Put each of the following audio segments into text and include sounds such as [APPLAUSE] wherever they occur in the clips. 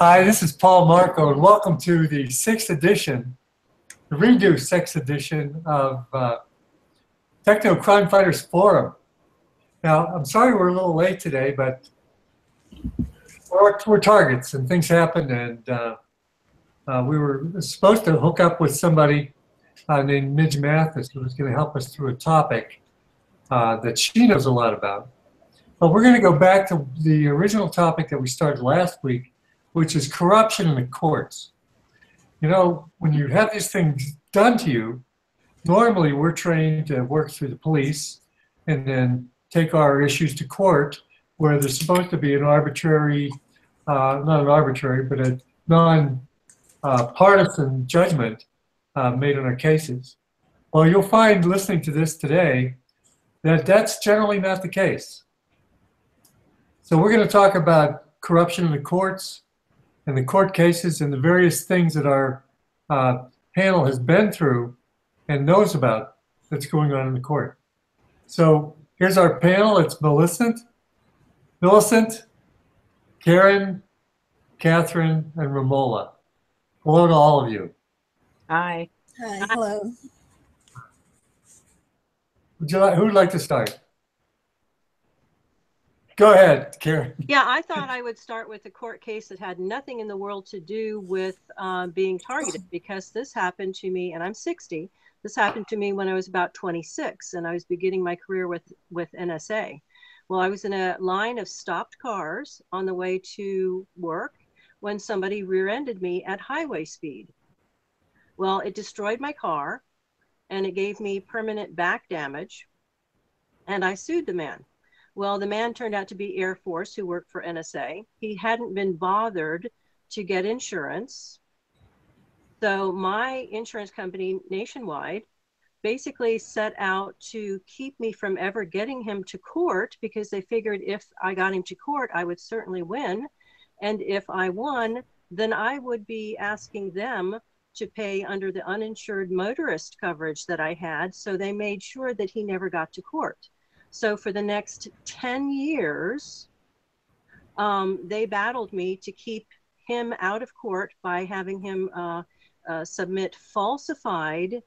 Hi, this is Paul Marko, and welcome to the sixth edition, the redo sixth edition of uh, Techno Crime Fighters Forum. Now, I'm sorry we're a little late today, but we're, we're targets and things happen, and uh, uh, we were supposed to hook up with somebody uh, named Midge Mathis who was going to help us through a topic uh, that she knows a lot about. But we're going to go back to the original topic that we started last week, which is corruption in the courts. You know, when you have these things done to you, normally we're trained to work through the police and then take our issues to court where there's supposed to be an arbitrary, uh, not an arbitrary, but a non uh, partisan judgment uh, made on our cases. Well, you'll find listening to this today that that's generally not the case. So we're going to talk about corruption in the courts and the court cases and the various things that our uh, panel has been through and knows about that's going on in the court. So here's our panel. It's Millicent, Millicent, Karen, Katherine, and Ramola. Hello to all of you. Hi. Hi, hello. Would you like, who'd like to start? Go ahead, Karen. Yeah, I thought I would start with a court case that had nothing in the world to do with uh, being targeted because this happened to me, and I'm 60. This happened to me when I was about 26, and I was beginning my career with with NSA. Well, I was in a line of stopped cars on the way to work when somebody rear-ended me at highway speed. Well, it destroyed my car, and it gave me permanent back damage, and I sued the man. Well, the man turned out to be Air Force who worked for NSA. He hadn't been bothered to get insurance. So my insurance company nationwide basically set out to keep me from ever getting him to court because they figured if I got him to court, I would certainly win. And if I won, then I would be asking them to pay under the uninsured motorist coverage that I had. So they made sure that he never got to court. So for the next 10 years, um, they battled me to keep him out of court by having him uh, uh, submit falsified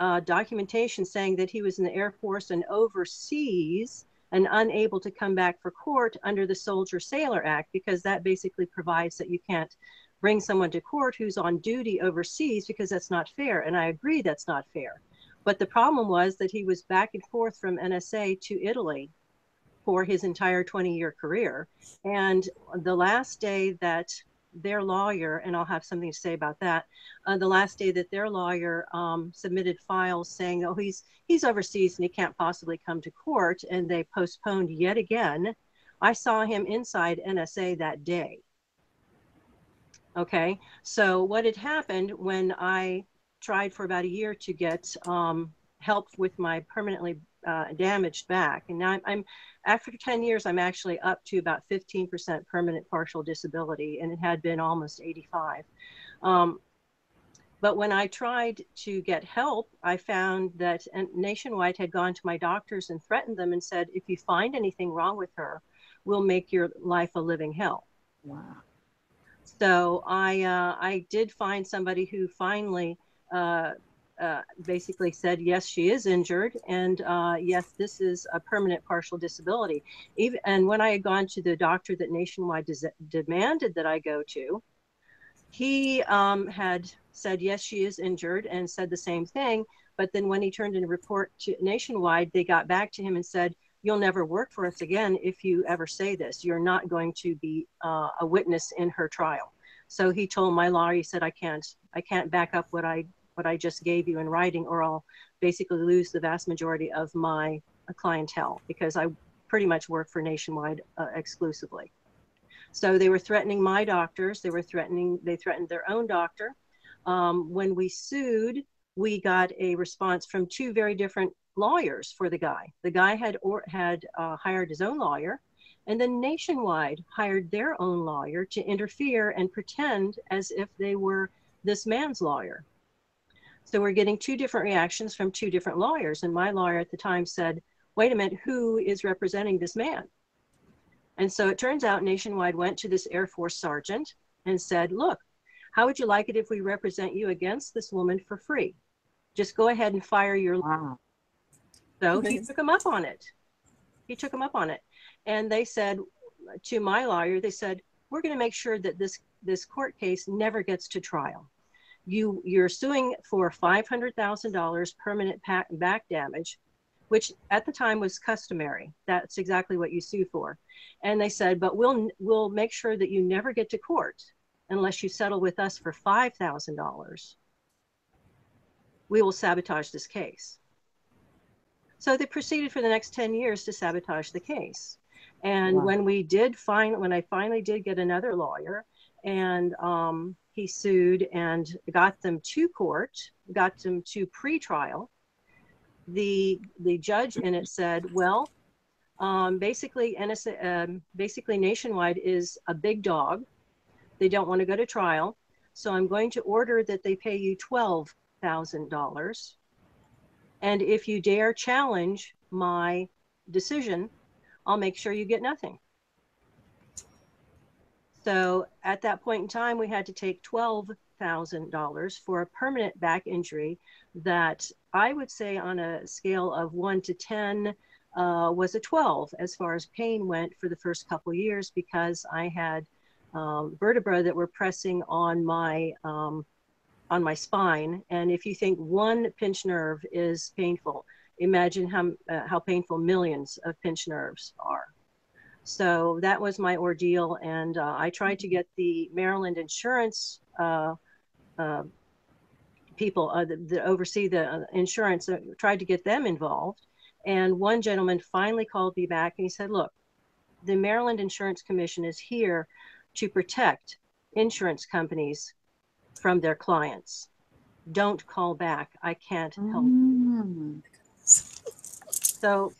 uh, documentation saying that he was in the Air Force and overseas and unable to come back for court under the Soldier Sailor Act because that basically provides that you can't bring someone to court who's on duty overseas because that's not fair. And I agree that's not fair. But the problem was that he was back and forth from NSA to Italy for his entire 20 year career. And the last day that their lawyer, and I'll have something to say about that, uh, the last day that their lawyer um, submitted files saying, oh, he's, he's overseas and he can't possibly come to court, and they postponed yet again, I saw him inside NSA that day. Okay, so what had happened when I tried for about a year to get um, help with my permanently uh, damaged back. And now I'm, I'm, after 10 years, I'm actually up to about 15% permanent partial disability, and it had been almost 85. Um, but when I tried to get help, I found that Nationwide had gone to my doctors and threatened them and said, if you find anything wrong with her, we'll make your life a living hell. Wow. So I, uh, I did find somebody who finally uh, uh, basically said, yes, she is injured, and uh, yes, this is a permanent partial disability. Even and when I had gone to the doctor that Nationwide des- demanded that I go to, he um, had said, yes, she is injured, and said the same thing. But then when he turned in a report to Nationwide, they got back to him and said, you'll never work for us again if you ever say this. You're not going to be uh, a witness in her trial. So he told my lawyer, he said, I can't, I can't back up what I what I just gave you in writing, or I'll basically lose the vast majority of my uh, clientele because I pretty much work for Nationwide uh, exclusively. So they were threatening my doctors. They were threatening. They threatened their own doctor. Um, when we sued, we got a response from two very different lawyers for the guy. The guy had or had uh, hired his own lawyer, and then Nationwide hired their own lawyer to interfere and pretend as if they were this man's lawyer. So we're getting two different reactions from two different lawyers. And my lawyer at the time said, wait a minute, who is representing this man? And so it turns out Nationwide went to this Air Force sergeant and said, look, how would you like it if we represent you against this woman for free? Just go ahead and fire your. Wow. So he took him up on it. He took him up on it. And they said to my lawyer, they said, we're going to make sure that this, this court case never gets to trial. You, you're suing for $500,000 permanent back damage, which at the time was customary. That's exactly what you sue for. And they said, but we'll, we'll make sure that you never get to court unless you settle with us for $5,000. We will sabotage this case. So they proceeded for the next 10 years to sabotage the case. And wow. when we did find, when I finally did get another lawyer and um, he sued and got them to court, got them to pre-trial, the, the judge in it said, well, um, basically, NSA, um, basically Nationwide is a big dog. They don't want to go to trial. So I'm going to order that they pay you $12,000 and if you dare challenge my decision, I'll make sure you get nothing. So at that point in time, we had to take $12,000 for a permanent back injury that I would say on a scale of one to 10 uh, was a 12 as far as pain went for the first couple years because I had um, vertebra that were pressing on my um, on my spine. And if you think one pinched nerve is painful, imagine how, uh, how painful millions of pinched nerves are. So that was my ordeal. And uh, I tried to get the Maryland insurance uh, uh people uh, that, that, oversee the uh, insurance, tried to get them involved. And one gentleman finally called me back and he said, look, the Maryland Insurance Commission is here to protect insurance companies from their clients. Don't call back. I can't help mm. So,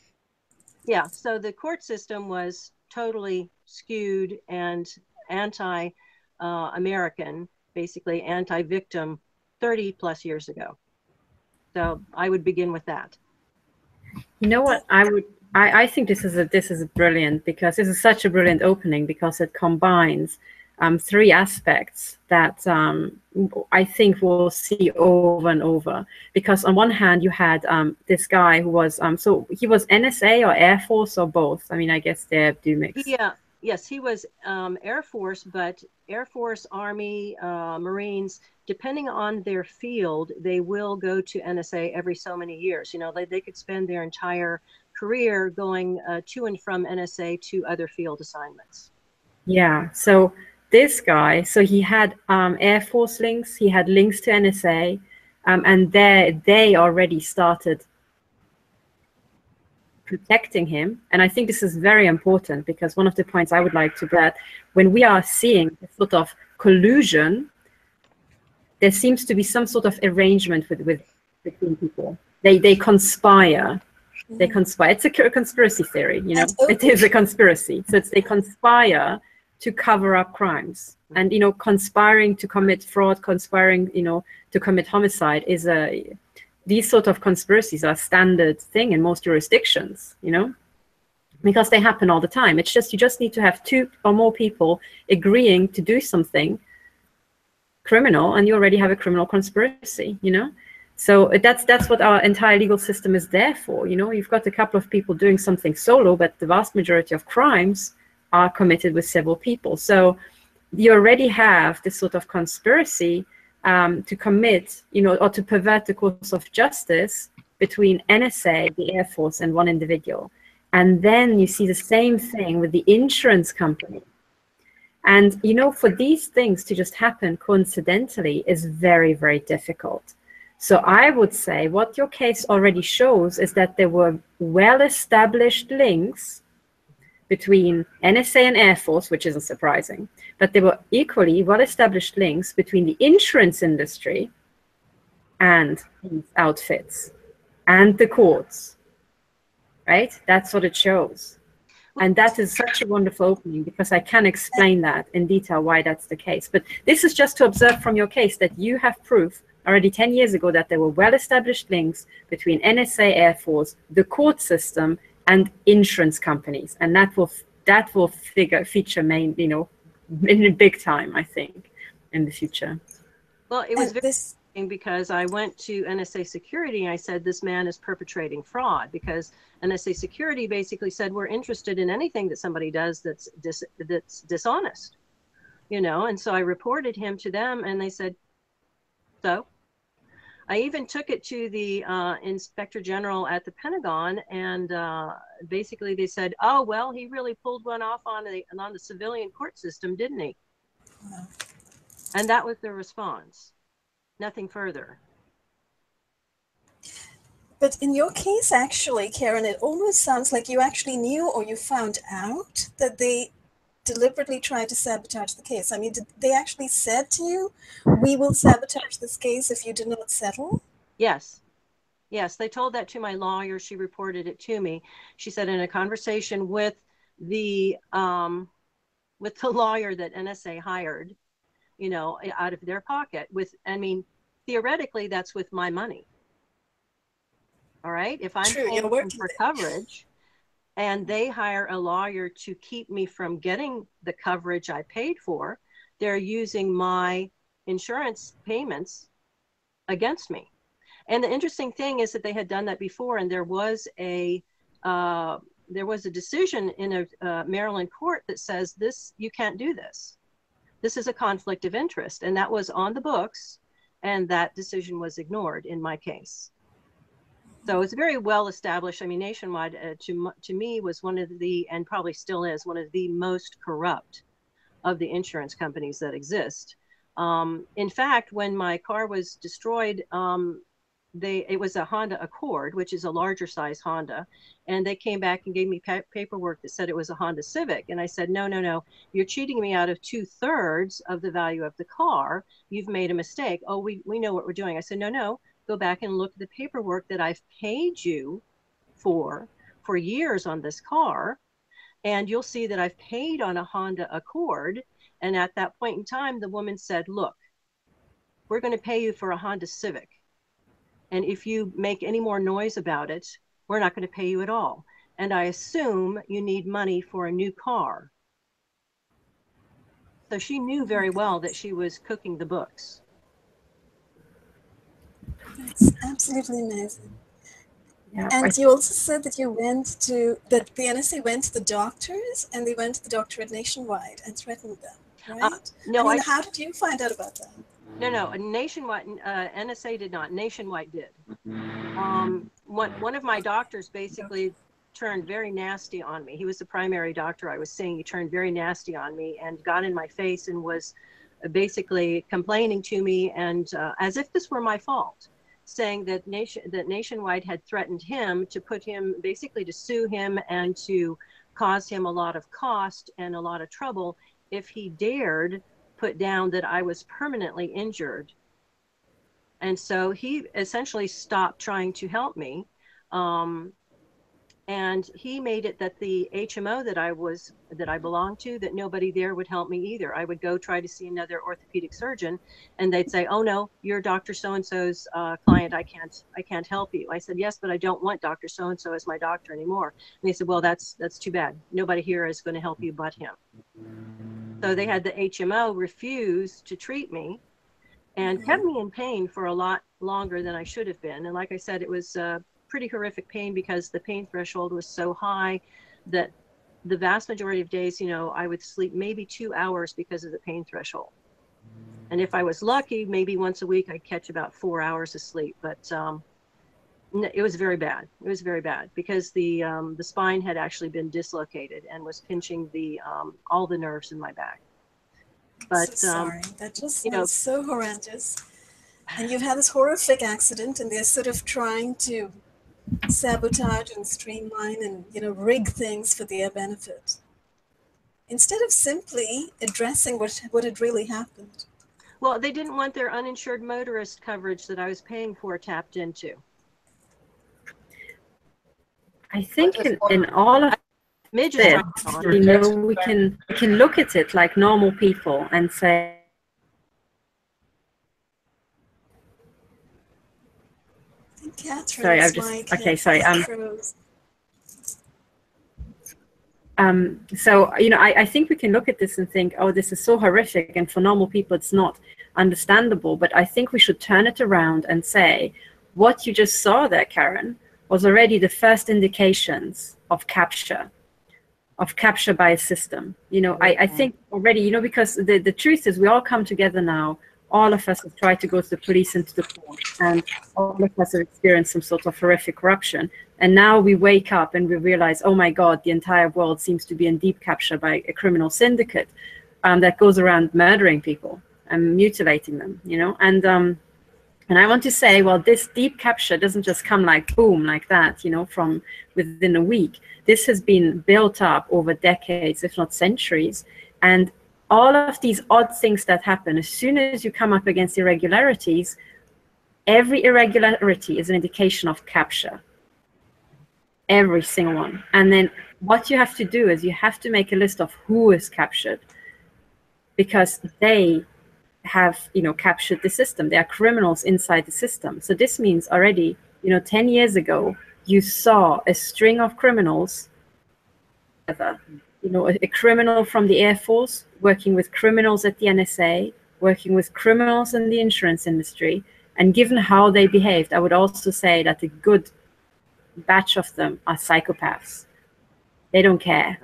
yeah, so the court system was totally skewed and anti uh, American, basically anti victim 30 plus years ago. So I would begin with that. You know what? I would. I, I think this is a this is brilliant because this is such a brilliant opening because it combines um, three aspects that um, I think we'll see over and over. Because on one hand, you had um, this guy who was um, so he was NSA or Air Force or both. I mean, I guess they do mix. Yeah, yes, he was um, Air Force, but Air Force, Army, uh, Marines, depending on their field, they will go to NSA every so many years. You know, they, they could spend their entire career going uh, to and from NSA to other field assignments. Yeah. So this guy, so he had um, Air Force links, he had links to NSA, um, and there they already started protecting him. And I think this is very important because one of the points I would like to that when we are seeing a sort of collusion, there seems to be some sort of arrangement with, with between people. They they conspire. They mm-hmm. conspire. It's a conspiracy theory, you know. It is a conspiracy. So it's they conspire to cover up crimes. And you know conspiring to commit fraud conspiring you know to commit homicide is a these sort of conspiracies are standard thing in most jurisdictions you know because they happen all the time. It's just you just need to have two or more people agreeing to do something criminal and you already have a criminal conspiracy you know? So that's that's what our entire legal system is there for you know? You've got a couple of people doing something solo but the vast majority of crimes are committed with several people. So you already have this sort of conspiracy um, to commit, you know, or to pervert the course of justice between NSA, the Air Force, and one individual. And then you see the same thing with the insurance company. And, you know, for these things to just happen coincidentally is very, very difficult. So I would say what your case already shows is that there were well established links between NSA and Air Force, which isn't surprising, but there were equally well established links between the insurance industry and these outfits and the courts. Right? That's what it shows. And that is such a wonderful opening because I can explain that in detail why that's the case. But this is just to observe from your case that you have proof already 10 years ago that there were well established links between NSA, Air Force, the court system, and insurance companies, and that will that will figure feature main you know in a big time I think in the future. Well, it was very this, interesting because I went to NSA Security and I said this man is perpetrating fraud because NSA Security basically said we're interested in anything that somebody does that's dis- that's dishonest, you know. And so I reported him to them, and they said, so. I even took it to the uh, Inspector General at the Pentagon, and uh, basically they said, "Oh well, he really pulled one off on the on the civilian court system, didn't he?" Wow. And that was the response. Nothing further. but in your case, actually, Karen, it almost sounds like you actually knew or you found out that they deliberately tried to sabotage the case. I mean, did they actually said to you, "We will sabotage this case if you do not settle"? Yes. Yes, they told that to my lawyer. She reported it to me. She said in a conversation with the um, with the lawyer that NSA hired, you know, out of their pocket. With I mean, theoretically, that's with my money. All right. If I'm True, paying for coverage, and they hire a lawyer to keep me from getting the coverage I paid for, they're using my insurance payments against me. And the interesting thing is that they had done that before, and there was a uh, there was a decision in a uh, Maryland court that says this you can't do this. This is a conflict of interest, and that was on the books, and that decision was ignored in my case. So it's very well established. I mean, Nationwide uh, to to me was one of the, and probably still is, one of the most corrupt of the insurance companies that exist. Um, in fact, when my car was destroyed, um, they it was a Honda Accord, which is a larger size Honda, and they came back and gave me pa- paperwork that said it was a Honda Civic, and I said, no, no, no, you're cheating me out of two thirds of the value of the car. You've made a mistake. Oh, we we know what we're doing. I said, no, no, go back and look at the paperwork that I've paid you for for years on this car, and you'll see that I've paid on a Honda Accord. And at that point in time, the woman said, look, we're going to pay you for a Honda Civic. And if you make any more noise about it, we're not going to pay you at all. And I assume you need money for a new car. So she knew very well that she was cooking the books. That's absolutely amazing. Yeah, And you also said that you went to that the NSA went to the doctors and they went to the doctorate Nationwide and threatened them, right? No, I mean, I, how did you find out about that? no, no. Nationwide, uh, NSA did not. Nationwide did. Um, one, one of my doctors basically turned very nasty on me. He was the primary doctor I was seeing. He turned very nasty on me and got in my face and was basically complaining to me and uh, as if this were my fault, saying that nation that Nationwide had threatened him to put him basically to sue him and to cause him a lot of cost and a lot of trouble if he dared put down that I was permanently injured. And so he essentially stopped trying to help me. Um, and he made it that the HMO that I was that I belonged to that nobody there would help me either. I would go try to see another orthopedic surgeon, and they'd say, "Oh no, you're Dr. So and So's uh, client. I can't I can't help you." I said, "Yes, but I don't want Dr. So and So as my doctor anymore." And they said, "Well, that's that's too bad. Nobody here is going to help you but him." So they had the HMO refuse to treat me, and kept me in pain for a lot longer than I should have been. And like I said, it was uh, pretty horrific pain because the pain threshold was so high that the vast majority of days, you know, I would sleep maybe two hours because of the pain threshold. And if I was lucky, maybe once a week I'd catch about four hours of sleep. But um, it was very bad. It was very bad because the um, the spine had actually been dislocated and was pinching the um, all the nerves in my back. But so um, sorry, that just you know- so horrendous. And you've had this horrific accident, and they're sort of trying to sabotage and streamline and you know rig things for their benefit instead of simply addressing what what had really happened. well, they didn't want their uninsured motorist coverage that I was paying for tapped into. I think in, in all of Midge is this, you know, we can we can look at it like normal people and say, Katherine's Sorry, I've just- okay, sorry, um, um, so you know I, I think we can look at this and think oh this is so horrific and for normal people it's not understandable. But i think we should turn it around and say what you just saw there karen was already the first indications of capture of capture by a system. You know I, I think already you know because the, the truth is we all come together now all of us have tried to go to the police and to the court, and all of us have experienced some sort of horrific corruption. And now we wake up and we realize, oh my God, the entire world seems to be in deep capture by a criminal syndicate um, that goes around murdering people and mutilating them, you know. And um, and I want to say, well, this deep capture doesn't just come like boom, like that, you know, from within a week. This has been built up over decades, if not centuries, and all of these odd things that happen, as soon as you come up against irregularities, every irregularity is an indication of capture. Every single one. And then what you have to do is you have to make a list of who is captured because they have, you know, captured the system. They are criminals inside the system. So this means already, you know, 10 years ago, you saw a string of criminals you know, a, a, criminal from the Air Force working with criminals at the NSA, working with criminals in the insurance industry. And given how they behaved, I would also say that a good batch of them are psychopaths. They don't care.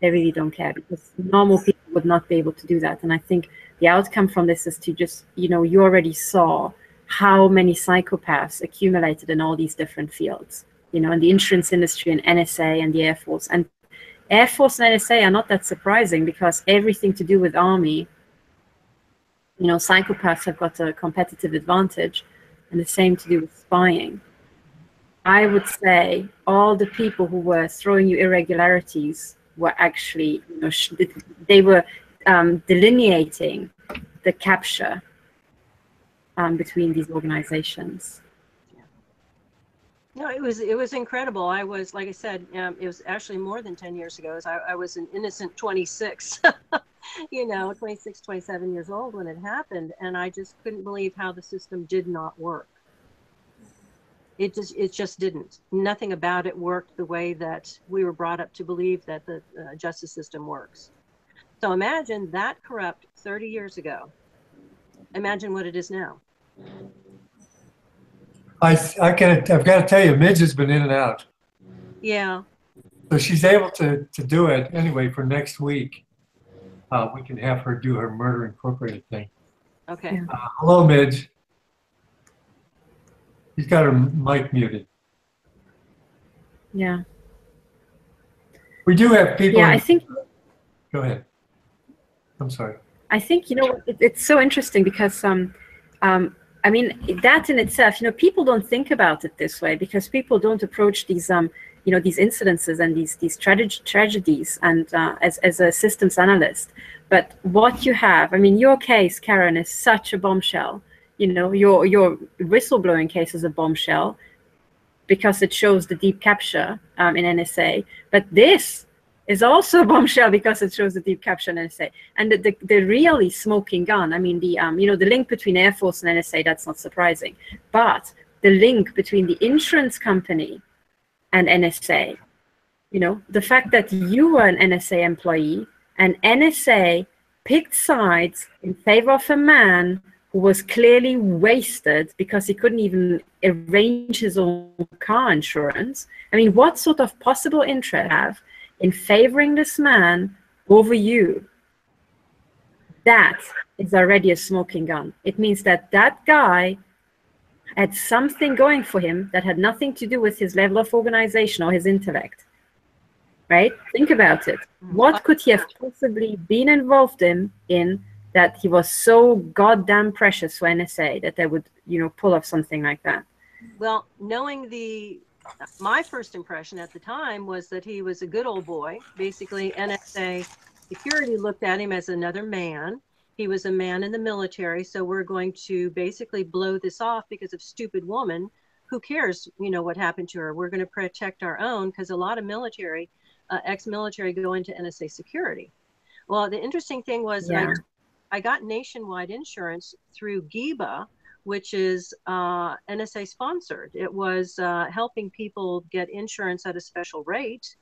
They really don't care because normal people would not be able to do that. And I think the outcome from this is to just, you know, you already saw how many psychopaths accumulated in all these different fields, you know, in the insurance industry and NSA and the Air Force. And Air Force and NSA are not that surprising because everything to do with Army, you know, psychopaths have got a competitive advantage, and the same to do with spying. I would say all the people who were throwing you irregularities were actually, you know, they were um, delineating the capture um, between these organizations. No, it was it was incredible. I was like I said, um, it was actually more than 10 years ago. I, I was an innocent 26, [LAUGHS] you know, 26, 27 years old when it happened, and I just couldn't believe how the system did not work. It just it just didn't. Nothing about it worked the way that we were brought up to believe that the uh, justice system works. So imagine that corrupt 30 years ago. Imagine what it is now. I, I can, I've got to tell you, Midge has been in and out. Yeah. So she's able to, to do it anyway for next week. Uh, we can have her do her Murder Incorporated thing. Okay. Uh, hello, Midge. She's got her mic muted. Yeah. We do have people. Yeah, in- I think Go ahead. I'm sorry. I think you know it, it's so interesting because um, um, I mean that in itself, you know, people don't think about it this way because people don't approach these um, you know, these incidences and these these trage- tragedies and uh, as as a systems analyst. But what you have, I mean, your case, Karen, is such a bombshell. You know, your your whistleblowing case is a bombshell because it shows the deep capture um, in NSA. But this is also a [LAUGHS] bombshell because it shows the deep capture in NSA. And the, the, the really smoking gun, I mean, the um, you know, the link between Air Force and NSA, that's not surprising. But the link between the insurance company and NSA, you know, the fact that you were an NSA employee and NSA picked sides in favor of a man who was clearly wasted because he couldn't even arrange his own car insurance. I mean, what sort of possible interest have in favoring this man over you, that is already a smoking gun. It means that that guy had something going for him that had nothing to do with his level of organization or his intellect. Right? Think about it. What could he have possibly been involved in in that he was so goddamn precious for NSA that they would, you know, pull off something like that? Well, knowing the my first impression at the time was that he was a good old boy. Basically, NSA security looked at him as another man. He was a man in the military, so we're going to basically blow this off because of stupid woman. Who cares, you know, what happened to her? We're going to protect our own because a lot of military, uh, ex-military, go into NSA security. Well, the interesting thing was Yeah. I, I got nationwide insurance through GIBA, which is uh, NSA sponsored. It was uh, helping people get insurance at a special rate.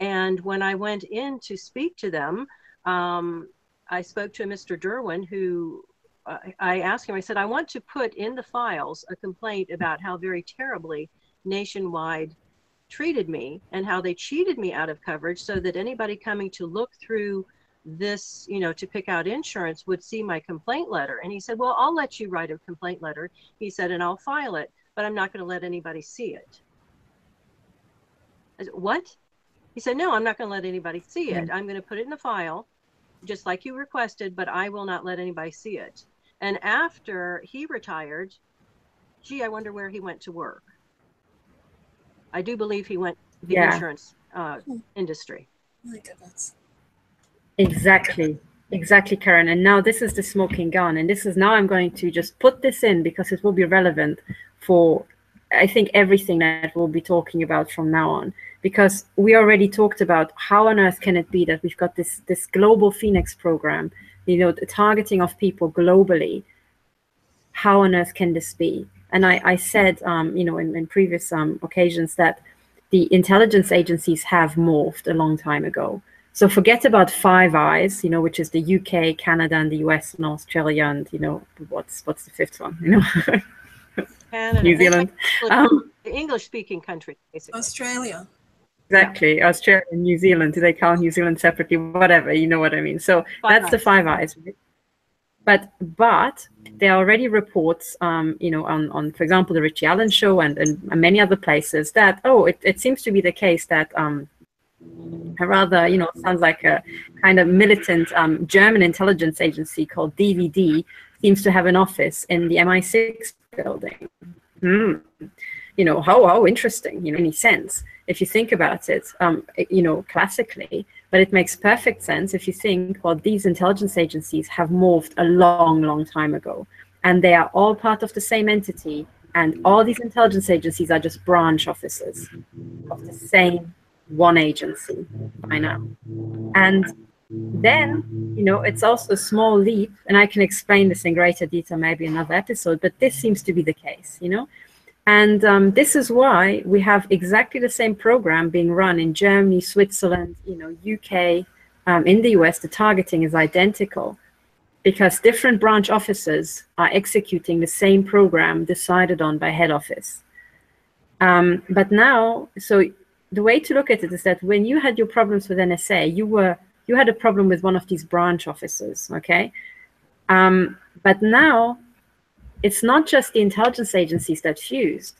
And when I went in to speak to them, um, I spoke to Mr. Derwin, who uh, I asked him, I said, I want to put in the files a complaint about how very terribly Nationwide treated me and how they cheated me out of coverage so that anybody coming to look through this, you know, to pick out insurance would see my complaint letter. And he said, Well, I'll let you write a complaint letter. He said, and I'll file it, but I'm not going to let anybody see it. I said, what? He said, No, I'm not going to let anybody see it. I'm going to put it in the file, just like you requested, but I will not let anybody see it. And after he retired, gee, I wonder where he went to work. I do believe he went to the Yeah. insurance uh, industry. My goodness. Exactly. Exactly, Karen. And now this is the smoking gun. And this is now I'm going to just put this in because it will be relevant for, I think, everything that we'll be talking about from now on. Because we already talked about how on earth can it be that we've got this, this global Phoenix program, you know, the targeting of people globally. How on earth can this be? And I, I said, um, you know, in, in previous um, occasions that the intelligence agencies have morphed a long time ago. So forget about Five Eyes, you know, which is the UK, Canada, and the US and Australia, and you know, what's what's the fifth one? You know, [LAUGHS] Canada, New Zealand. Um, the English speaking country, basically. Australia. exactly, Australia and New Zealand. Do they count New Zealand separately? Whatever, you know what I mean. So Five that's the Five Eyes. right? But but there are already reports, um, you know, on on for example the Richie Allen show and and many other places that oh, it, it seems to be the case that um, a rather you know sounds like a kind of militant um, German intelligence agency called DVD seems to have an office in the MI6 building. Hmm. You know how how interesting. You know, any sense if you think about it. Um, you know, classically, but it makes perfect sense if you think well these intelligence agencies have morphed a long, long time ago, and they are all part of the same entity. And all these intelligence agencies are just branch offices of the same one agency by now. And then, you know, it's also a small leap, and I can explain this in greater detail maybe another episode, but this seems to be the case, you know? And um, this is why we have exactly the same program being run in Germany, Switzerland, you know, UK, um, in the US. The targeting is identical because different branch offices are executing the same program decided on by head office. Um, but now, so the way to look at it is that when you had your problems with NSA, you were you had a problem with one of these branch offices, okay? Um, but now it's not just the intelligence agencies that fused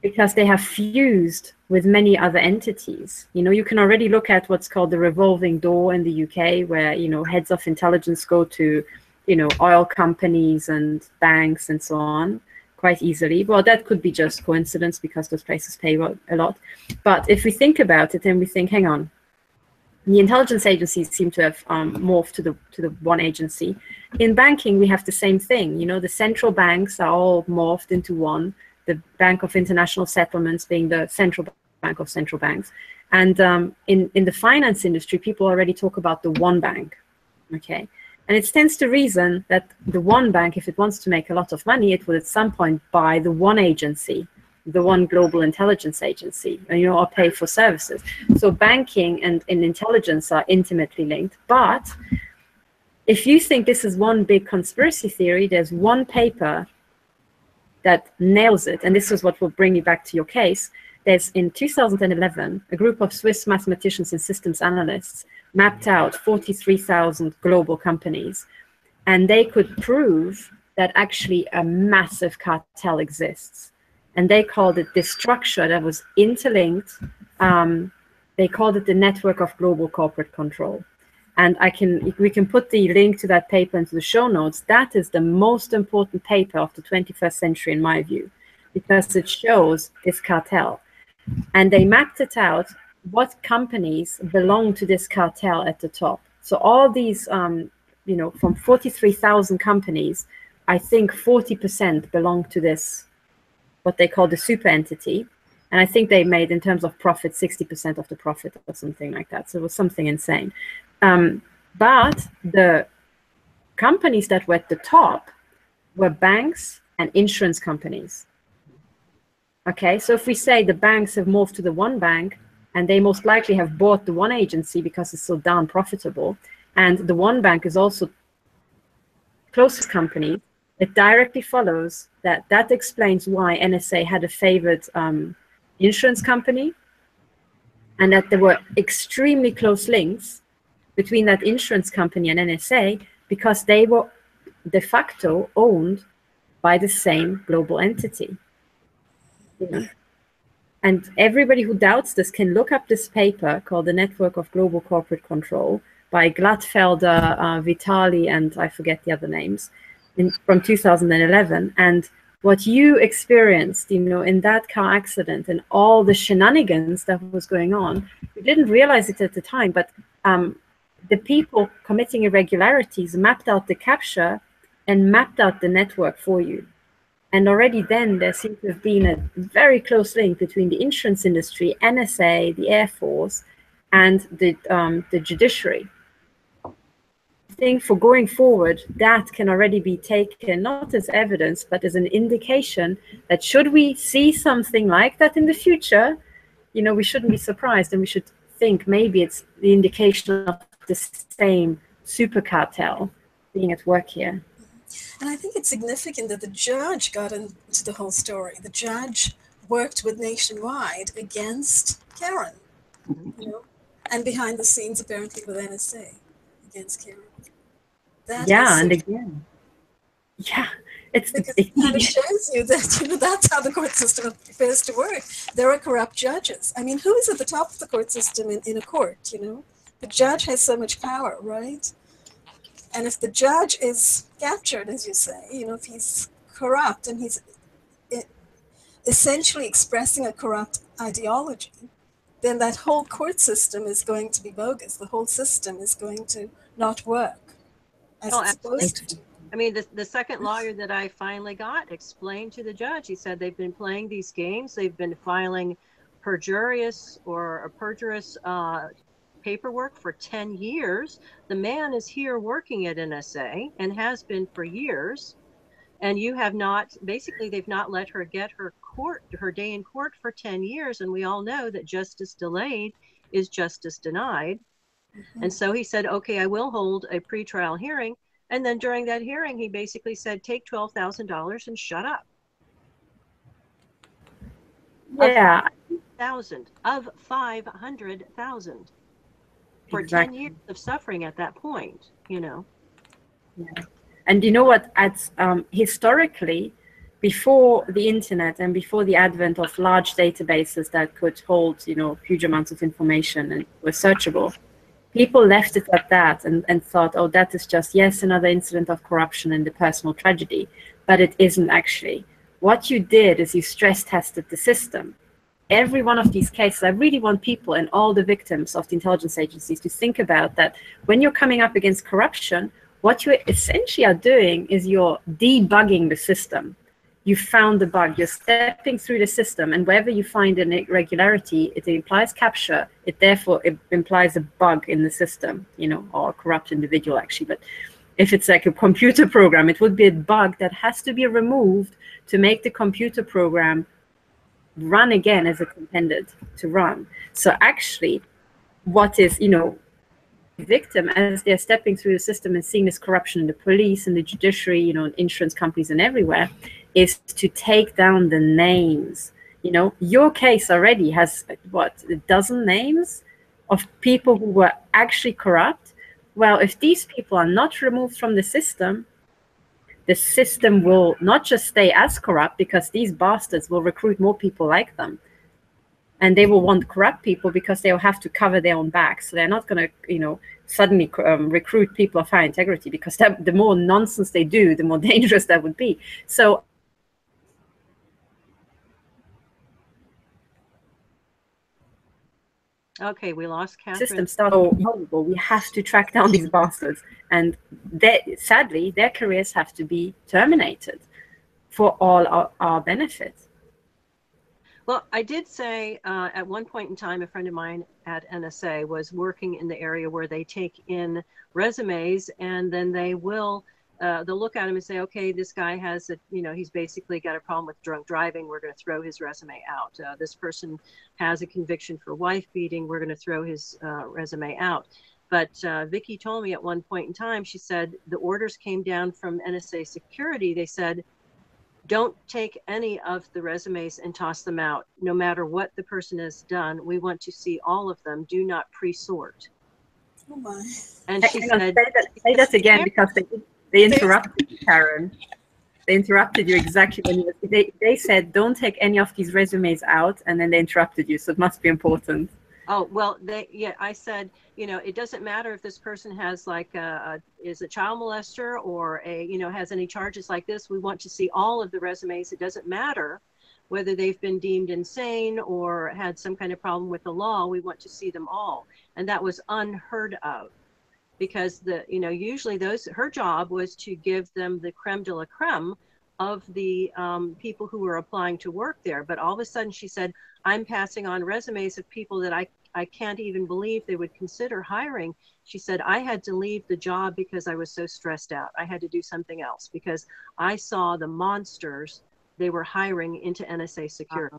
because they have fused with many other entities. You know, you can already look at what's called the revolving door in the UK, where, you know, heads of intelligence go to, you know, oil companies and banks and so on quite easily. Well, that could be just coincidence because those places pay a lot. But if we think about it and we think, hang on, the intelligence agencies seem to have um, morphed to the to the one agency. In banking, we have the same thing. You know, the central banks are all morphed into one. The Bank of International Settlements being the central bank of central banks, and um, in in the finance industry, people already talk about the one bank. Okay, and it stands to reason that the one bank, if it wants to make a lot of money, it will at some point buy the one agency the one global intelligence agency, and, you know, or pay for services. So banking and, and intelligence are intimately linked. But if you think this is one big conspiracy theory, there's one paper that nails it, and this is what will bring you back to your case. There's in 2011, a group of Swiss mathematicians and systems analysts mapped out 43,000 global companies, and they could prove that actually a massive cartel exists and they called it this structure that was interlinked. Um, they called it the network of global corporate control. And I can we can put the link to that paper into the show notes. That is the most important paper of the 21st century, in my view, because it shows this cartel. And they mapped it out what companies belong to this cartel at the top. So all these, um, you know, from 43,000 companies, I think 40% belong to this what they call the super entity. And I think they made, in terms of profit, 60% of the profit or something like that. So it was something insane. Um, but the companies that were at the top were banks and insurance companies. Okay, so if we say the banks have morphed to the one bank, and they most likely have bought the one agency because it's so darn profitable. And the one bank is also closest company. It directly follows that that explains why NSA had a favored um, insurance company and that there were extremely close links between that insurance company and NSA because they were de facto owned by the same global entity. And everybody who doubts this can look up this paper called The Network of Global Corporate Control by Glattfelder, uh, Vitali, and I forget the other names in, from 2011. And what you experienced, you know, in that car accident and all the shenanigans that was going on, we didn't realize it at the time, but um, the people committing irregularities mapped out the capture and mapped out the network for you. And already then, there seemed to have been a very close link between the insurance industry, NSA, the Air Force, and the, um, the judiciary. I think for going forward, that can already be taken not as evidence, but as an indication that should we see something like that in the future, you know, we shouldn't be surprised and we should think maybe it's the indication of the same super cartel being at work here. And I think it's significant that the judge got into the whole story. The judge worked with Nationwide against Karen, you know, and behind the scenes apparently with NSA against Karen. That yeah, and again, yeah, it's because [LAUGHS] it kind of shows you that you know that's how the court system appears to work. There are corrupt judges. I mean, who is at the top of the court system in, in a court? You know, the judge has so much power, right? And if the judge is captured, as you say, you know, if he's corrupt and he's essentially expressing a corrupt ideology, then that whole court system is going to be bogus. The whole system is going to not work as oh, it's supposed to. I mean, the, the second lawyer that I finally got explained to the judge, he said they've been playing these games, they've been filing perjurious or a perjurious uh, paperwork for 10 years. The man is here working at NSA and has been for years. And you have not, basically, they've not let her get her court, her day in court for 10 years. And we all know that justice delayed is justice denied. Mm-hmm. And so he said, okay, I will hold a pretrial hearing. And then during that hearing, he basically said, take $12,000 and shut up. Yeah. Thousand of 500,000 for exactly. 10 years of suffering at that point, you know. Yeah. And you know what? At, um, historically, before the internet and before the advent of large databases that could hold, you know, huge amounts of information and were searchable, people left it at that and, and thought, oh, that is just, yes, another incident of corruption and the personal tragedy. But it isn't actually. What you did is you stress tested the system every one of these cases, I really want people and all the victims of the intelligence agencies to think about that when you're coming up against corruption, what you essentially are doing is you're debugging the system. You found the bug, you're stepping through the system, and wherever you find an irregularity, it implies capture. It therefore it implies a bug in the system, you know, or a corrupt individual actually. But if it's like a computer program, it would be a bug that has to be removed to make the computer program run again as a contender to run. So actually, what is, you know, victim as they're stepping through the system and seeing this corruption in the police and the judiciary, you know, insurance companies and everywhere, is to take down the names. You know, your case already has what a dozen names of people who were actually corrupt. Well, if these people are not removed from the system, the system will not just stay as corrupt because these bastards will recruit more people like them. And they will want corrupt people because they will have to cover their own backs so they're not going to you know suddenly um, recruit people of high integrity because that, the more nonsense they do the more [LAUGHS] dangerous that would be. So Okay, we lost Katherine. System start horrible. We have to track down these bastards, and they, sadly, their careers have to be terminated for all our, our benefit. Well, I did say uh, at one point in time, a friend of mine at NSA was working in the area where they take in resumes and then they will uh, they'll look at him and say, okay, this guy has a, you know, he's basically got a problem with drunk driving. We're going to throw his resume out. Uh, this person has a conviction for wife beating. We're going to throw his uh, resume out. But uh, Vicky told me at one point in time, she said the orders came down from NSA security. They said, don't take any of the resumes and toss them out, no matter what the person has done. We want to see all of them. Do not pre-sort. Oh my. And she Hang said, say that, say that again because they, they interrupted you, Karen. They interrupted you exactly when you they, they said, don't take any of these resumes out, and then they interrupted you. So it must be important. Oh, well, they, yeah, I said, you know, it doesn't matter if this person has like a, a, is a child molester or a, you know, has any charges like this. We want to see all of the resumes. It doesn't matter whether they've been deemed insane or had some kind of problem with the law. We want to see them all. And that was unheard of because the, you know, usually those, her job was to give them the creme de la creme of the um, people who were applying to work there. But all of a sudden she said, I'm passing on resumes of people that I, I can't even believe they would consider hiring. She said, I had to leave the job because I was so stressed out. I had to do something else because I saw the monsters they were hiring into NSA security.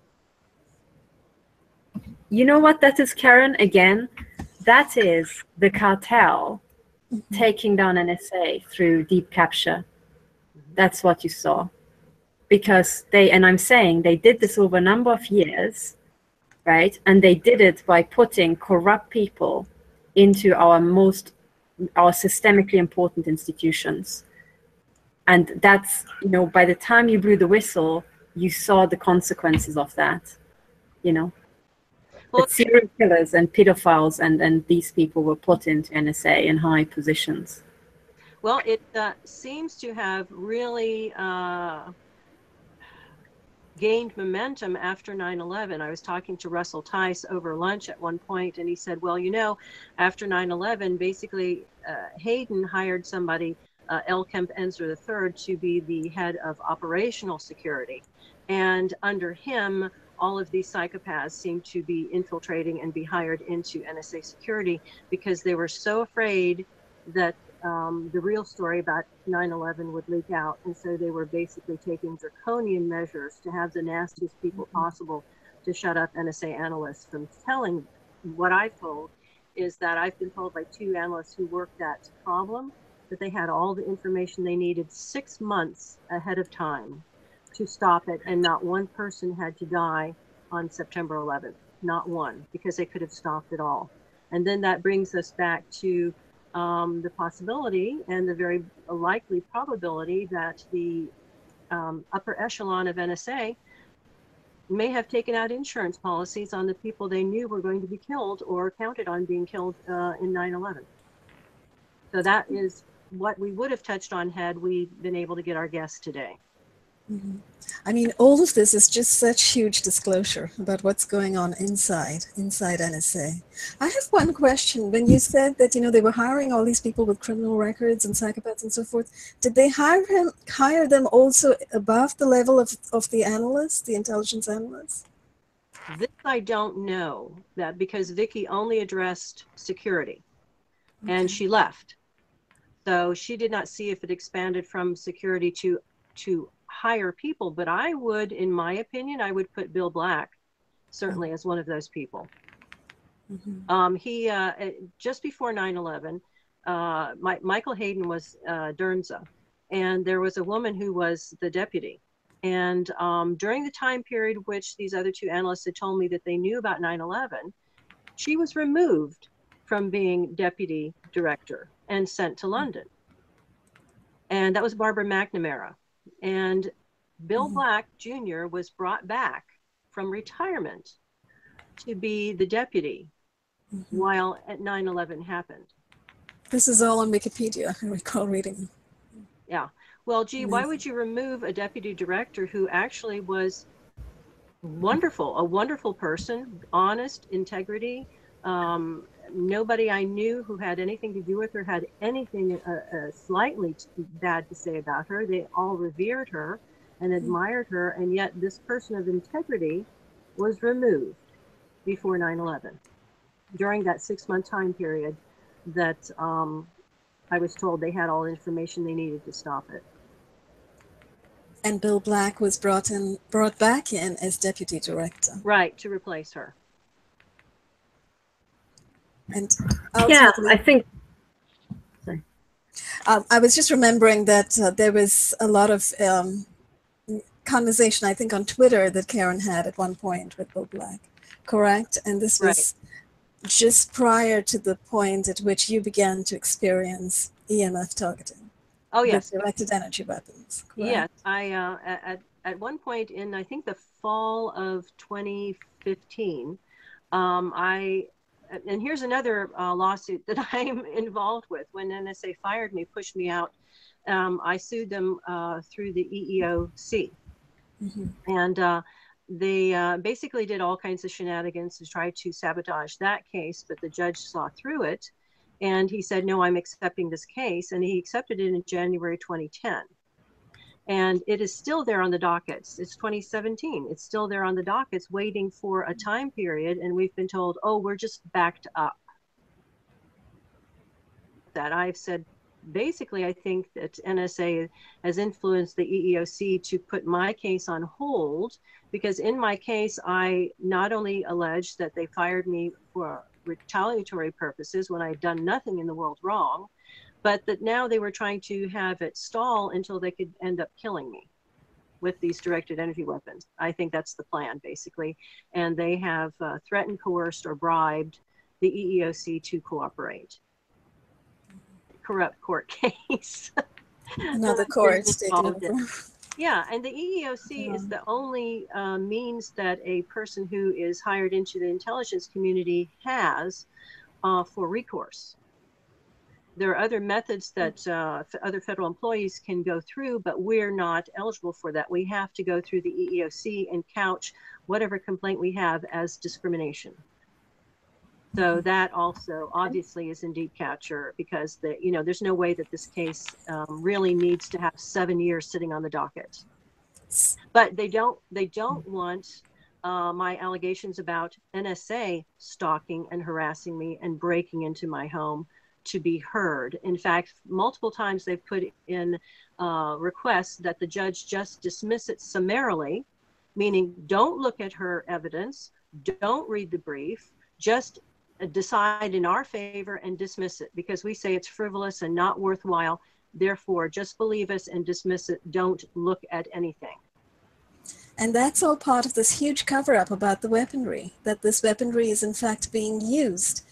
You know what that is, Karen? Again, that is the cartel Mm-hmm. taking down NSA through deep capture. That's what you saw. Because they, and I'm saying they did this over a number of years, right? And they did it by putting corrupt people into our most, our systemically important institutions. And that's, you know, by the time you blew the whistle, you saw the consequences of that, you know? But serial killers and pedophiles and, and these people were put into NSA in high positions. Well, it uh, seems to have really uh, gained momentum after 9 11. I was talking to Russell Tice over lunch at one point, and he said, Well, you know, after 9 11, basically uh, Hayden hired somebody, uh, L. Kemp Ensor III, to be the head of operational security. And under him, all of these psychopaths seem to be infiltrating and be hired into NSA security because they were so afraid that um, the real story about 9/11 would leak out, and so they were basically taking draconian measures to have the nastiest people possible to shut up NSA analysts from telling. What I've told is that I've been told by two analysts who worked that problem that they had all the information they needed six months ahead of time to stop it, and not one person had to die on September 11th. Not one, because they could have stopped it all. And then that brings us back to um, the possibility and the very likely probability that the um, upper echelon of NSA may have taken out insurance policies on the people they knew were going to be killed or counted on being killed uh, in 9 11. So that is what we would have touched on had we been able to get our guests today. Mhm. I mean, all of this is just such huge disclosure about what's going on inside, inside NSA. I have one question. When you said that, you know, they were hiring all these people with criminal records and psychopaths and so forth, did they hire him, hire them also above the level of, of the analysts, the intelligence analysts? This I don't know that because Vicky only addressed security and she left. So she did not see if it expanded from security to to hire people. But I would, in my opinion, I would put Bill Black certainly as one of those people. Mhm. Um, he uh, uh, just before 9/11, uh, Mi- Michael Hayden was uh, DIRNSA, and there was a woman who was the deputy. And um, during the time period which these other two analysts had told me that they knew about 9/11, she was removed from being deputy director and sent to London. And that was Barbara McNamara. And Bill Mhm. Black Jr. was brought back from retirement to be the deputy Mhm. while at 9-11 happened This is all on Wikipedia, I recall reading. Yeah. Well gee why would you remove a deputy director who actually was wonderful a wonderful person honest integrity um, nobody i knew who had anything to do with her had anything uh, uh, slightly bad to say about her they all revered her and admired her and yet this person of integrity was removed before 9-11 during that six month time period that um, I was told they had all the information they needed to stop it. And Bill Black was brought in, brought back in as deputy director. Right, to replace her. And Yeah, ultimately- I think Um, I was just remembering that uh, there was a lot of um, conversation, I think, on Twitter that Karen had at one point with Bill Black, correct? And this was just prior to the point at which you began to experience EMF targeting. Oh, yes. Directed energy weapons. correct? Yes, I uh, at at one point in I think the fall of 2015, um, I and here's another uh, lawsuit that [LAUGHS] I'm involved with. When NSA fired me, pushed me out, um, I sued them uh, through the EEOC, Mhm. and uh, they uh, basically did all kinds of shenanigans to try to sabotage that case. But the judge saw through it, and he said, "No, I'm accepting this case," and he accepted it in January 2010 and it is still there on the dockets. It's 2017. It's still there on the dockets, waiting for a time period, and we've been told, "Oh, we're just backed up." That I've said, basically, I think that NSA has influenced the EEOC to put my case on hold because in my case, I not only alleged that they fired me for retaliatory purposes when I'd done nothing in the world wrong, but that now they were trying to have it stall until they could end up killing me with these directed energy weapons. I think that's the plan, basically. And they have uh, threatened, coerced, or bribed the EEOC to cooperate. Corrupt court [LAUGHS] case. Another court's taken Involved in- over. Yeah, and the EEOC is the only uh, means that a person who is hired into the intelligence community has uh, for recourse. There are other methods that uh, f- other federal employees can go through, but we're not eligible for that. We have to go through the EEOC and couch whatever complaint we have as discrimination. So that also obviously is in deep capture because the you know there's no way that this case um, really needs to have seven years sitting on the docket. But they don't they don't want uh, my allegations about NSA stalking and harassing me and breaking into my home to be heard. In fact, multiple times they've put in uh, requests that the judge just dismiss it summarily, meaning don't look at her evidence, don't read the brief, just decide in our favor and dismiss it because we say it's frivolous and not worthwhile. Therefore, just believe us and dismiss it. Don't look at anything. And that's all part of this huge cover up about the weaponry, that this weaponry is in fact being used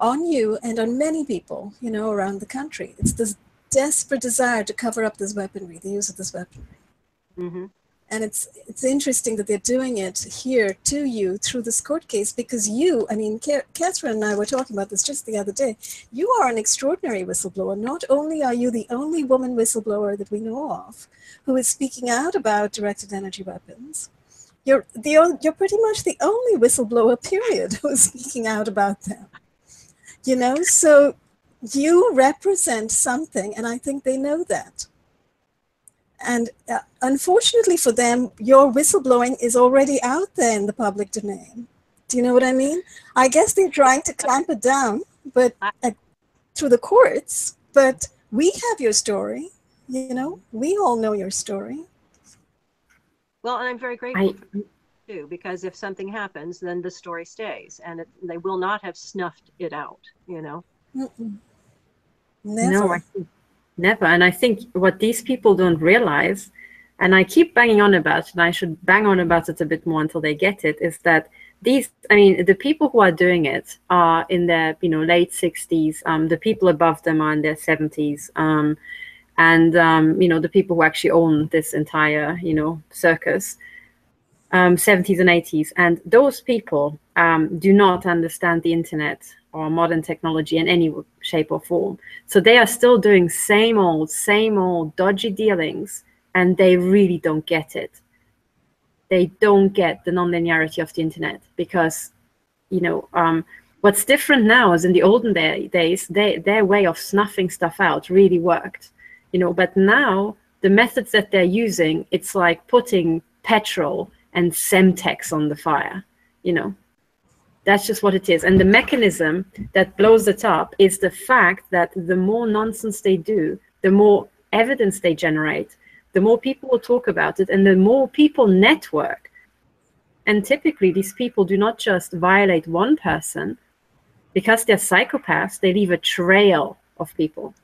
on you and on many people, you know, around the country. It's this desperate desire to cover up this weaponry, the use of this weaponry. hmm And it's it's interesting that they're doing it here to you through this court case because you, I mean, Katherine and I were talking about this just the other day. You are an extraordinary whistleblower. Not only are you the only woman whistleblower that we know of who is speaking out about directed energy weapons, you're the you're pretty much the only whistleblower, period, [LAUGHS] who is speaking out about them. You know, so you represent something, and I think they know that. And uh, unfortunately for them, your whistleblowing is already out there in the public domain. Do you know what I mean? I guess they're trying to clamp it down, but uh, through the courts. But we have your story. You know, we all know your story. Well, and I'm very grateful I, for too, because if something happens, then the story stays, and it, they will not have snuffed it out. You know. Mm-mm. Never. No, I think never. And I think what these people don't realize, and I keep banging on about it, and I should bang on about it a bit more until they get it, is that these, I mean, the people who are doing it are in their, you know, late 60s. Um, the people above them are in their 70s. Um, and, um, you know, the people who actually own this entire, you know, circus, um, 70s and 80s. And those people um, do not understand the internet or modern technology in any shape or form. So they are still doing same old, same old dodgy dealings, and they really don't get it. They don't get the nonlinearity of the internet because, you know, um, what's different now is in the olden day, days, they, their way of snuffing stuff out really worked, you know. But now the methods that they're using, it's like putting petrol and Semtex on the fire, you know. That's just what it is. And the mechanism that blows it up is the fact that the more nonsense they do, the more evidence they generate, the more people will talk about it, and the more people network. And typically, these people do not just violate one person, because they're psychopaths, they leave a trail of people.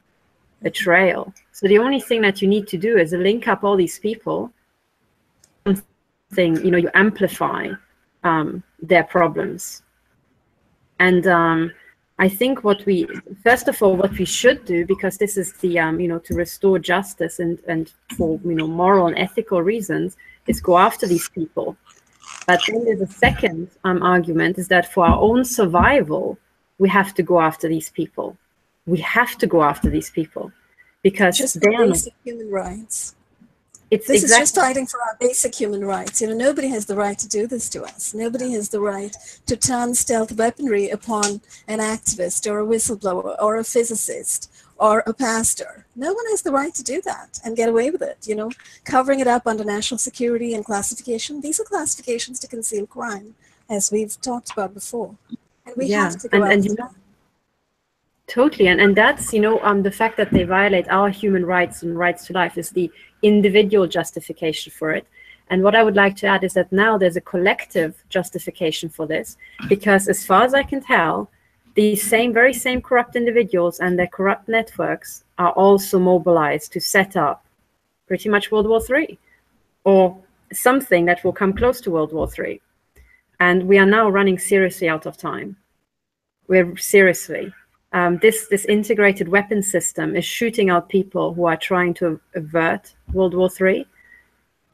A trail. So the only thing that you need to do is link up all these people. Thing, you know, you amplify um, their problems. And um, I think what we, first of all, what we should do, because this is the, um, you know, to restore justice and, and for, you know, moral and ethical reasons, is go after these people. But then there's a second um, argument is that for our own survival, we have to go after these people. We have to go after these people because Just they are not, human rights. It's This is just fighting for our basic human rights. You know, nobody has the right to do this to us. Nobody has the right to turn stealth weaponry upon an activist or a whistleblower or a physicist or a pastor. No one has the right to do that and get away with it. You know, covering it up under national security and classification. These are classifications to conceal crime, as we've talked about before. And we Yeah, have to go and- and that. Totally, and, and that's you know um, the fact that they violate our human rights and rights to life is the individual justification for it. And what I would like to add is that now there's a collective justification for this, because as far as I can tell, these same very same corrupt individuals and their corrupt networks are also mobilized to set up pretty much World War III, or something that will come close to World War III. And we are now running seriously out of time. We're seriously um, this this integrated weapon system is shooting out people who are trying to avert World War III,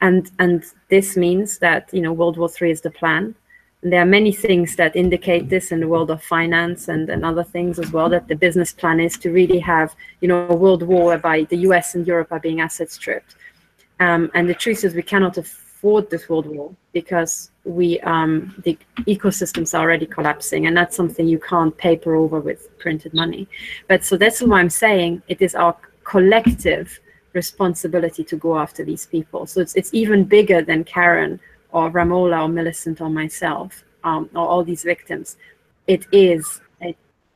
and and this means that you know World War III is the plan. And there are many things that indicate this in the world of finance and, and other things as well. That the business plan is to really have you know a world war whereby the U.S. and Europe are being asset stripped. Um, and the truth is we cannot afford this world war because we um, the ecosystems are already collapsing and that's something you can't paper over with printed money. But so that's why i'm saying it is our collective responsibility to go after these people. So it's, it's even bigger than karen or ramola or millicent or myself um, or all these victims. It is a,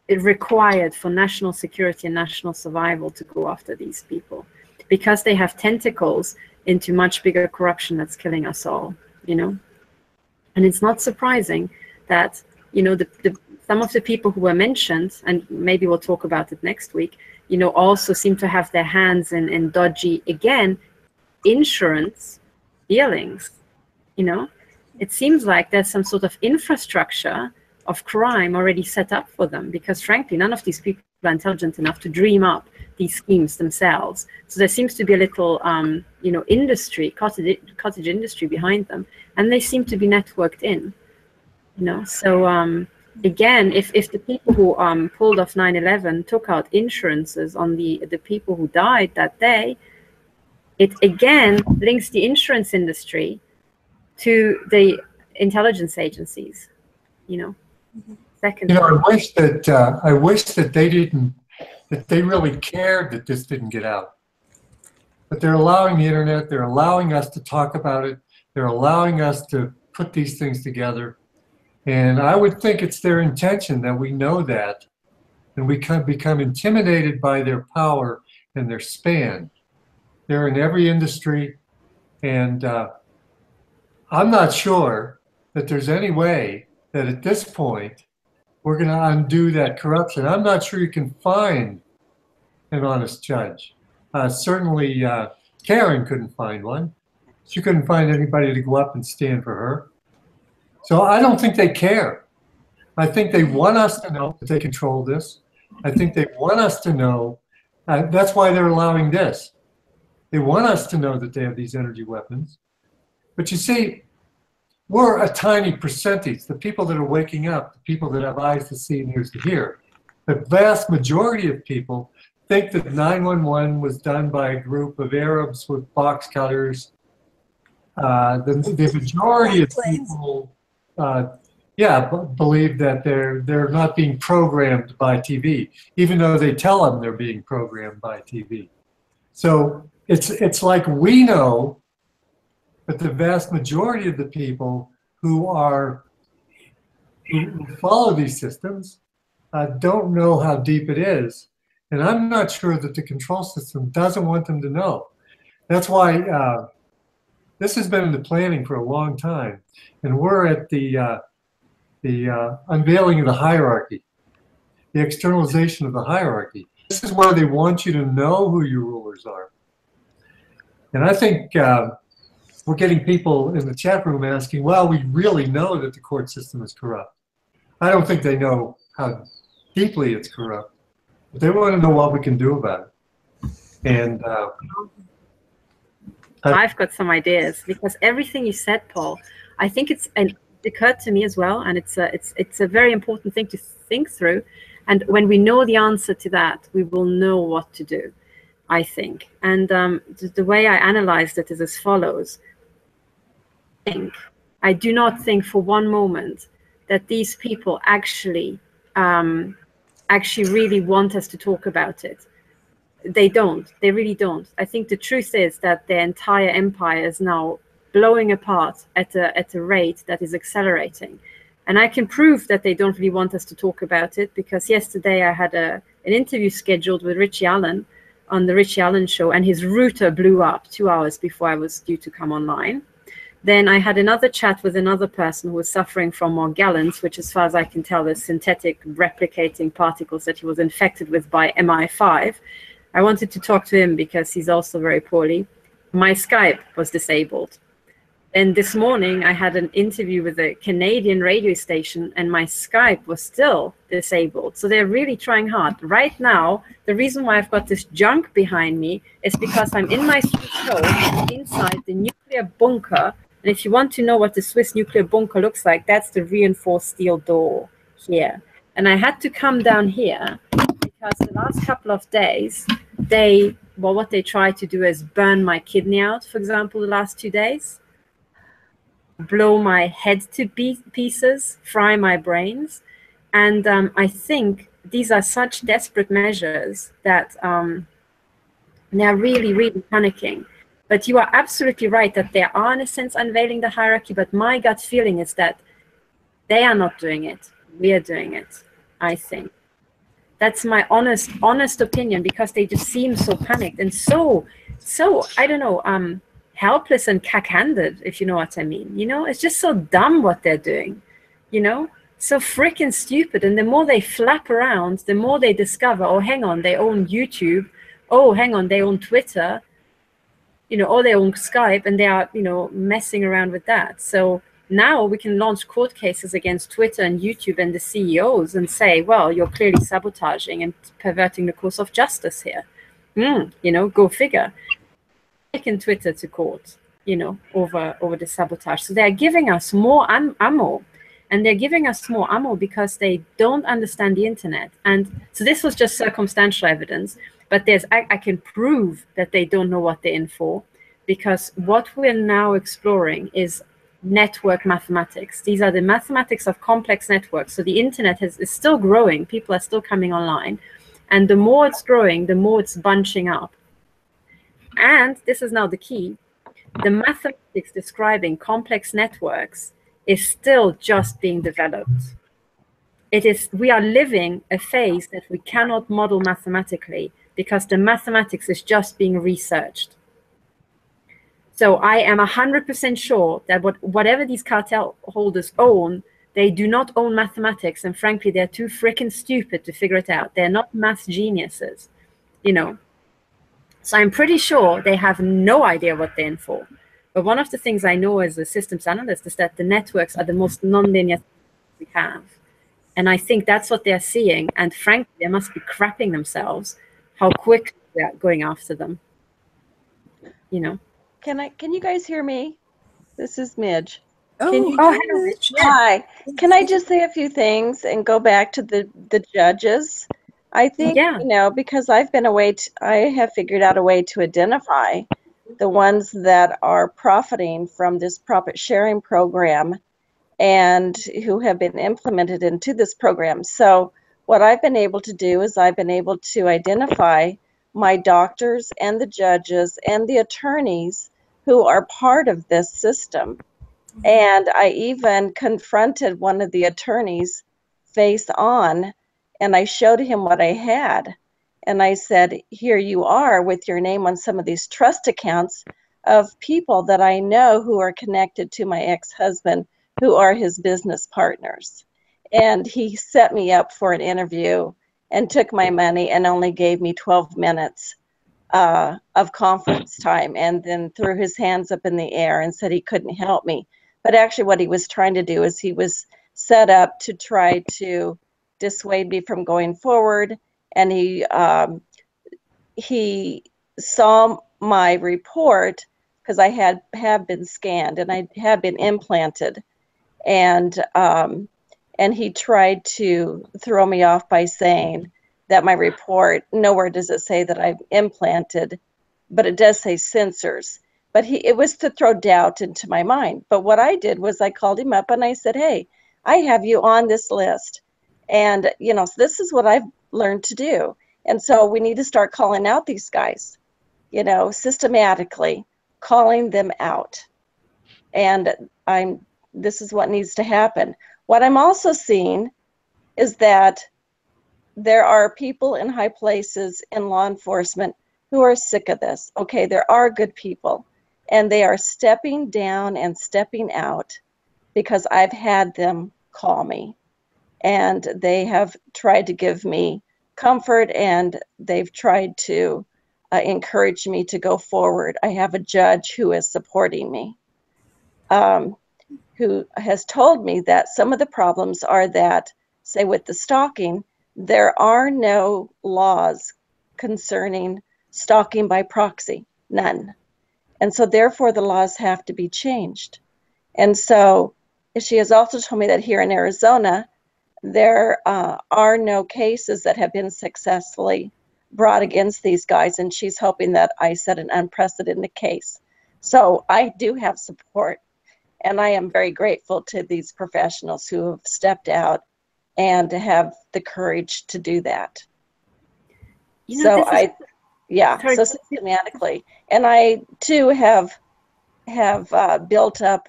it required for national security and national survival to go after these people. Because they have tentacles into much bigger corruption that's killing us all you know and it's not surprising that you know the, the some of the people who were mentioned and maybe we'll talk about it next week you know also seem to have their hands in, in dodgy again insurance dealings you know? It seems like there's some sort of infrastructure of crime already set up for them because frankly none of these people are intelligent enough to dream up these schemes themselves. So there seems to be a little um, you know industry cottage, cottage industry behind them and they seem to be networked in you know? So um, again if, if the people who um, pulled off 9-11 took out insurances on the the people who died that day it again links the insurance industry to the intelligence agencies you know? Second. You know, I wish that, uh, I wish that they didn't, that they really cared that this didn't get out. But they're allowing the internet, they're allowing us to talk about it, they're allowing us to put these things together. And I would think it's their intention that we know that and we become intimidated by their power and their span. They're in every industry and uh, I'm not sure that there's any way that at this point we're going to undo that corruption. I'm not sure you can find an honest judge. Uh, certainly, uh, Karen couldn't find one. She couldn't find anybody to go up and stand for her. So I don't think they care. I think they want us to know that they control this. I think they want us to know. Uh, that's why they're allowing this. They want us to know that they have these energy weapons. But you see, we're a tiny percentage. The people that are waking up, the people that have eyes to see and ears to hear, the vast majority of people think that 911 was done by a group of Arabs with box cutters. Uh, the, the majority of people, uh, yeah, b- believe that they're they're not being programmed by TV, even though they tell them they're being programmed by TV. So it's it's like we know but the vast majority of the people who are who, follow these systems uh, don't know how deep it is. And I'm not sure that the control system doesn't want them to know. That's why uh, this has been in the planning for a long time. And we're at the, uh, the uh, unveiling of the hierarchy, the externalization of the hierarchy. This is where they want you to know who your rulers are. And I think uh, we're getting people in the chat room asking, well, we really know that the court system is corrupt. I don't think they know how deeply it's corrupt. But they want to know what we can do about it. And uh, I've got some ideas because everything you said, Paul, I think it's and it occurred to me as well, and it's a it's it's a very important thing to think through. And when we know the answer to that, we will know what to do. I think, and um, the, the way I analyzed it is as follows. I think I do not think for one moment that these people actually um, actually really want us to talk about it. They don't. They really don't. I think the truth is that their entire empire is now blowing apart at a at a rate that is accelerating. And I can prove that they don't really want us to talk about it because yesterday I had a an interview scheduled with Richie Allen on the Richie Allen show, and his router blew up two hours before I was due to come online. Then I had another chat with another person who was suffering from Morgellons, which, as far as I can tell, is synthetic replicating particles that he was infected with by MI5. I wanted to talk to him because he's also very poorly. My Skype was disabled. And this morning, I had an interview with a Canadian radio station, and my Skype was still disabled. So they're really trying hard. Right now, the reason why I've got this junk behind me is because I'm in my show inside the nuclear bunker. And if you want to know what the Swiss nuclear bunker looks like, that's the reinforced steel door here. And I had to come down here because the last couple of days, they, well, what they try to do is burn my kidney out, for example, the last two days blow my head to pieces, fry my brains. And um, I think these are such desperate measures that um, they're really, really panicking. But you are absolutely right that they are, in a sense, unveiling the hierarchy. But my gut feeling is that they are not doing it. We are doing it, I think. That's my honest, honest opinion because they just seem so panicked and so, so, I don't know, um, helpless and cack-handed, if you know what I mean. You know, it's just so dumb what they're doing, you know, so freaking stupid. And the more they flap around, the more they discover, oh, hang on, they own YouTube. Oh, hang on, they own Twitter, you know, or they own Skype, and they are, you know, messing around with that. So now we can launch court cases against Twitter and YouTube and the CEOs and say, well, you're clearly sabotaging and perverting the course of justice here. Mm, you know, go figure Taking Twitter to court, you know, over over the sabotage. So they're giving us more am- ammo, and they're giving us more ammo because they don't understand the internet. And so this was just circumstantial evidence, but there's I, I can prove that they don't know what they're in for, because what we're now exploring is network mathematics. These are the mathematics of complex networks. So the internet has, is still growing. People are still coming online. And the more it's growing, the more it's bunching up. And this is now the key the mathematics describing complex networks is still just being developed. It is we are living a phase that we cannot model mathematically because the mathematics is just being researched. So I am 100% sure that what, whatever these cartel holders own, they do not own mathematics. And frankly, they're too freaking stupid to figure it out. They're not math geniuses, you know. So I'm pretty sure they have no idea what they're in for. But one of the things I know as a systems analyst is that the networks are the most nonlinear we have. And I think that's what they're seeing. And frankly, they must be crapping themselves how quick they're going after them. You know. Can I can you guys hear me? This is Midge. Oh, Can you- hi, Oh, Rich. Hi. Can I just say a few things and go back to the the judges? I think Yeah. you know because I've been a way to, I have figured out a way to identify the ones that are profiting from this profit sharing program and who have been implemented into this program. So what I've been able to do is I've been able to identify my doctors and the judges and the attorneys who are part of this system mm-hmm. And I even confronted one of the attorneys face on and I showed him what I had. And I said, Here you are with your name on some of these trust accounts of people that I know who are connected to my ex husband, who are his business partners. And he set me up for an interview and took my money and only gave me 12 minutes uh, of conference time and then threw his hands up in the air and said he couldn't help me. But actually, what he was trying to do is he was set up to try to dissuade me from going forward. And he um, he saw my report because I had have been scanned and I had been implanted, and um, and he tried to throw me off by saying that my report nowhere does it say that I've implanted, but it does say sensors. But he it was to throw doubt into my mind. But what I did was I called him up and I said, "Hey, I have you on this list, and you know so this is what I've learned to do, and so we need to start calling out these guys, you know, systematically." calling them out. And I'm this is what needs to happen. What I'm also seeing is that there are people in high places in law enforcement who are sick of this. Okay, there are good people and they are stepping down and stepping out because I've had them call me and they have tried to give me comfort and they've tried to uh, encouraged me to go forward. I have a judge who is supporting me, um, who has told me that some of the problems are that, say, with the stalking, there are no laws concerning stalking by proxy, none. And so, therefore, the laws have to be changed. And so, she has also told me that here in Arizona, there uh, are no cases that have been successfully brought against these guys, and she's hoping that I set an unprecedented case. So I do have support, and I am very grateful to these professionals who have stepped out and to have the courage to do that. You know, so I, is, yeah, sorry. so systematically, and I too have have uh, built up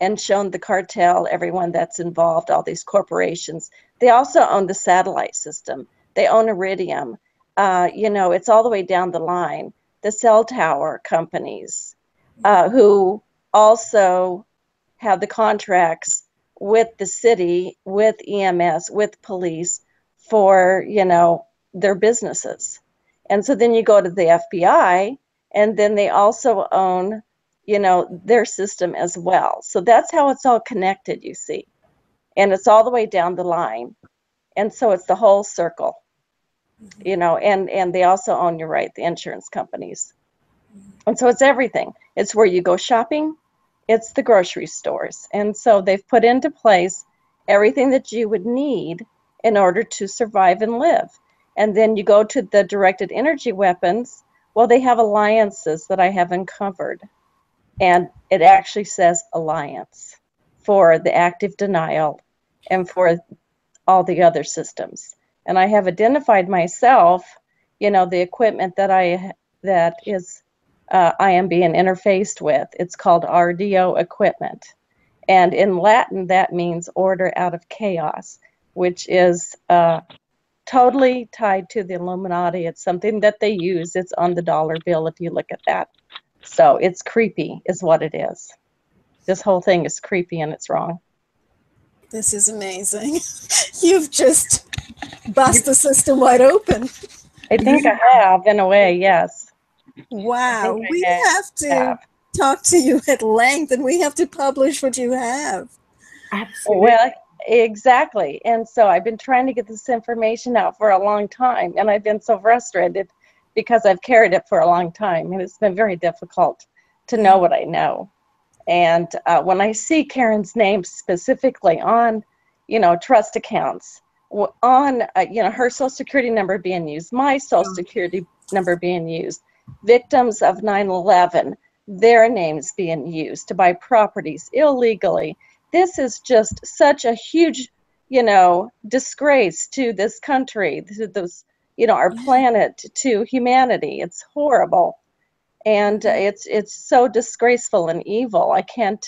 and shown the cartel, everyone that's involved, all these corporations. They also own the satellite system. They own Iridium uh, you know, it's all the way down the line. The cell tower companies uh, who also have the contracts with the city, with EMS, with police for, you know, their businesses. And so then you go to the FBI, and then they also own, you know, their system as well. So that's how it's all connected, you see. And it's all the way down the line. And so it's the whole circle mm-hmm. you know and and they also own you're right the insurance companies mm-hmm. and so it's everything it's where you go shopping it's the grocery stores. And so they've put into place everything that you would need in order to survive and live. And then you go to the directed energy weapons. Well they have alliances that i have uncovered and it actually says alliance for the active denial and for all the other systems. And I have identified myself, you know, the equipment that I that is uh, I am being interfaced with. It's called RDO equipment, and in Latin that means order out of chaos, which is uh, totally tied to the Illuminati. It's something that they use. It's on the dollar bill if you look at that. So it's creepy, is what it is. This whole thing is creepy and it's wrong. This is amazing. [LAUGHS] You've just bust the system wide open. I think I have, in a way, yes. Wow. We have to have. talk to you at length and we have to publish what you have. Absolutely. Well, exactly. And so I've been trying to get this information out for a long time, and I've been so frustrated because I've carried it for a long time, and it's been very difficult to know what I know. And uh, when I see Karen's name specifically on, you know, trust accounts, on, uh, you know, her social security number being used, my social security number being used, victims of 9 11, their names being used to buy properties illegally. This is just such a huge, you know, disgrace to this country, to those, you know, our planet, to humanity. It's horrible. And it's it's so disgraceful and evil. I can't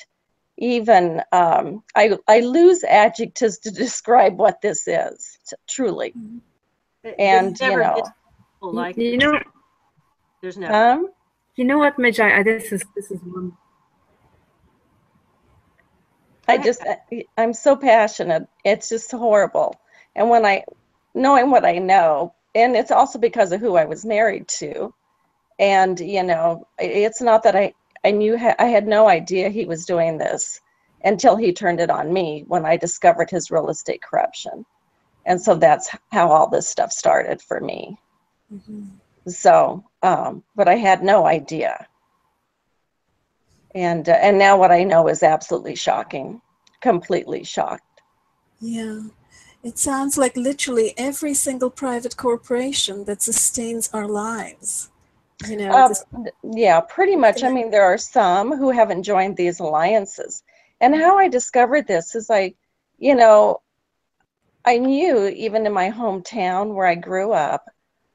even um, I, I lose adjectives to [LAUGHS] describe what this is t- truly. It- and you know. like you know, there's never. um, you know what, Midge? I, I- this is this is one. I just I- I'm so passionate. It's just horrible. And when I knowing what I know, and it's also because of who I was married to, and you know, it's not that I I knew I had no idea he was doing this until he turned it on me when I discovered his real estate corruption. And so that's how all this stuff started for me. Mhm. So, um, but I had no idea. And uh, and now what I know is absolutely shocking, completely shocked. Yeah. It sounds like literally every single private corporation that sustains our lives. You know, Uh, this- yeah, pretty much. I mean, there are some who haven't joined these alliances. And how I discovered this is I, you know, I knew even in my hometown where I grew up,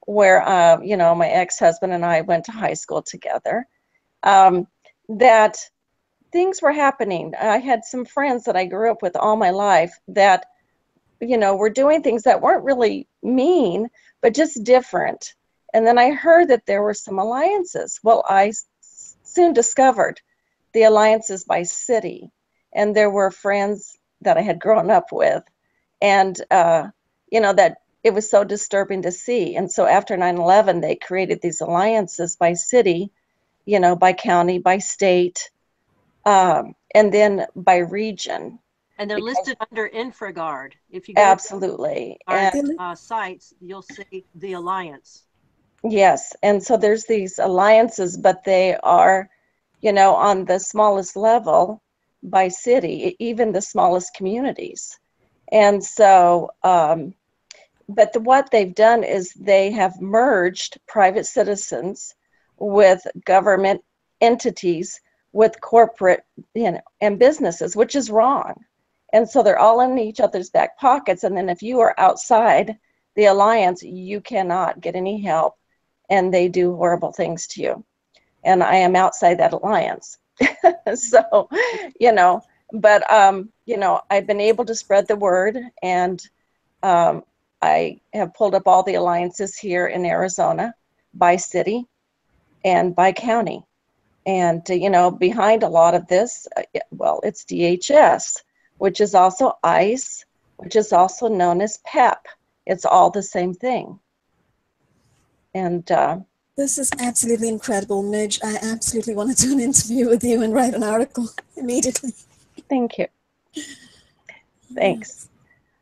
where, uh, you know, my ex husband and I went to high school together, um, that things were happening. I had some friends that I grew up with all my life that, you know, were doing things that weren't really mean, but just different. And then I heard that there were some alliances. Well, I soon discovered the alliances by city, and there were friends that I had grown up with, and uh, you know that it was so disturbing to see. And so after 9/11, they created these alliances by city, you know, by county, by state, um, and then by region. And they're because- listed under Infragard. If you go Absolutely. to our And uh, sites, you'll see the alliance. Yes, and so there's these alliances, but they are, you know, on the smallest level by city, even the smallest communities. And so, um, but the, what they've done is they have merged private citizens with government entities, with corporate, you know, and businesses, which is wrong. And so they're all in each other's back pockets. And then if you are outside the alliance, you cannot get any help and they do horrible things to you. And I am outside that alliance. [LAUGHS] so, you know, but, um, you know, I've been able to spread the word and um, I have pulled up all the alliances here in Arizona by city and by county. And, uh, you know, behind a lot of this, uh, well, it's DHS, which is also ICE, which is also known as PEP. It's all the same thing. And uh, this is absolutely incredible, Midge. I absolutely want to do an interview with you and write an article [LAUGHS] immediately. thank you. Thanks.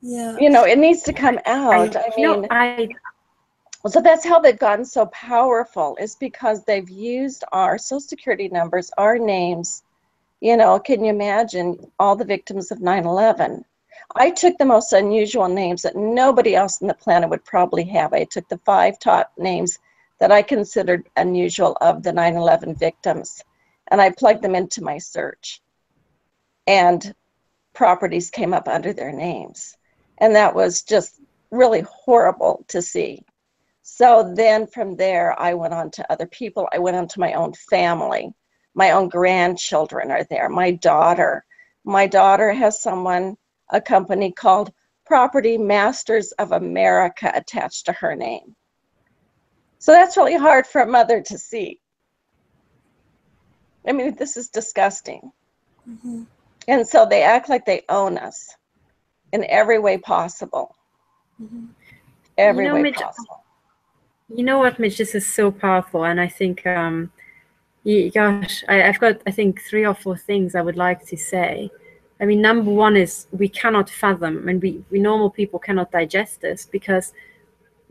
Yeah. You know, it needs to come out. I you know, mean, I so that's how they've gotten so powerful, is because they've used our social security numbers, our names. You know, can you imagine all the victims of 9 11? I took the most unusual names that nobody else on the planet would probably have. I took the five top names that I considered unusual of the 9 11 victims, and I plugged them into my search. And properties came up under their names. And that was just really horrible to see. So then from there, I went on to other people. I went on to my own family. My own grandchildren are there. My daughter. My daughter has someone, a company called Property Masters of America attached to her name. So that's really hard for a mother to see. I mean, this is disgusting. Mhm. And so they act like they own us in every way possible. Mhm. Every know, way Midge, possible. You know what, Midge? This is so powerful, and I think, um, gosh, I, I've got I think three or four things I would like to say. I mean, number one is we cannot fathom, and we we normal people cannot digest this because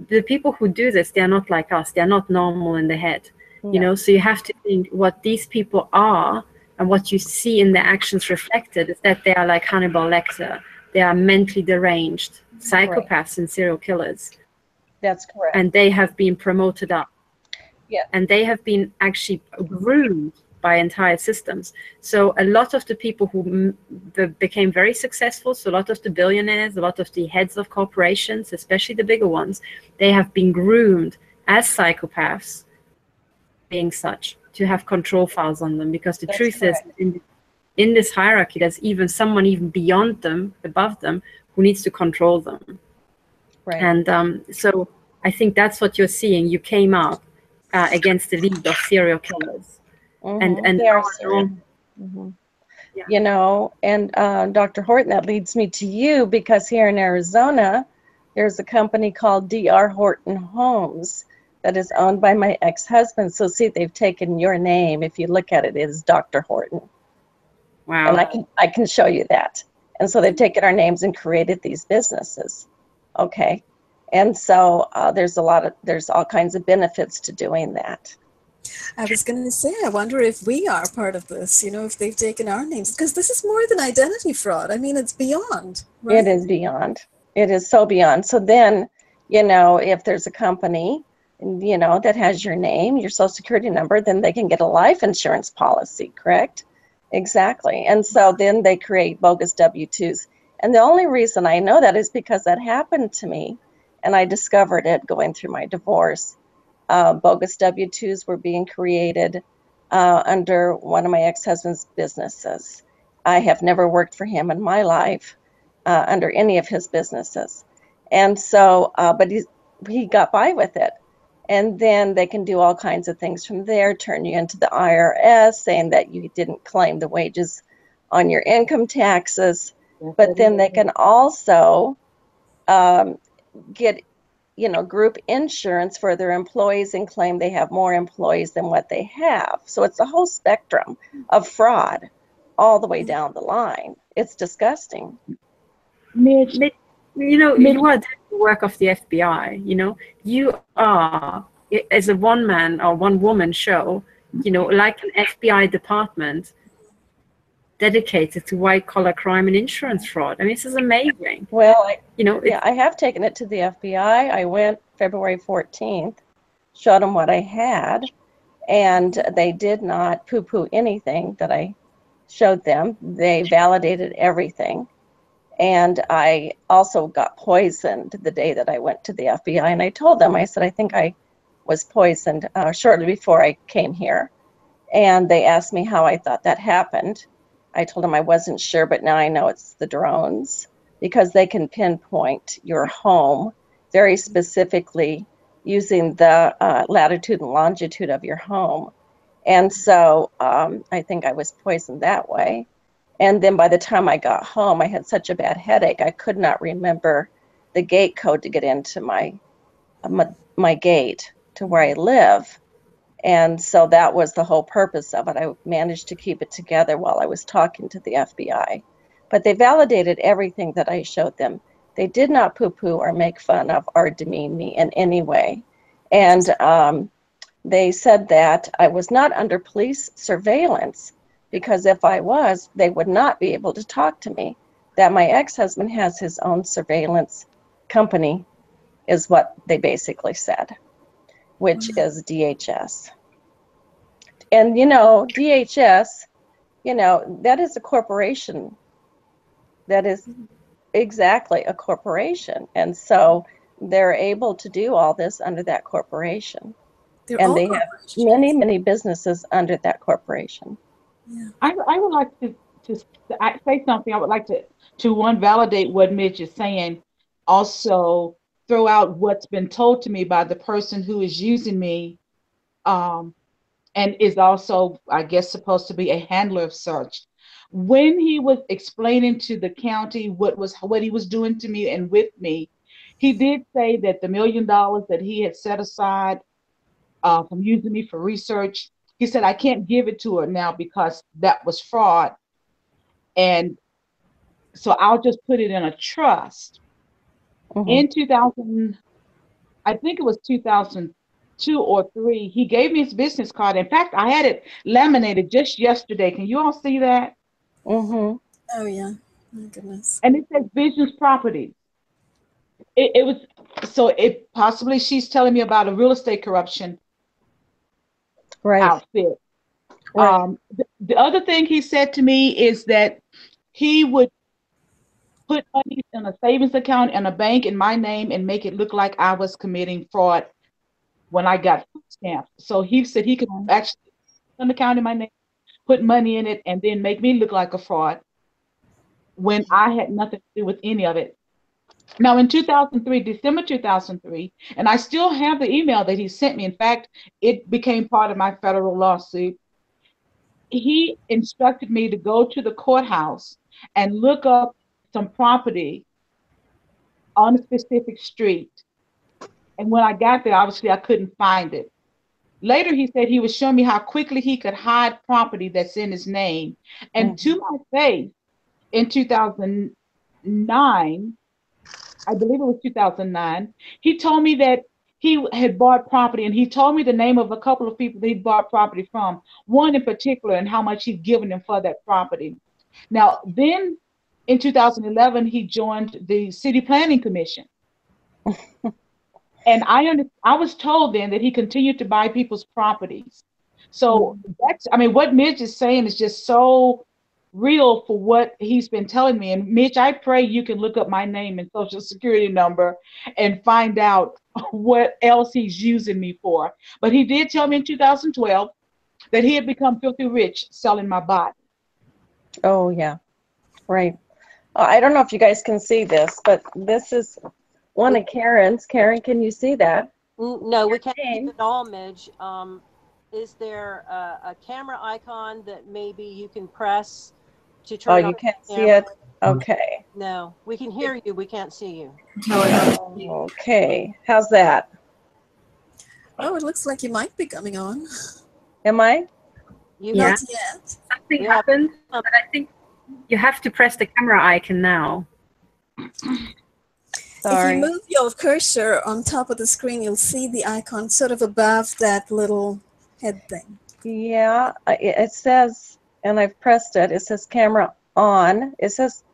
the people who do this, they are not like us. They are not normal in the head, you know. So you have to think what these people are, and what you see in their actions reflected is that they are like Hannibal Lecter. They are mentally deranged, psychopaths, and serial killers That's correct. and they have been promoted up. Yeah. And they have been actually groomed by entire systems. So a lot of the people who became very successful, so a lot of the billionaires, a lot of the heads of corporations, especially the bigger ones, they have been groomed as psychopaths, being such to have control files on them. Because the That's truth correct. is, in, this hierarchy, there's even someone even beyond them, above them, who needs to control them. Right. And um, so I think that's what you're seeing. You came up uh, against the lead of serial killers, and Mhm. and They are now serial. you're- Mhm. Yeah. You know, and uh, Dr. Horton, that leads me to you because here in Arizona, there's a company called DR Horton Homes that is owned by my ex-husband. So see, they've taken your name. If you look at it, it is Dr. Horton, wow. and I can I can show you that. And so they've taken our names and created these businesses. Okay, and so uh, there's a lot of there's all kinds of benefits to doing that. I was going to say, I wonder if we are part of this, you know, if they've taken our names, because this is more than identity fraud. I mean, it's beyond. Right? It is beyond. It is so beyond. So then, you know, if there's a company, you know, that has your name, your social security number, then they can get a life insurance policy, correct? Exactly. And so then they create bogus W 2s. And the only reason I know that is because that happened to me and I discovered it going through my divorce. Uh, bogus W 2s were being created uh, under one of my ex husband's businesses. I have never worked for him in my life uh, under any of his businesses. And so, uh, but he, he got by with it. And then they can do all kinds of things from there, turn you into the IRS, saying that you didn't claim the wages on your income taxes. But then they can also um, get, you know, group insurance for their employees and claim they have more employees than what they have. So it's a whole spectrum of fraud all the way down the line. It's disgusting. Midge, But, you know, Maybe- you are doing the work of the FBI. You know, you are as a one man or one woman show. You know, like an FBI department dedicated to white collar crime and insurance fraud. I mean, this is amazing. Well, I, You know, Yeah, I have taken it to the FBI. I went February 14th, showed them what I had, and they did not poo poo anything that I showed them. They validated everything. And I also got poisoned the day that I went to the FBI. And I told them, I said, I think I was poisoned uh, shortly before I came here. And they asked me how I thought that happened. I told them I wasn't sure, but now I know it's the drones because they can pinpoint your home very specifically using the uh, latitude and longitude of your home. And so um, I think I was poisoned that way. And then by the time I got home, I had such a bad headache, I could not remember the gate code to get into my, my, my gate to where I live. And so that was the whole purpose of it. I managed to keep it together while I was talking to the FBI but they validated everything that I showed them. They did not poo poo or make fun of or demean me in any way. And um, they said that I was not under police surveillance because if I was, they would not be able to talk to me. That my ex husband has his own surveillance company, is what they basically said, which mm-hmm. is DHS. And you know, DHS, you know, that is a corporation that is mm-hmm. exactly a corporation. And so they're able to do all this under that corporation. They're and they have. Many, many businesses under that corporation. I, I would like to, to say something. I would like to, to one, validate what Midge is saying. Also, throw out what's been told to me by the person who is using me um, and is also, I guess, supposed to be a handler of such. When he was explaining to the county what was what he was doing to me and with me, he did say that the million dollars that he had set aside uh, from using me for research, he said I can't give it to her now because that was fraud, and so I'll just put it in a trust. Mhm. In 2000, I think it was 2002 or three, he gave me his business card. In fact, I had it laminated just yesterday. Can you all see that? Mhm. Oh, yeah. My goodness. And it says Visions Property. It, it was so it possibly she's telling me about a real estate corruption Right. outfit. Right. Um, the, the other thing he said to me is that he would put money in a savings account and a bank in my name and make it look like I was committing fraud when I got food stamps. So he said he could actually put an account in my name, put money in it, and then make me look like a fraud when I had nothing to do with any of it. Now, in 2003, December 2003, and I still have the email that he sent me. In fact, it became part of my federal lawsuit. He instructed me to go to the courthouse and look up some property on a specific street. And when I got there, obviously I couldn't find it. Later, he said he was showing me how quickly he could hide property that's in his name. And mm. to my face, in 2009, I believe it was 2009, he told me that he had bought property and he told me the name of a couple of people that he bought property from, one in particular, and how much he'd given them for that property. Now, then in 2011, he joined the City Planning Commission. and I, under, I was told then that he continued to buy people's properties. So that's, I mean, what Midge is saying is just so real for what he's been telling me. And Midge, I pray you can look up my name and social security number and find out [LAUGHS] what else he's using me for. But he did tell me in 2012 that he had become filthy rich selling my body. Oh, yeah. Right. Uh, I don't know if you guys can see this, but this is one of Karen's. Karen, can you see that? N- No, we can't see name. it all, Midge. Um, is there a, a camera icon that maybe you can press to Oh, turn on you the can't see camera? it? Okay. No, we can hear you, we can't see you. Okay. How's that? Oh, it looks like you might be coming on. Am I? You Yeah. Not yet. Something Yeah. happened, but I think you have to press the camera icon now. Sorry. If you move your cursor on top of the screen, you'll see the icon sort of above that little head thing. Yeah, it it says, and I've pressed it, it says camera on. It says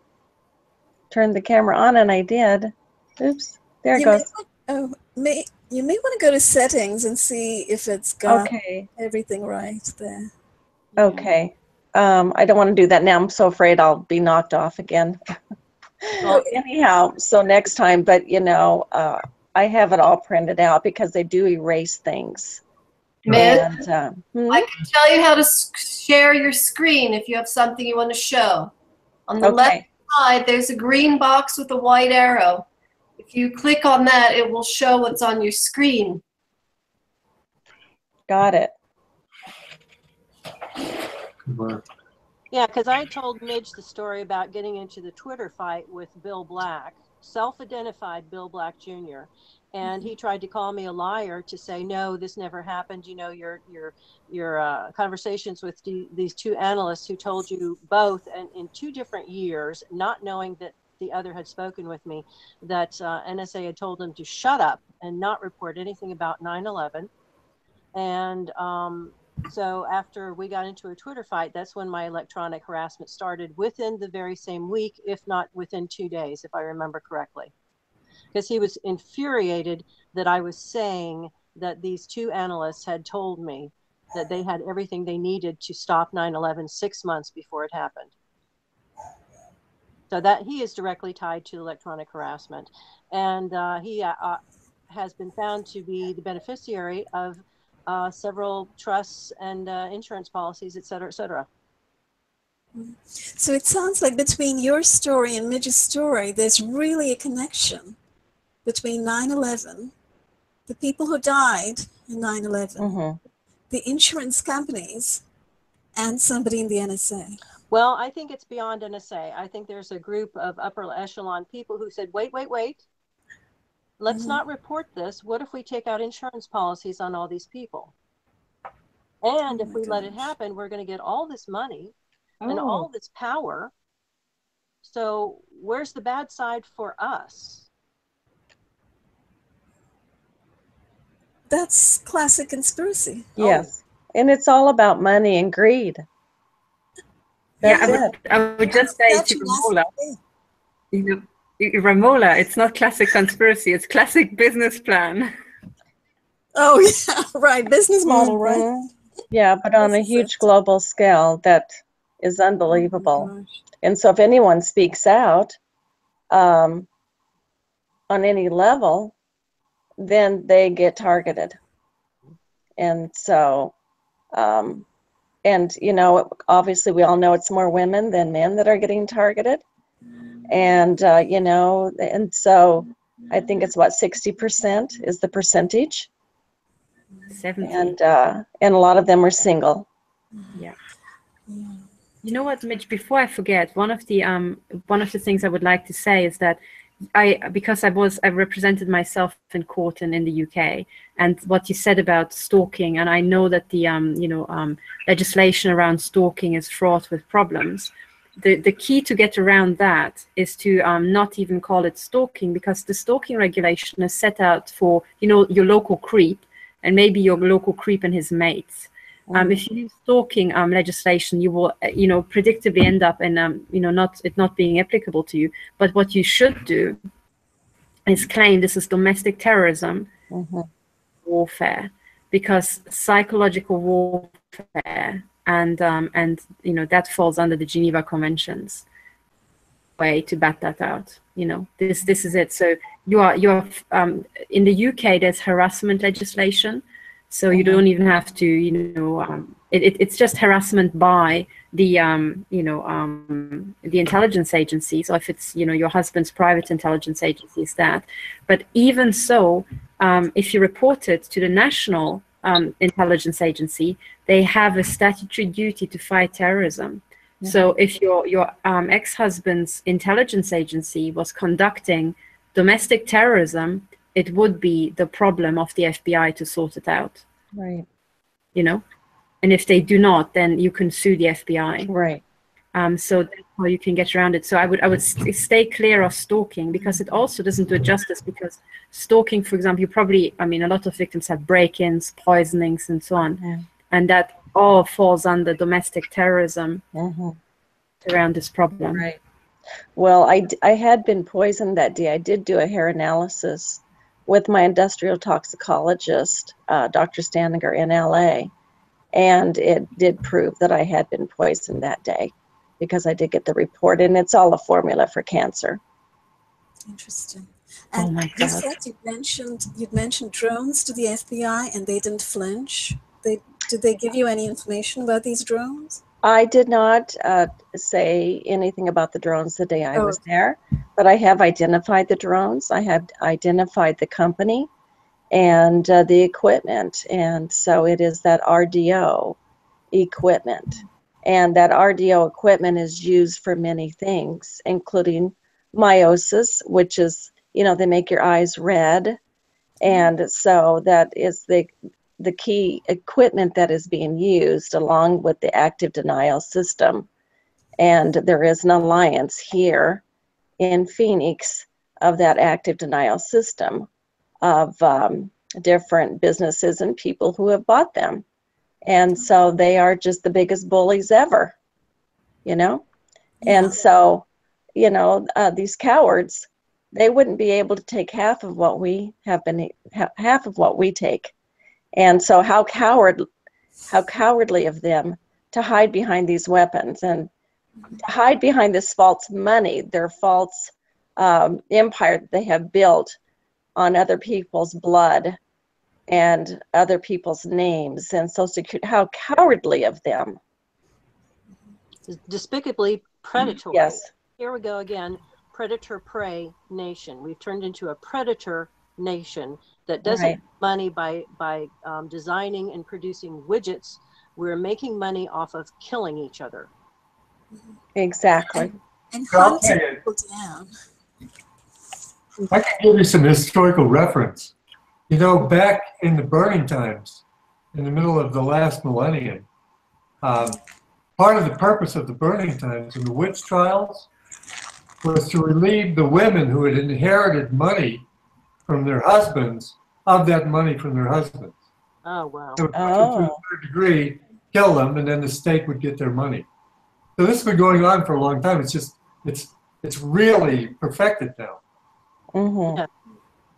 turn the camera on, and I did. Oops, there it you may, goes. want- oh, may, you may want to go to settings and see if it's got Okay, everything right there. okay. Um, I don't want to do that now. I'm so afraid I'll be knocked off again. [LAUGHS] Well, Anyhow, so next time, but you know, uh, I have it all printed out because they do erase things. Midge, And, um, hmm? I can tell you how to s- share your screen if you have something you want to show. On the left side, there's a green box with a white arrow. If you click on that, it will show what's on your screen. got it. Yeah, because I told Midge the story about getting into the Twitter fight with Bill Black, self-identified Bill Black Jr. And he tried to call me a liar to say no, this never happened. You know, your your your uh, conversations with the, these two analysts who told you both, and in two different years, not knowing that the other had spoken with me, that uh, NSA had told them to shut up and not report anything about 9/11. And um, so after we got into a Twitter fight, that's when my electronic harassment started within the very same week, if not within two days, if I remember correctly. Because he was infuriated that I was saying that these two analysts had told me that they had everything they needed to stop 9 11 six months before it happened. So that he is directly tied to electronic harassment. And uh, he uh, uh, has been found to be the beneficiary of uh, several trusts and uh, insurance policies, et cetera, et cetera. So it sounds like between your story and Midge's story, there's really a connection between 9 11, the people who died in 9 11, hmm the insurance companies, and somebody in the NSA. Well, I think it's beyond NSA. I think there's a group of upper echelon people who said, wait, wait, wait. Let's Mhm. not report this. What if we take out insurance policies on all these people? And Oh if we let it happen, we're going to get all this money and Oh, all this power. So, where's the bad side for us? That's classic conspiracy. Oh. Yes, and it's all about money and greed. Yeah, I would, I would just say That's to Ramola, you know, Ramola, it's not classic conspiracy, it's classic business plan. Oh, [LAUGHS] yeah, right. Business model, right? Mhm. Yeah, but on a huge it. global scale, that is Oh unbelievable. gosh. And so if anyone speaks out um, on any level, then they get targeted. And so, um, and you know, obviously, we all know it's more women than men that are getting targeted, and uh, you know, and so I think it's what sixty percent is the percentage, 70. and uh, and a lot of them are single. yeah. Yeah. You know what, Midge? Before I forget, one of the um one of the things I would like to say is that I because I was I represented myself in court and in the UK, and what you said about stalking, and I know that the um you know um legislation around stalking is fraught with problems. The the key to get around that is to um, not even call it stalking because the stalking regulation is set out for you know your local creep and maybe your local creep and his mates. Um, if you use stalking um, legislation, you will, uh, you know, predictably end up in, um, you know, not it not being applicable to you. But what you should do is claim this is domestic terrorism Mhm. warfare, because psychological warfare and um, and you know that falls under the Geneva Conventions. Way to bat that out. You know, this this is it. So you are you are um, in the UK. There's harassment legislation. So you don't even have to, you know, um, it, it, it's just harassment by the, um, you know, um, the intelligence agency. So if it's, you know, your husband's private intelligence agency is that. But even so, um, if you report it to the national um, intelligence agency, they have a statutory duty to fight terrorism. So if your your um, ex-husband's intelligence agency was conducting domestic terrorism, it would be the problem of the FBI to sort it out, Right, you know? And if they do not, then you can sue the FBI. right. Um, so that's how you can get around it. So I would I would st- stay clear of stalking because it also doesn't do it justice. Because stalking, for example, you probably I mean a lot of victims have break-ins, poisonings, and so on, Yeah. and that all falls under domestic terrorism around this problem. Right. Well, I, d- I had been poisoned that day. I did do a hair analysis with my industrial toxicologist, uh, Dr. Standinger in LA, and it did prove that I had been poisoned that day because I did get the report, and it's all a formula for cancer. Interesting. Oh And my you God. said you mentioned you'd mentioned drones to the FBI and they didn't flinch. They did they give you any information about these drones? I did not uh, say anything about the drones the day I Oh. was there, but I have identified the drones. I have identified the company and uh, the equipment. And so it is that RDO equipment. And that RDO equipment is used for many things, including meiosis, which is, you know, they make your eyes red. And so that is the the key equipment that is being used along with the active denial system. And there is an alliance here in Phoenix of that active denial system of um, different businesses and people who have bought them. And so they are just the biggest bullies ever, you know? And so, you know, uh, these cowards, they wouldn't be able to take half of what we have been, ha- half of what we take. And so, how coward, how cowardly of them to hide behind these weapons and to hide behind this false money, their false um, empire that they have built on other people's blood and other people's names and social security. How cowardly of them! Despicably predatory. Yes, Here we go again. Predator prey nation. We've turned into a predator nation that doesn't Right. make money by by um, designing and producing widgets. We're making money off of killing each other. exactly. And I'll hunting tell you. people down. I can give you some historical reference. You know, back in the burning times, in the middle of the last millennium, um, part of the purpose of the burning times and the witch trials was to relieve the women who had inherited money from their husbands of that money from their husbands. Oh wow. They would put to a Oh. third degree, kill them, and then the state would get their money. So this has been going on for a long time. It's just it's it's really perfected now. hmm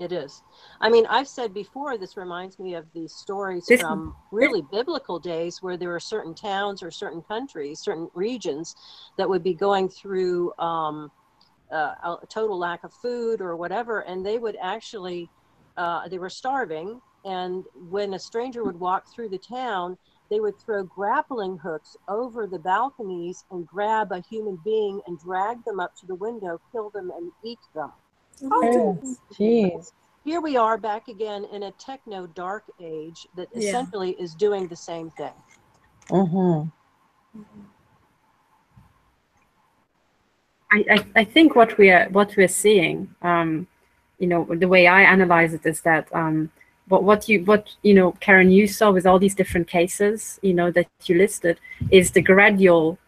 It is. I mean, I've said before, this reminds me of these stories This- from really biblical days where there were certain towns or certain countries, certain regions that would be going through um, uh, a total lack of food or whatever, and they would actually, uh, they were starving. And when a stranger would walk through the town, they would throw grappling hooks over the balconies and grab a human being and drag them up to the window, kill them, and eat them. Oh, jeez. Here we are back again in a techno dark age that Yeah. essentially is doing the same thing. Mm-hmm. I, I, I think what we are what we're seeing, um, you know, the way I analyze it is that um, what what you what you know, Karen, you saw with all these different cases, you know, that you listed, is the gradual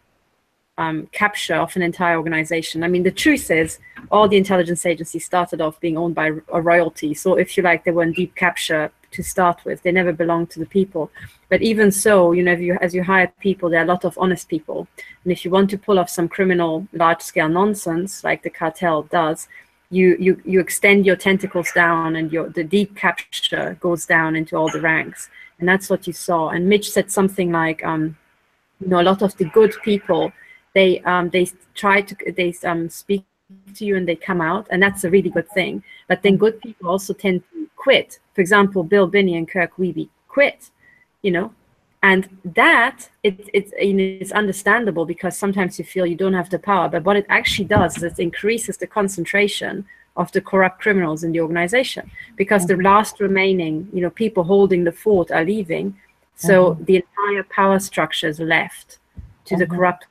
um, capture of an entire organization. I mean, the truth is, all the intelligence agencies started off being owned by a royalty. So, if you like, they were in deep capture to start with. They never belonged to the people. But even so, you know, if you, as you hire people, there are a lot of honest people. And if you want to pull off some criminal, large-scale nonsense like the cartel does, you you you extend your tentacles down, and your the deep capture goes down into all the ranks. And that's what you saw. And Midge said something like, um, you know, a lot of the good people they um, they try to they um, speak to you and they come out and that's a really good thing but then good people also tend to quit for example Bill Binney and Kirk Wiebe quit you know and that it, know, it's understandable because sometimes you feel you don't have the power but what it actually does is it increases the concentration of the corrupt criminals in the organization because the last remaining you know people holding the fort are leaving. So the entire power structure is left to the Mhm. corrupt.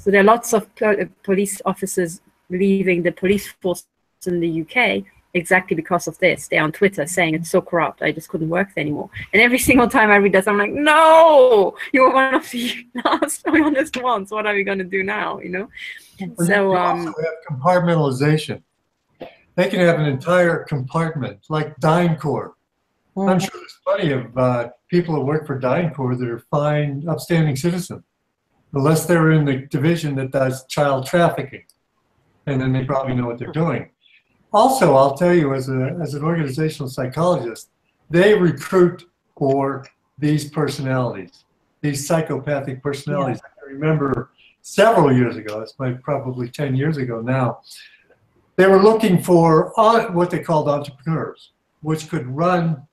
So there are lots of po- police officers leaving the police force in the UK exactly because of this. They're on Twitter saying it's so corrupt. I just couldn't work there anymore. And every [LAUGHS] single time I read this, I'm like, no, you were one of the [LAUGHS] last honest ones. What are we going to do now? You know? Well, So, you um, also have compartmentalization. They can have an entire compartment, like DynCorp. I'm sure there's plenty of uh, people that work for DynCorp that are fine, upstanding citizens, unless they're in the division that does child trafficking, and then they probably know what they're doing. Also, I'll tell you, as a as an organizational psychologist, they recruit for these personalities, these psychopathic personalities. I remember several years ago. It's like probably ten years ago now. They were looking for uh, what they called entrepreneurs, which could run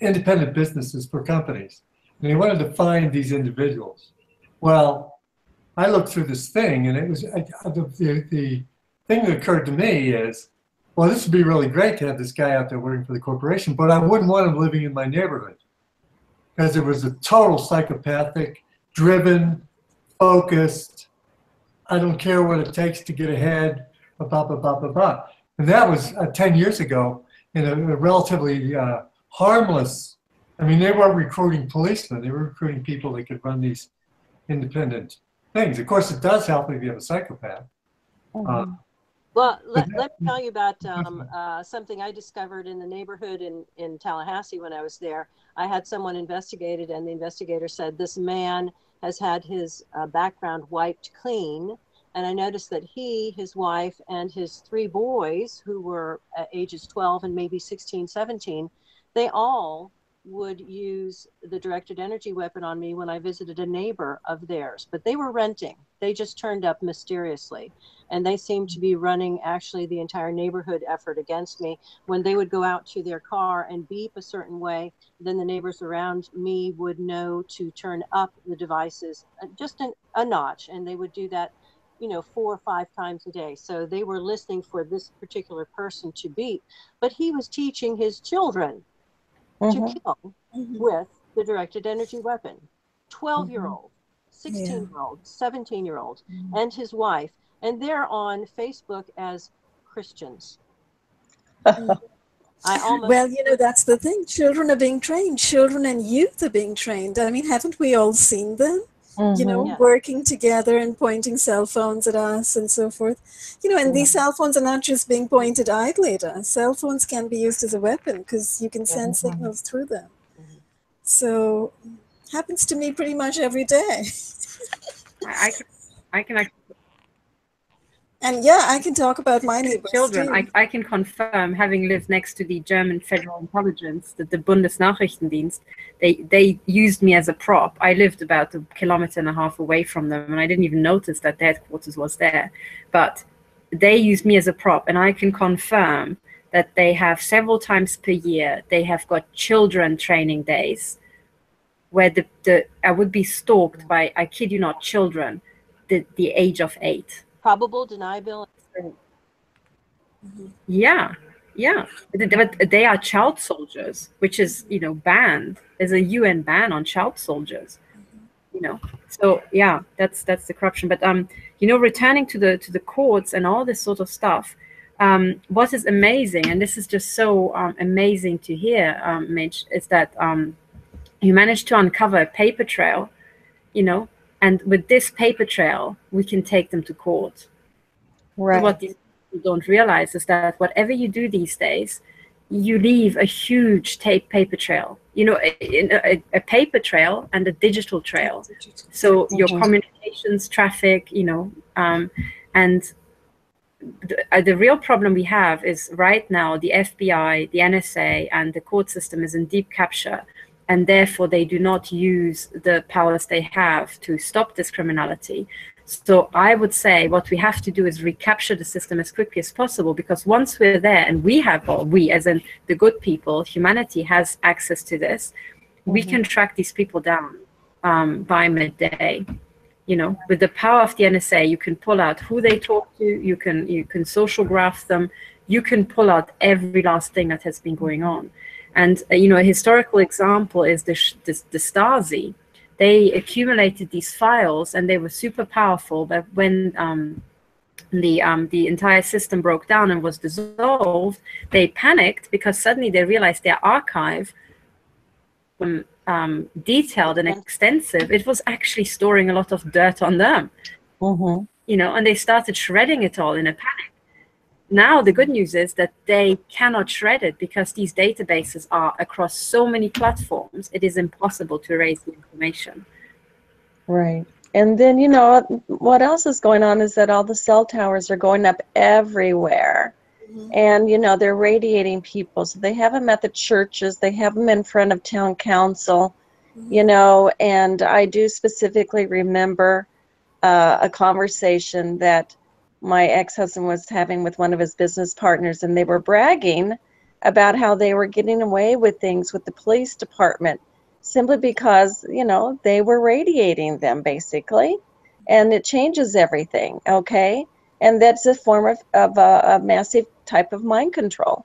independent businesses for companies. And they wanted to find these individuals. Well, I looked through this thing, and it was I, the, the thing that occurred to me is, well, this would be really great to have this guy out there working for the corporation, but I wouldn't want him living in my neighborhood because it was a total psychopathic, driven, focused. I don't care what it takes to get ahead. Blah blah blah blah blah. And that was uh, ten years ago in a, a relatively uh, harmless. I mean, they weren't recruiting policemen; they were recruiting people that could run these independent things. Of course, it does help if you have a psychopath. Uh, Well, let, let me tell you about um, uh, something I discovered in the neighborhood in, in Tallahassee when I was there. I had someone investigated, and the investigator said this man has had his uh, background wiped clean. And I noticed that he, his wife, and his three boys, who were uh, ages 12 and maybe 16, 17, they all would use the directed energy weapon on me when I visited a neighbor of theirs. But they were renting, they just turned up mysteriously and they seemed to be running actually the entire neighborhood effort against me when they would go out to their car and beep a certain way then the neighbors around me would know to turn up the devices uh, just an, a notch and they would do that you know four or five times a day so they were listening for this particular person to beep but he was teaching his children Mhm. to kill Mhm. with the directed energy weapon 12 year old 16 year old, 17 year old Mhm. and his wife and they're on facebook as christians i almost Well, you know, that's the thing. Children are being trained. Children and youth are being trained. I mean, haven't we all seen them? You know, Yeah. working together and pointing cell phones at us and so forth. You know, and these cell phones are not just being pointed idly at us. Cell phones can be used as a weapon because you can send signals through them. Mhm. So, happens to me pretty much every day. I, I can, I can actually And yeah, I can talk about my neighbors. children. I, I can confirm, having lived next to the German Federal Intelligence, the, the Bundesnachrichtendienst, they they used me as a prop. I lived about a kilometer and a half away from them, and I didn't even notice that the headquarters was there. But they used me as a prop, and I can confirm that they have several times per year. They have got children training days where the, the I would be stalked by I kid you not children, the the age of eight. Probable deniability. Yeah, yeah. But they are child soldiers, which is you know banned. There's a UN ban on child soldiers. You know, so yeah, that's that's the corruption. But um, you know, returning to the to the courts and all this sort of stuff. Um, what is amazing, and this is just so um, amazing to hear, um, Midge, is that um, you managed to uncover a paper trail, you know, and with this paper trail, we can take them to court. Right. What these people don't realize is that whatever you do these days, you leave a huge tape paper trail. You know, a, a, a paper trail and a digital trail. So your Mhm. communications, traffic, you know, um, and the, uh, the real problem we have is right now the FBI, the NSA, and the court system is in deep capture, and therefore they do not use the powers they have to stop this criminality. So I would say what we have to do is recapture the system as quickly as possible because once we're there and we have, or we as in the good people, humanity has access to this, we Mhm. can track these people down um, by midday. You know, with the power of the NSA, you can pull out who they talk to, you can you can social graph them, you can pull out every last thing that has been going on. And uh, you know, a historical example is the, the, the Stasi they accumulated these files and they were super powerful but when um, the um, the entire system broke down and was dissolved they panicked because suddenly they realized their archive um, um, detailed and extensive it was actually storing a lot of dirt on them Mm-hmm. you know and they started shredding it all in a panic now the good news is that they cannot shred it because these databases are across so many platforms it is impossible to erase the information Right. And then, you know, what else is going on is that all the cell towers are going up everywhere. Mhm. And, you know, they're radiating people. So they have them at the churches, they have them in front of town council, you know. And I do specifically remember uh, a conversation that my ex husband was having with one of his business partners, and they were bragging about how they were getting away with things with the police department simply because you know they were radiating them basically. And it changes everything okay? And that's a form of, of a, a massive type of mind control.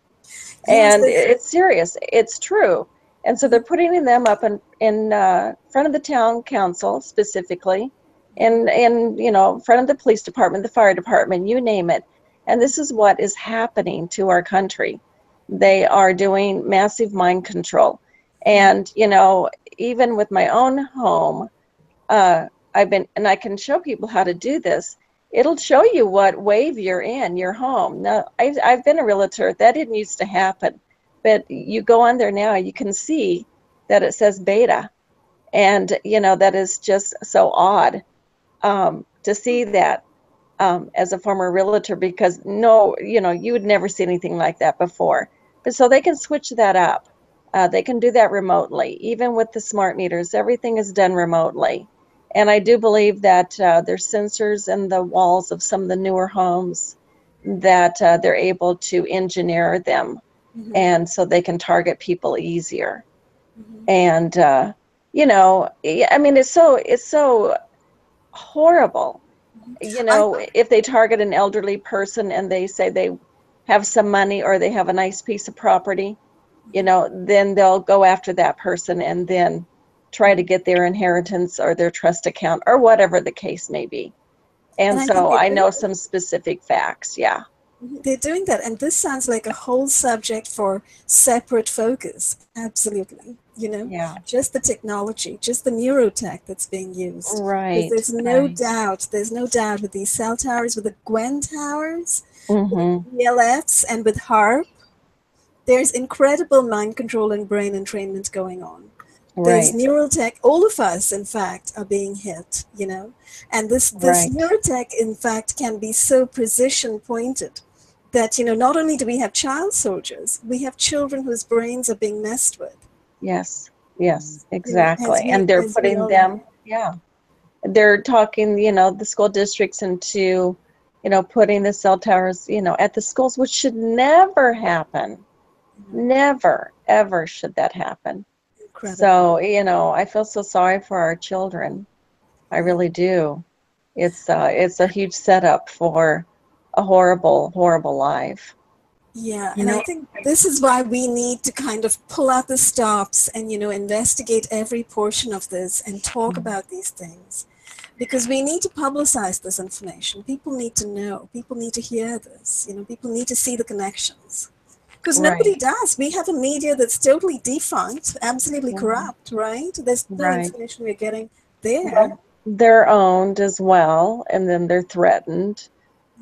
Yes, and it's serious. It's true. And so they're putting them up in, in uh, front of the town council specifically and and you know front of the police department the fire department you name it. And this is what is happening to our country. They are doing massive mind control. And you know even with my own home uh, i've been and i can show people how to do this. It'll show you what wave you're in your home. Now I've, I've been a realtor. That didn't used to happen. But you go on there now you can see that it says beta. And you know that is just so odd um, to see that um, as a former realtor because no you know you would never see anything like that before. But so they can switch that up. Uh, they can do that remotely even with the smart meters. Everything is done remotely. And i do believe that uh, there's sensors in the walls of some of the newer homes that uh, they're able to engineer them. Mhm. and so they can target people easier. Mhm. and uh, you know i mean it's so it's so horrible. Mm-hmm. You know if they target an elderly person and they say they have some money or they have a nice piece of property you mm-hmm. know then they'll go after that person and then try to get their inheritance or their trust account or whatever the case may be. And, And I so i know some specific facts yeah They're doing that, and this sounds like a whole subject for separate focus. Absolutely, you know, yeah just the technology, just the neurotech that's being used right There's no right. doubt. There's no doubt with these cell towers, with the GWEN towers, Mhm. ELFs, and with HAARP. There's incredible mind control and brain entrainment going on. There's right neural tech. All of us, in fact, are being hit. You know, and this this Right. neurotech, in fact, can be so precision pointed that you know not only do we have child soldiers, we have children whose brains are being messed with. Yes, yes, exactly. we- And they're putting them, yeah. They're talking, you know, the school districts into, you know, putting the cell towers, you know, at the schools, which should never happen. Never, ever should that happen. Incredible. So, you know, I feel so sorry for our children. I really do. It's uh, it's a huge setup for a horrible, horrible life. Yeah, You and I think this is why we need to kind of pull out the stops and, you know, investigate every portion of this and talk about these things. Because we need to publicize this information. People need to know. People need to hear this. You know, people need to see the connections. Because nobody Right. does. We have a media that's totally defunct, absolutely Mhm. corrupt, right? There's no Right. information we're getting there. Well, They're owned as well, and then they're threatened.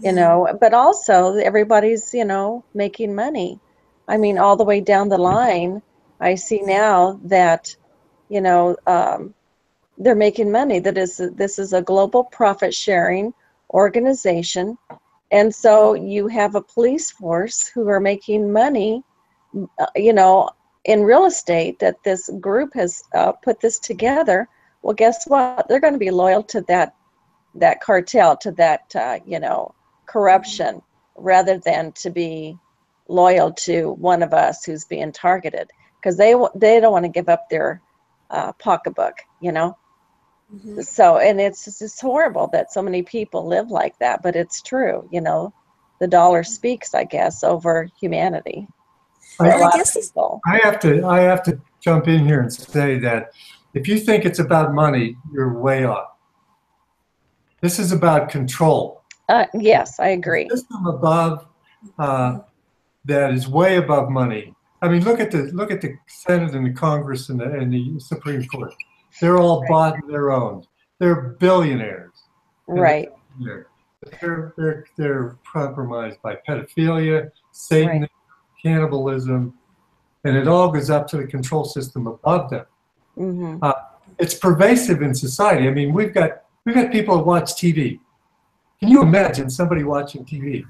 You know but also everybody's you know making money. I mean all the way down the line i see now that you know um, they're making money. That is this is a global profit sharing organization. And so you have a police force who are making money uh, you know in real estate that this group has uh, put this together. Well guess what? They're going to be loyal to that that cartel to that uh, you know corruption rather than to be loyal to one of us who's being targeted because they they don't want to give up their uh, pocketbook you know Mhm. so and it's just horrible that so many people live like that but it's true you know the dollar speaks i guess over humanity for I- a I lot of guess I have to I have to jump in here and say that if you think it's about money, you're way off. This is about control. Uh, yes i agree System above uh, that is way above money. I mean, look at the look at the Senate and the Congress and the and the Supreme Court. They're all Right. bought and they're owned. They're billionaires. right They're they're they're, they're compromised by pedophilia, Satan, cannibalism, and it all goes up to the control system above them. hmm It's pervasive in society. I mean, we've got we've got people who watch TV. Can you imagine somebody watching TV?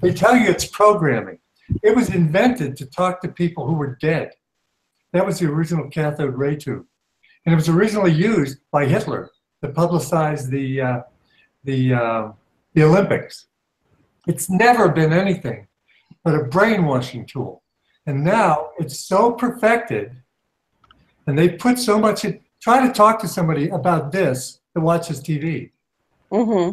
They tell you it's programming. It was invented to talk to people who were dead. That was the original cathode ray tube, and it was originally used by Hitler to publicize the uh, the uh, the Olympics. It's never been anything but a brainwashing tool, and now it's so perfected, and they put so much. In, try to talk to somebody about this that watches TV hmm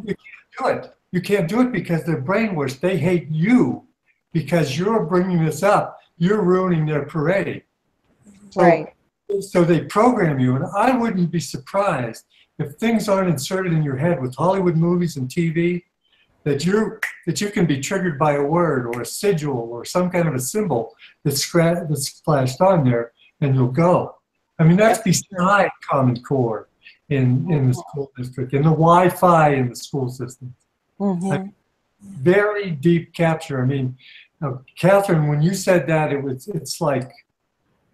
do it. You can't do it because they're brainwashed. They hate you because you're bringing this up. You're ruining their parade. So, right So they program you, and I wouldn't be surprised if things aren't inserted in your head with Hollywood movies and TV that you that you can be triggered by a word or a sigil or some kind of a symbol that's scra- that's flashed on there, and you'll go. I mean, that's beside Common Core in in the school district and the Wi-Fi in the school system hmm very deep capture. I mean, uh, Katherine, when you said that, it was it's like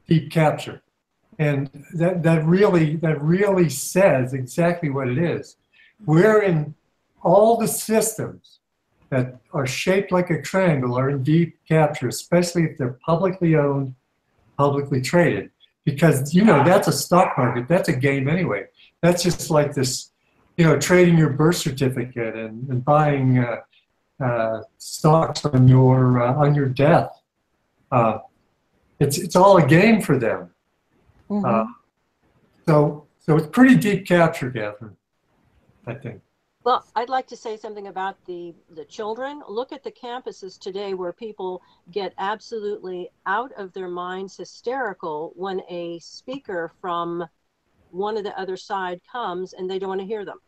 deep capture, and that that really that really says exactly what it is. We're in all the systems that are shaped like a triangle are in deep capture, especially if they're publicly owned, publicly traded, because you know that's a stock market. That's a game anyway. That's just like this, you know, trading your birth certificate and, and buying. Uh, uh, stocks on your uh, on your death. Uh, it's it's all a game for them. hmm Uh, so so it's pretty deep capture, Katherine. I think. Well, I'd like to say something about the, the children. Look at the campuses today where people get absolutely out of their minds hysterical when a speaker from one of the other side comes and they don't want to hear them.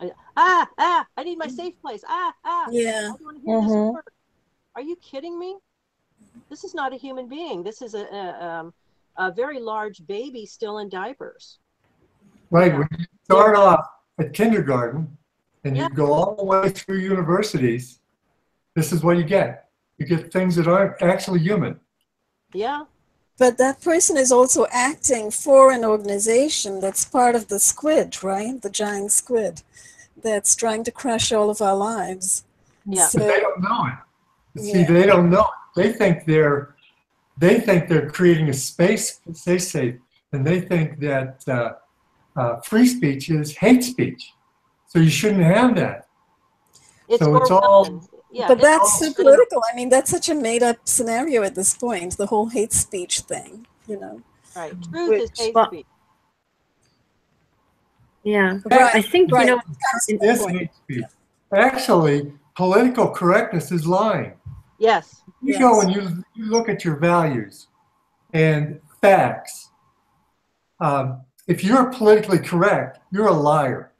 I- ah, ah, I need my safe place. Ah, ah. Yeah. I don't want to hear this Mhm. Are you kidding me? This is not a human being. This is a, a, um, a very large baby still in diapers. Right. Yeah. When you start off at kindergarten and you go all the way through universities, this is what you get. You get things that aren't actually human. Yeah. But that person is also acting for an organization that's part of the squid, right? The giant squid that's trying to crush all of our lives. Yeah. But they don't know it. See, Yeah. they don't know. it. They think they're they think they're creating a space. They say, and they think that uh, uh, free speech is hate speech. So you shouldn't have that. It's So it's all- yeah, but that's so political. I mean, that's such a made up scenario at this point, the whole hate speech thing, you know. Right. Truth is hate Well- speech. Yeah. Right, I think, right. you know, in- This hate speech. Actually, political correctness is lying. Yes. You go Yes. and you, you look at your values and facts. Um, if you're politically correct, you're a liar.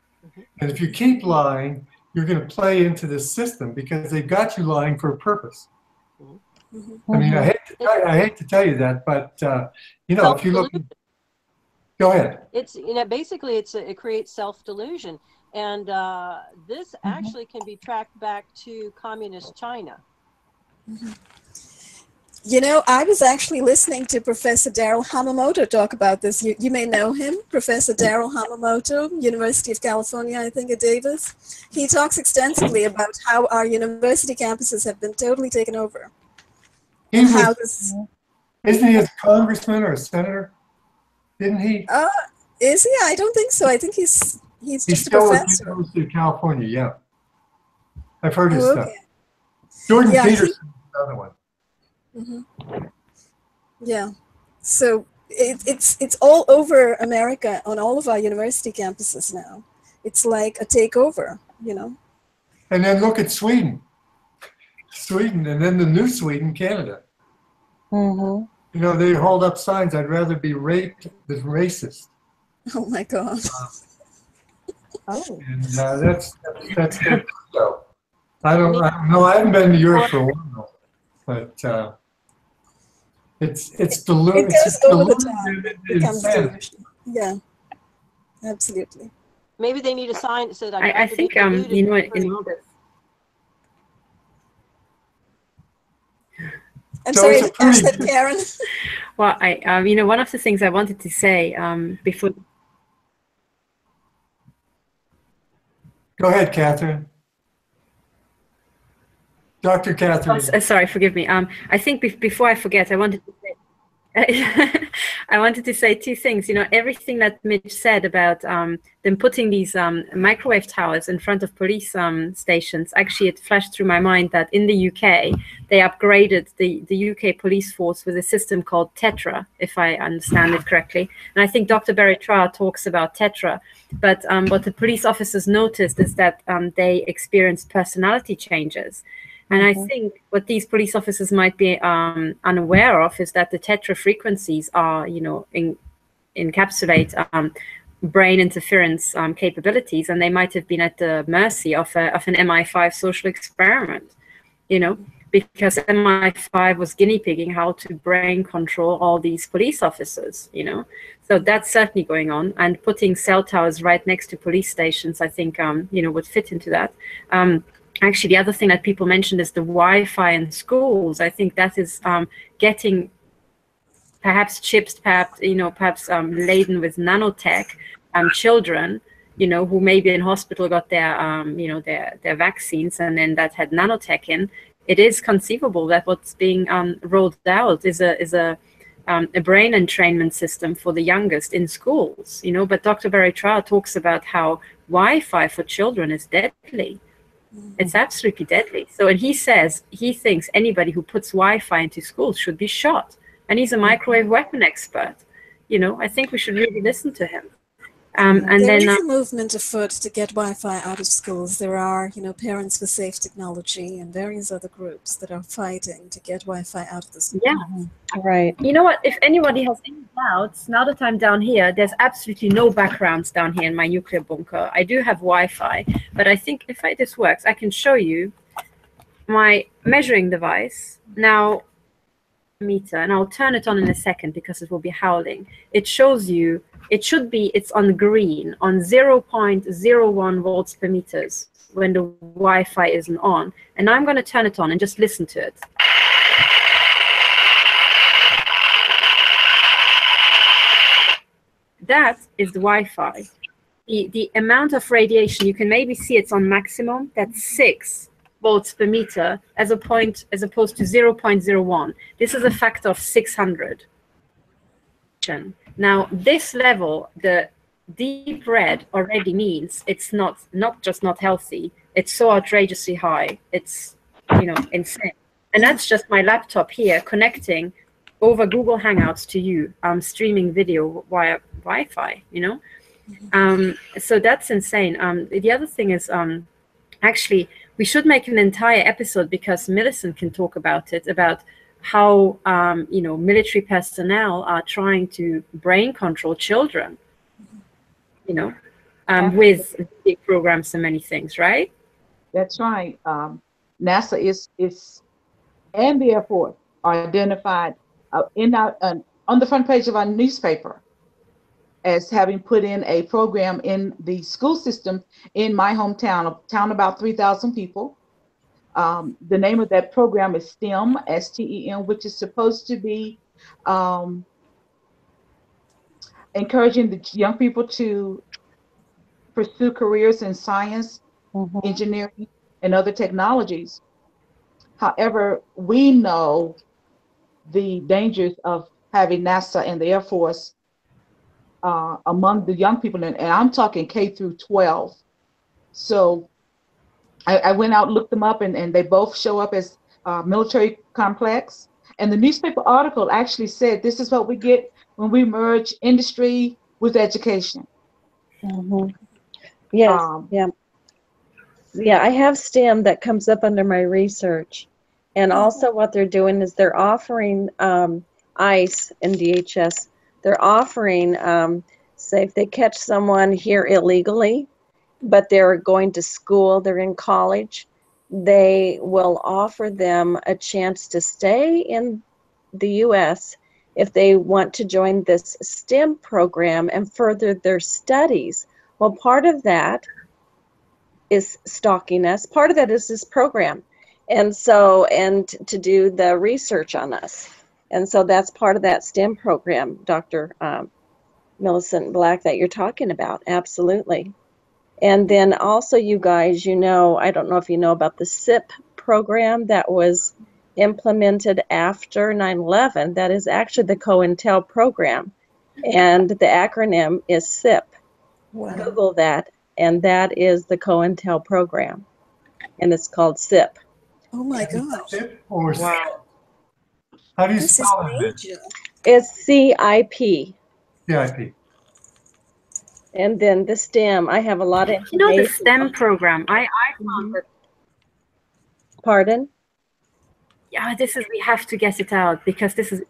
And if you keep lying, you're going to play into this system because they've got you lying for a purpose. Mhm. I mean, I hate to tell you, I hate to tell you that, but uh, you know, if you look, go ahead. It's you know basically it's a, it creates self delusion, and uh, this actually can be tracked back to communist China. You know, I was actually listening to Professor Darrell Hamamoto talk about this. You, you may know him, Professor Darrell Hamamoto, University of California, I think, at Davis. He talks extensively about how our university campuses have been totally taken over. He and how this isn't he a congressman or a senator? Didn't he? uh, is he? I don't think so. I think he's he's He's just a still with the professor. University of California, yeah. I've heard his Oh, stuff. Jordan Yeah, he- Peterson, is another one. Hmm Yeah. So it, it's it's all over America on all of our university campuses now. It's like a takeover, you know. And then look at Sweden. Sweden, and then the new Sweden, Canada. hmm You know, they hold up signs, I'd rather be raped than racist. Oh my God. [LAUGHS] Oh. And uh, that's, that's, that's so. I don't, I don't know, I haven't been to Europe for a while, but uh, it's, it's deluded. It goes over the top. It becomes Insanity. delusional. Yeah. Absolutely. Maybe they need a sign that says I'd I, I think, um, you know, than in free." all this, I'm So sorry, it's a pretty- Ash said Karen. [LAUGHS] well, I, um, you know, one of the things I wanted to say um, before Go ahead, Katherine. Dr. Oh, Katherine. uh, sorry, forgive me. Um, I think bef before I forget, I wanted to say, [LAUGHS] I wanted to say two things. You know, everything that Midge said about um, them putting these um, microwave towers in front of police um, stations. Actually, it flashed through my mind that in the UK they upgraded the the UK police force with a system called Tetra, if I understand it correctly. And I think Dr. Barry Trower talks about Tetra. But um, what the police officers noticed is that um, they experienced personality changes. And I think what these police officers might be um, unaware of is that the tetra frequencies are, you know, in, encapsulate um, brain interference um, capabilities, and they might have been at the mercy of, a, of an MI5 social experiment, you know, because MI5 was guinea pigging how to brain control all these police officers, you know. So that's certainly going on, and putting cell towers right next to police stations, I think, um, you know, would fit into that. Um, actually the other thing that people mentioned is the wi-fi in schools. I think that is um, getting perhaps chips perhaps you know perhaps um, laden with nanotech um, children you know who maybe in hospital got their um, you know their their vaccines and then that had nanotech in. It is conceivable that what's being um, rolled out is a is a um, a brain entrainment system for the youngest in schools you know. But dr barry trower talks about how wi-fi for children is deadly it's absolutely deadly. So, and he says he thinks anybody who puts Wi-Fi into schools should be shot, and he's a mm-hmm. microwave weapon expert. You know, I think we should really listen to him. Um, and there then, is uh, a movement afoot to get Wi-Fi out of schools. There are, you know, Parents for Safe Technology and various other groups that are fighting to get Wi-Fi out of the schools. yeah, Right. you know what? If anybody has any doubts, now that I'm down here, there's absolutely no backgrounds down here in my nuclear bunker. I do have Wi-Fi, but I think if I, this works, I can show you my measuring device now meter and I'll turn it on in a second because it will be howling. It shows you it should be it's on green on 0.01 volts per meters when the Wi-Fi isn't on. And I'm going to turn it on and just listen to it. That is the Wi-Fi. The, the amount of radiation, you can maybe see it's on maximum, that's six volts per meter as a point as opposed to 0.01. This is a factor of 600. Now, this level, the deep red already means it's not not just not healthy, it's so outrageously high. It's you know insane. And that's just my laptop here connecting over Google Hangouts to you, I'm streaming video via Wi-Fi. You know, um, so that's insane. Um, the other thing is um, actually we should make an entire episode because Millicent can talk about it about how um, you know military personnel are trying to brain control children. You know, um, with big programs and many things, right? That's right. Um, NASA is is and the Air Force are identified uh, in our uh, on the front page of our newspaper as having put in a program in the school system in my hometown, a town about 3,000 people. Um, the name of that program is STEM, S-T-E-M, which is supposed to be um, encouraging the young people to pursue careers in science, Mhm. engineering, and other technologies. However, we know the dangers of having NASA and the Air Force uh, among the young people, and, and I'm talking K through 12. So I, I went out, looked them up, and, and they both show up as uh, military complex. And the newspaper article actually said this is what we get when we merge industry with education. Mhm. Yes, Um, yeah. Yeah, I have STEM that comes up under my research. And also what they're doing is they're offering um, ICE and DHS, they're offering, um, say if they catch someone here illegally, but they're going to school, they're in college, they will offer them a chance to stay in the US if they want to join this STEM program and further their studies. Well, part of that is stalking us. Part of that is this program. And so, and to do the research on us. And so that's part of that STEM program, Dr. Um, Millicent Black, that you're talking about. Absolutely. And then also, you guys, you know, I don't know if you know about the SIP program that was implemented after 9 11. That is actually the COINTEL program. And the acronym is SIP. Wow. Google that, and that is the COINTEL program. And it's called SIP. Oh my gosh. Sip or sip? How do you This spell it? It's CIP. CIP. And then the STEM, I have a lot of You know the. STEM program. I I found mm-hmm. that Pardon? yeah, this is we have to get it out because this is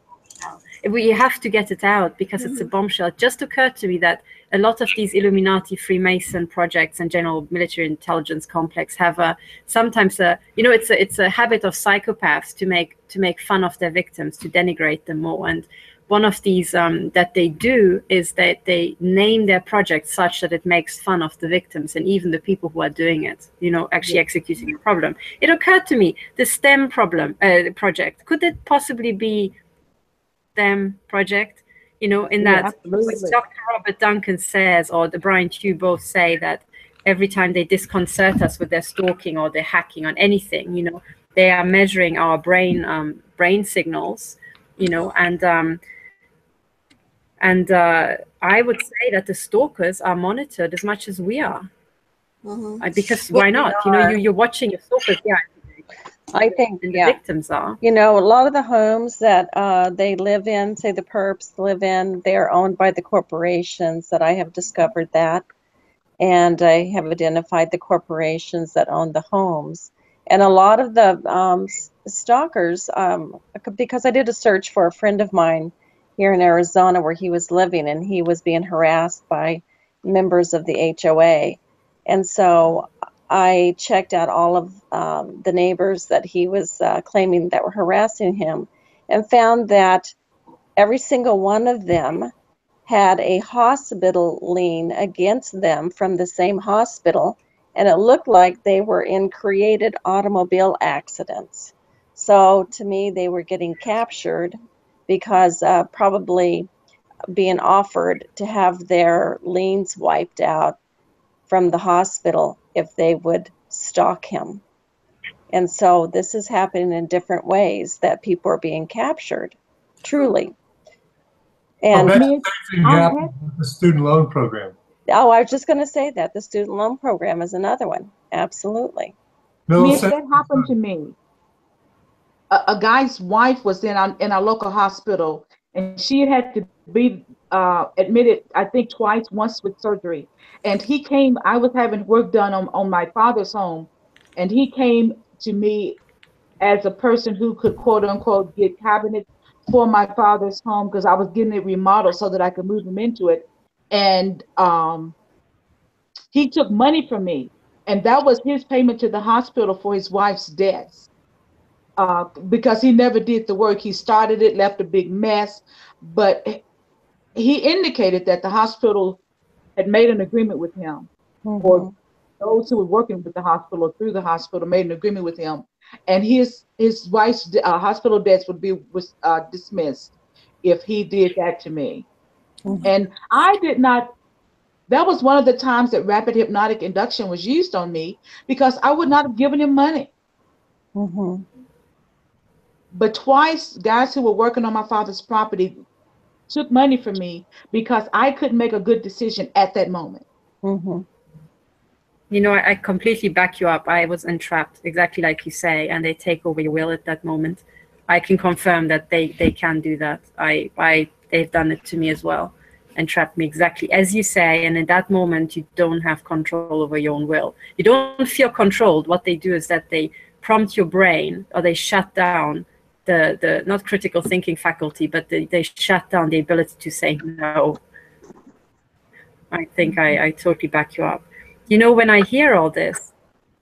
we have to get it out because it's a mm-hmm. bombshell. It just occurred to me that a lot of these Illuminati, Freemason projects and general military intelligence complex have a sometimes a you know it's a it's a habit of psychopaths to make to make fun of their victims to denigrate them more and one of these um, that they do is that they name their project such that it makes fun of the victims and even the people who are doing it you know actually executing the problem. It occurred to me the stem problem uh, project could it possibly be STEM project? You know in that which dr robert duncan says or the brian Tew both say that every time they disconcert us with their stalking or their hacking on anything you know they are measuring our brain um, brain signals you know and um, and uh, I would say that the stalkers are monitored as much as we are, Mhm. Uh, because Well, why not? You know, you, you're watching your stalkers, yeah, I think, and the yeah. victims are. You know, a lot of the homes that uh, they live in, say the perps live in, they're owned by the corporations that I have discovered that. And I have identified the corporations that own the homes. And a lot of the um, stalkers, um, because I did a search for a friend of mine here in Arizona where he was living and he was being harassed by members of the HOA. And so I checked out all of um, the neighbors that he was uh, claiming that were harassing him and found that every single one of them had a hospital lien against them from the same hospital. And it looked like they were in created automobile accidents. So to me, they were getting captured because uh, probably being offered to have their liens wiped out from the hospital if they would stalk him. And so this is happening in different ways that people are being captured, truly. And Well, that's the same thing happened with the student loan program. oh, I was just going to say that the student loan program is another one. Absolutely. Miss, Millicent, that happened to me. A, a guy's wife was in our, in our local hospital, and she had to be uh, admitted, I think twice, once with surgery. And he came. I was having work done on on my father's home, and he came to me as a person who could quote unquote get cabinets for my father's home because I was getting it remodeled so that I could move him into it. And um, he took money from me, and that was his payment to the hospital for his wife's debts. Uh, because he never did the work. He started it, left a big mess, but he indicated that the hospital had made an agreement with him, or those who were working with the hospital or through the hospital made an agreement with him, and his his wife's uh, hospital debts would be was uh, dismissed if he did that to me. Mhm. And I did not. That was one of the times that rapid hypnotic induction was used on me because I would not have given him money. Mhm. But twice, guys who were working on my father's property took money from me because I couldn't make a good decision at that moment. Mhm. You know, I, I completely back you up. I was entrapped, exactly like you say, and they take over your will at that moment. I can confirm that they they can do that. I I they've done it to me as well, entrapped me exactly as you say. And in that moment, you don't have control over your own will. You don't feel controlled. What they do is that they prompt your brain or they shut down the the not critical thinking faculty, but they, they shut down the ability to say no. I think I, I totally back you up. You know when i hear all this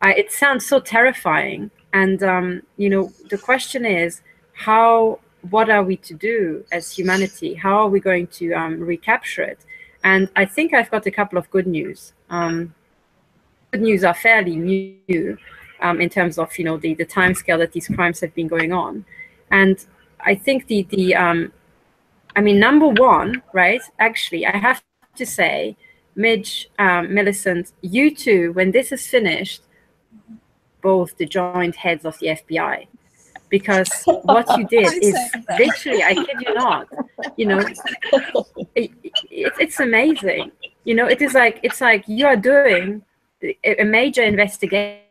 I, it sounds so terrifying. And um, you know the question is how what are we to do as humanity? How are we going to um, recapture it? And i think i've got a couple of good news. Um, good news are fairly new um, in terms of you know the the time scale that these crimes have been going on and i think the the um, i mean number one right actually i have to say Midge, um, Millicent, you two, when this is finished, both the joint heads of the FBI. Because [LAUGHS] what you did is literally, I kid you not, you know, [LAUGHS] it, it, it's amazing. You know, it is like, it's like you are doing a, a major investigation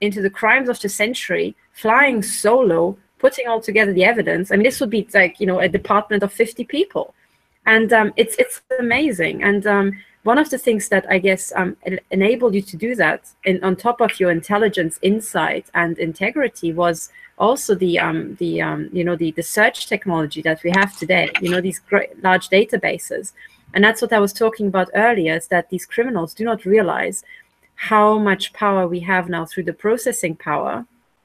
into the crimes of the century, flying solo, putting all together the evidence. I mean, this would be like, you know, a department of 50 people and um, it's it's amazing. And um, one of the things that I guess um, enabled you to do that, in, on top of your intelligence, insight, and integrity, was also the um, the um, you know the the search technology that we have today. You know these great large databases, and that's what I was talking about earlier. Is that these criminals do not realize how much power we have now through the processing power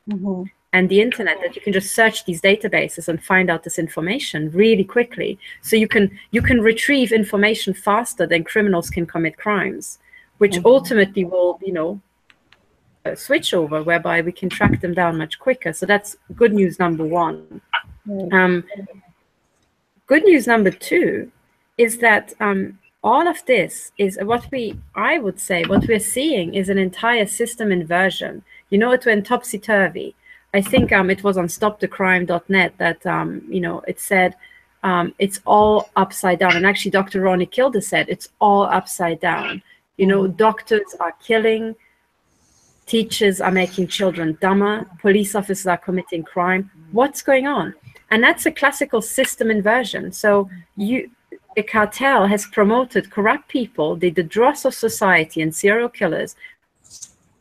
Mhm. and the internet that you can just search these databases and find out this information really quickly so you can you can retrieve information faster than criminals can commit crimes which Mhm. ultimately will you know uh, switch over whereby we can track them down much quicker so that's good news number one Right. um, good news number two is that um, all of this is what we i would say what we're seeing is an entire system inversion you know it went topsy-turvy I think um, it was on stopthecrime.net that um, you know it said um, it's all upside down. And actually, Dr. Rauni Kilde said it's all upside down. You know, doctors are killing, teachers are making children dumber, police officers are committing crime. What's going on? And that's a classical system inversion. So you, a cartel has promoted corrupt people, the, the dross of society, and serial killers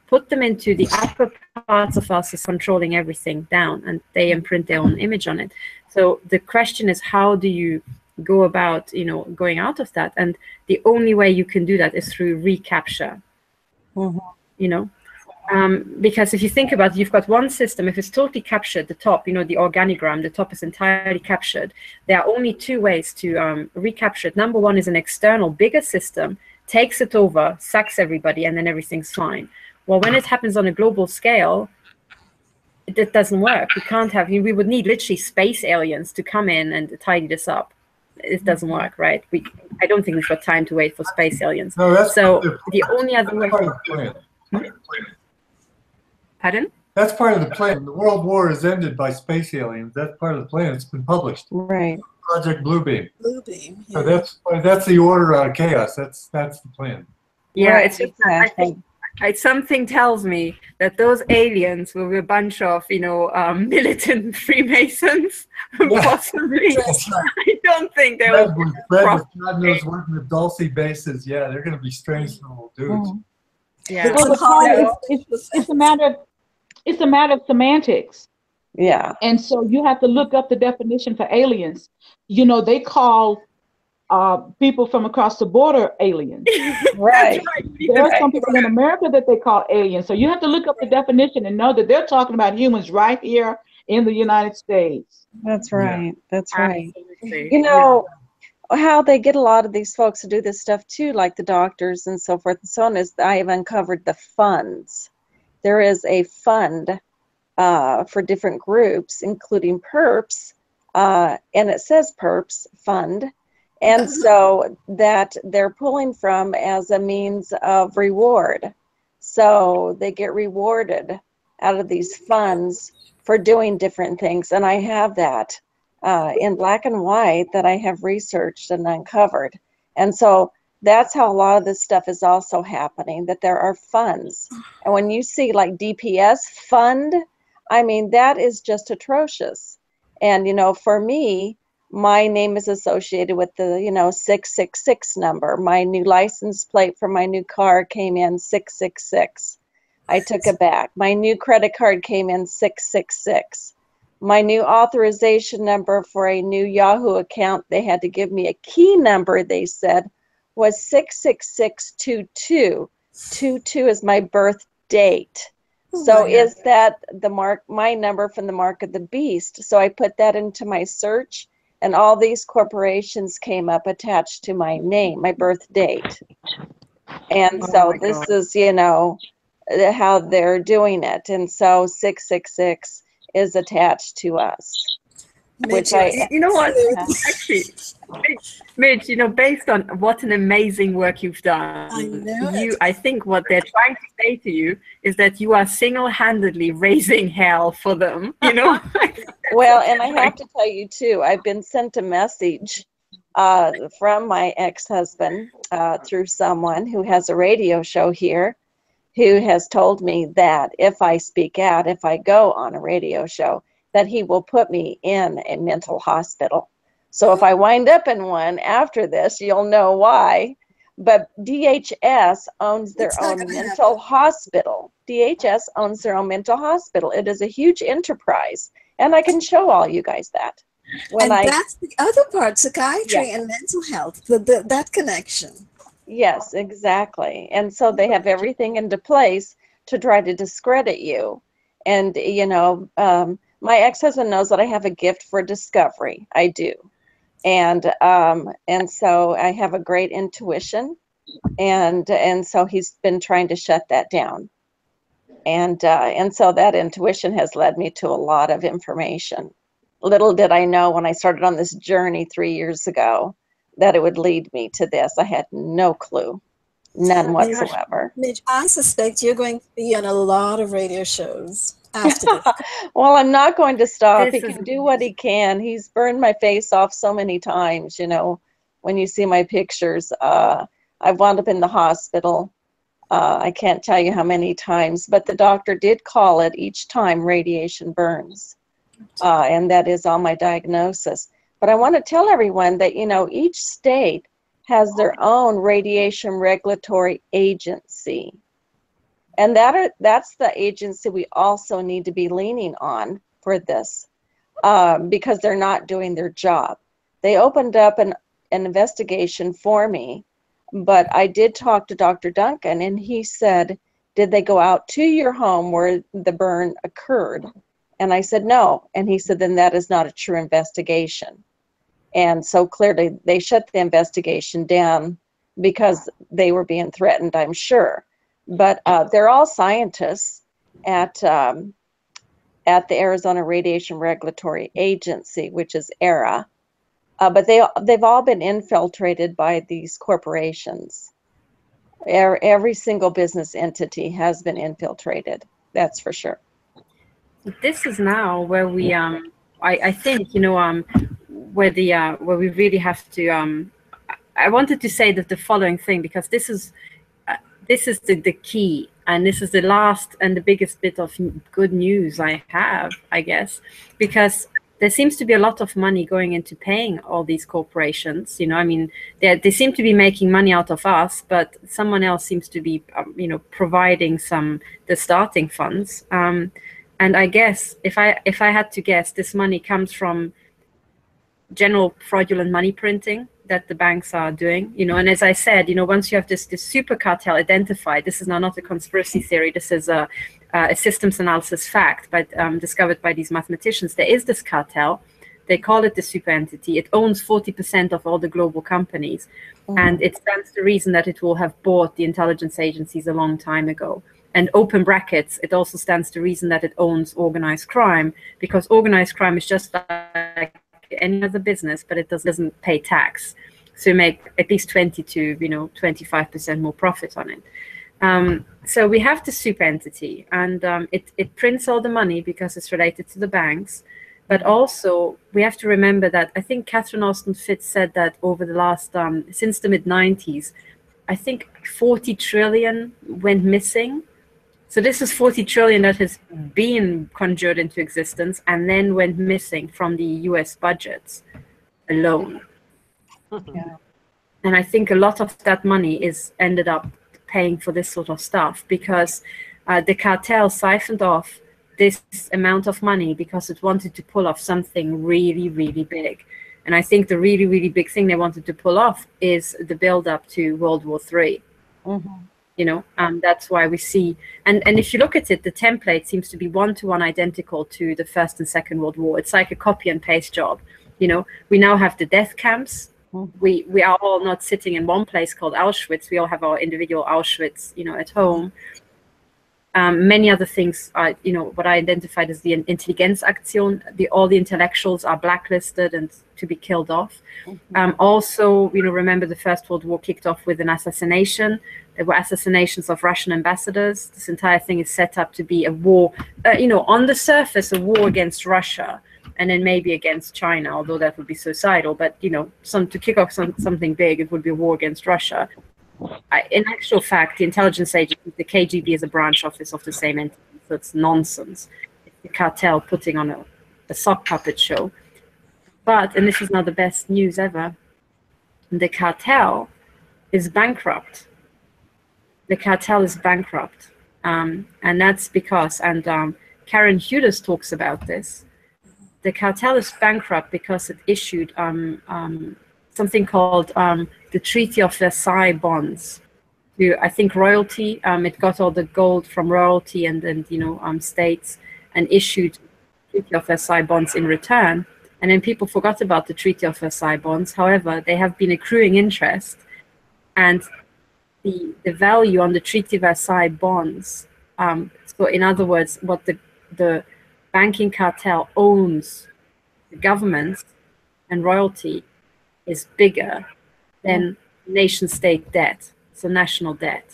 put them into the upper parts of us is controlling everything down and they imprint their own image on it. So the question is how do you go about you know going out of that? And the only way you can do that is through recapture. Mhm. you know um, because if you think about it, you've got one system if it's totally captured the top you know the organigram the top is entirely captured there are only two ways to um, recapture it number one is an external bigger system takes it over sucks everybody and then everything's fine well, when it happens on a global scale, it, it doesn't work. We can't have, we would need literally space aliens to come in and tidy this up. It doesn't work, right? We, I don't think we've got time to wait for space aliens. No, So the- the only other way, part of the plan. Pardon? That's part of the plan. The world war is ended by space aliens. That's part of the plan. It's been published. Right. Project Bluebeam. Bluebeam. So that's that's the order out of chaos. That's that's the plan. Yeah, Right, it's just, I think, I, something tells me that those aliens will be a bunch of, you know, um, [LAUGHS] militant Freemasons. [LAUGHS] Yeah. Possibly. [LAUGHS] That's right. I don't think they Fred were. with, Fred with God knows working with Dulce bases. Yeah, they're going to be strange little dudes. Mhm. Yeah. It's Well, the Hollywood point is, it's, it's a matter of it's a matter of semantics. Yeah. And so you have to look up the definition for aliens. You know, they call uh, people from across the border aliens. [LAUGHS] Right. Right. There are some people in America that they call aliens. So you have to look up the definition and know that they're talking about humans right here in the United States. That's right. That's right. Absolutely. You know, how they get a lot of these folks to do this stuff too, like the doctors and so forth and so on, is I have uncovered the funds. There is a fund uh, for different groups, including PERPS, uh, and it says PERPS fund. And so that they're pulling from as a means of reward. So they get rewarded out of these funds for doing different things. And I have that uh, in black and white that I have researched and uncovered. And so that's how a lot of this stuff is also happening that there are funds. And when you see like DPS fund, I mean, that is just atrocious. And, you know, for me, my name is associated with the, you know, 666 number. My new license plate for my new car came in 666. I took it back. My new credit card came in 666 my new authorization number for a new Yahoo account, they had to give me a key number, they said, was 66622. 22 is my birth date. Oh So is that the mark my number from the mark of the beast? So I put that into my search and all these corporations came up attached to my name, my birth date. And Oh so this God. is, you know, how they're doing it. And so 666 is attached to us. Which I- You- know what? [LAUGHS] Yeah. Actually, Midge, Midge, you know, based on what an amazing work you've done, I you, it. I think what they're trying to say to you is that you are single-handedly raising hell for them. You know, [LAUGHS] [LAUGHS] Well, and I have to tell you too, I've been sent a message uh, from my ex-husband uh, through someone who has a radio show here, who has told me that if I speak out, if I go on a radio show, that he will put me in a mental hospital. So if I wind up in one after this, you'll know why. But DHS owns their It's own mental hospital. DHS owns their own mental hospital. It is a huge enterprise. And I can show all you guys that. When and I that's the other part, psychiatry and mental health, the, the, that connection. Yes, exactly. And so they have everything into place to try to discredit you. And, you know, um, my ex husband knows that I have a gift for discovery. I do. And, um, and so I have a great intuition. And, and so he's been trying to shut that down. And, uh, and so that intuition has led me to a lot of information. Little did I know when I started on this journey three years ago that it would lead me to this. I had no clue, none whatsoever. Midge, I suspect you're going to be on a lot of radio shows after [LAUGHS] well, I'm not going to stop. This he can do what he can. He's burned my face off so many times, you know, when you see my pictures. Uh, I've wound up in the hospital. Uh, I can't tell you how many times, but the doctor did call it each time radiation burns. Uh, and that is on my diagnosis. But I want to tell everyone that, you know, each state has their own radiation regulatory agency. And that are, that's the agency we also need to be leaning on for this um, because they're not doing their job. They opened up an, an investigation for me, but I did talk to Dr. Duncan and he said, Did they go out to your home where the burn occurred? And I said, No. And he said, Then that is not a true investigation. And so clearly they shut the investigation down because they were being threatened, I'm sure but uh, they're all scientists at um, at the Arizona Radiation Regulatory Agency, which is ERA. Uh, but they they've all been infiltrated by these corporations. Er- Every single business entity has been infiltrated. That's for sure. this is now where we um I, I think you know um where the uh where we really have to um I- wanted to say that the following thing because this is this is the, the key and this is the last and the biggest bit of good news I have, I guess, because there seems to be a lot of money going into paying all these corporations. You know, I mean, they they seem to be making money out of us, but someone else seems to be, um, you know, providing some the starting funds. Um, and I guess if I if I had to guess, this money comes from general fraudulent money printing that the banks are doing. You know, and as I said, you know, once you have this this super cartel identified, this is now not a conspiracy theory. This is a a systems analysis fact, but um, discovered by these mathematicians. There is this cartel. They call it the super entity. It owns 40% of all the global companies. Mhm. And it stands to reason that it will have bought the intelligence agencies a long time ago. And open brackets, it also stands to reason that it owns organized crime because organized crime is just like any other business, but it does, doesn't pay tax. So make at least 20 to, you know, 25% more profit on it. Um, so we have the super entity and um, it, it prints all the money because it's related to the banks. But also we have to remember that I think Catherine Austin Fitts said that over the last, um, since the mid 90s, I think 40 trillion went missing. So this is 40 trillion that has been conjured into existence and then went missing from the US budgets alone. [LAUGHS] And I think a lot of that money is ended up paying for this sort of stuff because uh, the cartel siphoned off this amount of money because it wanted to pull off something really, really big. And I think the really, really big thing they wanted to pull off is the build up to World War Three. Mhm. You know, and that's why we see and and if you look at it, the template seems to be one to one identical to the First and Second World War. It's like a copy and paste job. You know, we now have the death camps. Mhm. We we are all not sitting in one place called Auschwitz. We all have our individual Auschwitz, you know, at home. Um, many other things are, you know, what I identified as the Intelligenzaktion. The all the intellectuals are blacklisted and to be killed off. Um, also, you know, remember the First World War kicked off with an assassination. There were assassinations of Russian ambassadors. This entire thing is set up to be a war, uh, you know, on the surface, a war against Russia, and then maybe against China, although that would be suicidal. But you know, some to kick off some, something big, it would be a war against Russia. I, in actual fact, the intelligence agency, the KGB, is a branch office of the same entity, so it's nonsense. It's the cartel putting on a, a sock puppet show. But, and this is now the best news ever, the cartel is bankrupt. The cartel is bankrupt. Um, and that's because, and um, Karen Hudes talks about this, the cartel is bankrupt because it issued um, um, something called um, the Treaty of Versailles bonds. To, I think royalty, um, it got all the gold from royalty and then you know states and issued Treaty of Versailles bonds in return. And then people forgot about the Treaty of Versailles bonds. However, they have been accruing interest, and the the value on the Treaty Versailles bonds. Um, so, in other words, what the the banking cartel owns the government and royalty is bigger than nation state debt, so national debt.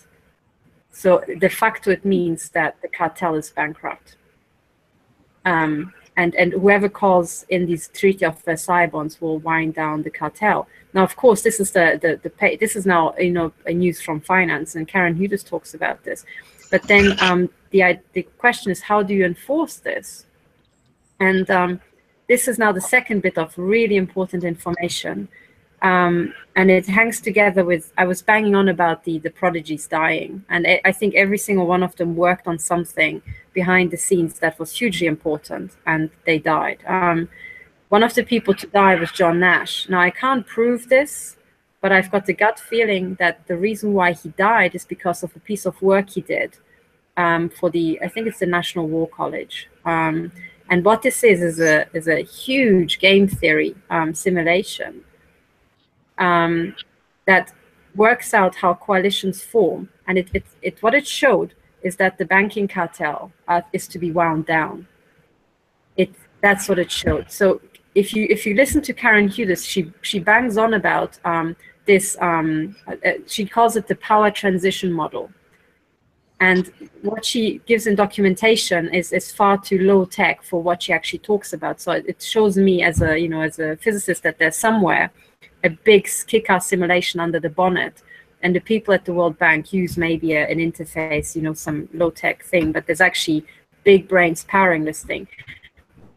So de facto, it means that the cartel is bankrupt. Um, and, and whoever calls in these Treaty of Versailles bonds will wind down the cartel. Now, of course, this is the, the, the pay, this is now you know a news from finance, and Karen Hudes talks about this. But then um, the the question is, how do you enforce this? And um, this is now the second bit of really important information. Um, and it hangs together with I was banging on about the the prodigies dying, and I, I think every single one of them worked on something behind the scenes that was hugely important, and they died. Um, one of the people to die was John Nash. Now I can't prove this, but I've got the gut feeling that the reason why he died is because of a piece of work he did um, for the I think it's the National War College. Um, and what this is is a is a huge game theory um, simulation um, that works out how coalitions form. And it, it, it what it showed is that the banking cartel uh, is to be wound down. It that's what it showed. So if you if you listen to Karen Hudes, she she bangs on about um, this. Um, uh, she calls it the power transition model. And what she gives in documentation is, is far too low tech for what she actually talks about. So it shows me as a you know as a physicist that there's somewhere a big kick-ass simulation under the bonnet and the people at the World Bank use maybe a, an interface, you know, some low tech thing, but there's actually big brains powering this thing.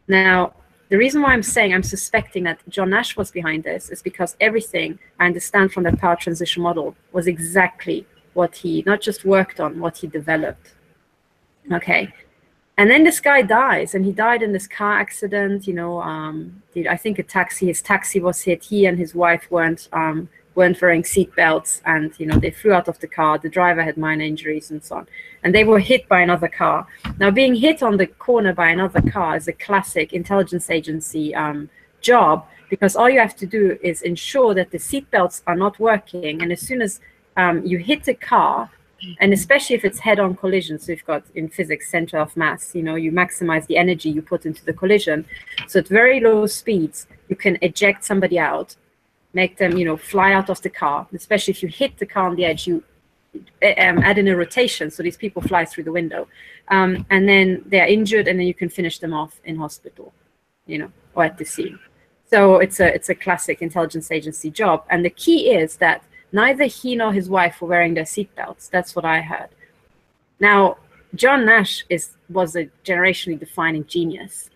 Now, the reason why I'm saying I'm suspecting that John Nash was behind this is because everything I understand from the power transition model was exactly what he not just worked on, what he developed. Okay. And then this guy dies, and he died in this car accident. You know, um, I think a taxi. His taxi was hit. He and his wife weren't um, weren't wearing seat belts, and you know they flew out of the car. The driver had minor injuries and so on, and they were hit by another car. Now, being hit on the corner by another car is a classic intelligence agency um, job because all you have to do is ensure that the seat belts are not working, and as soon as um, you hit a car, and especially if it's head-on collision so you've got in physics center of mass you know you maximize the energy you put into the collision. So at very low speeds you can eject somebody out make them you know fly out of the car. Especially if you hit the car on the edge you um, add in a rotation so these people fly through the window. Um, and then they're injured and then you can finish them off in hospital you know or at the scene. So it's a it's a classic intelligence agency job. And the key is that Neither he nor his wife were wearing their seatbelts. That's what I heard. Now, John Nash is was a generationally defining genius.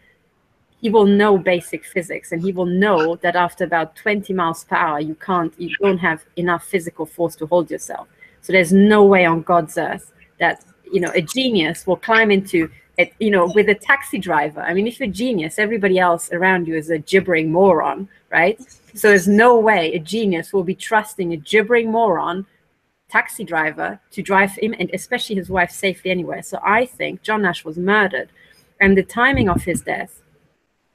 He will know basic physics, and he will know that after about 20 miles per hour, you can't, you don't have enough physical force to hold yourself. So there's no way on God's earth that you know a genius will climb into it, you know, with a taxi driver. I mean, if you're a genius, everybody else around you is a gibbering moron, right? So there's no way a genius will be trusting a gibbering moron taxi driver to drive him and especially his wife safely anywhere. So I think John Nash was murdered. And the timing of his death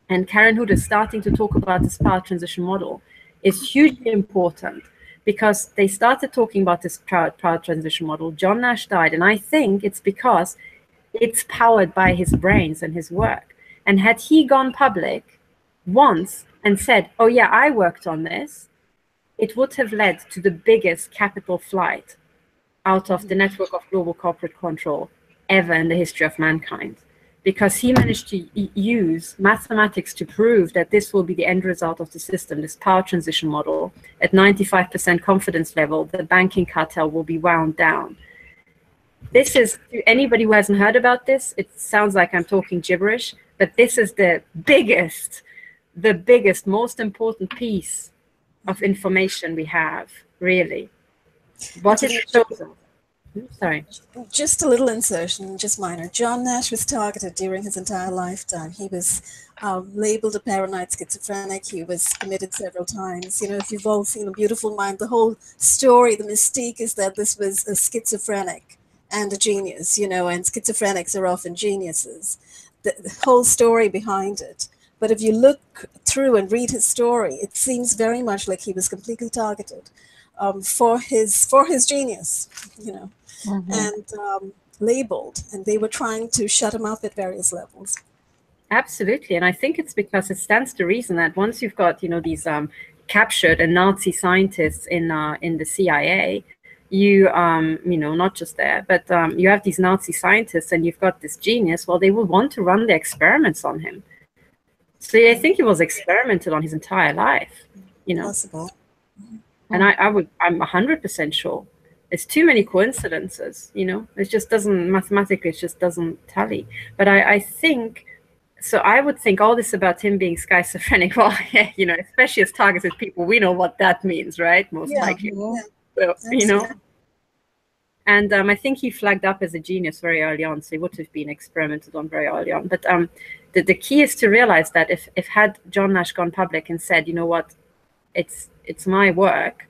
and Karen Hudes starting to talk about this power transition model is hugely important because they started talking about this power, power transition model. John Nash died, and I think it's because it's powered by his brains and his work. And had he gone public once and said, oh, yeah, I worked on this, it would have led to the biggest capital flight out of the network of global corporate control ever in the history of mankind. Because he managed to use mathematics to prove that this will be the end result of the system, this power transition model. At 95% confidence level, the banking cartel will be wound down this is anybody who hasn't heard about this it sounds like i'm talking gibberish but this is the biggest the biggest most important piece of information we have really. What is it shows sorry. Just a little insertion just minor. John nash was targeted during his entire lifetime. He was um, labeled a paranoid schizophrenic. He was committed several times. You know if you've all seen a beautiful mind the whole story the mystique is that this was a schizophrenic and a genius, you know, and schizophrenics are often geniuses. The, the, whole story behind it. But if you look through and read his story, it seems very much like he was completely targeted um, for his for his genius, you know, mm-hmm. and um, labeled, and they were trying to shut him up at various levels. Absolutely, and I think it's because it stands to reason that once you've got you know these um, captured and Nazi scientists in uh, in the CIA, you um you know not just there but um, you have these nazi scientists and you've got this genius well they will want to run the experiments on him so i think he was experimented on his entire life you know possible and i i would i'm 100% sure it's too many coincidences you know it just doesn't mathematically it just doesn't tally but i i think so I would think all this about him being schizophrenic. [LAUGHS] Well, yeah, you know, especially as targeted people, we know what that means, right? Most yeah, likely. Yeah. So, you know, and um, I think he flagged up as a genius very early on, so he would have been experimented on very early on. But um, the, the key is to realize that if, if had John Nash gone public and said, you know what, it's it's my work,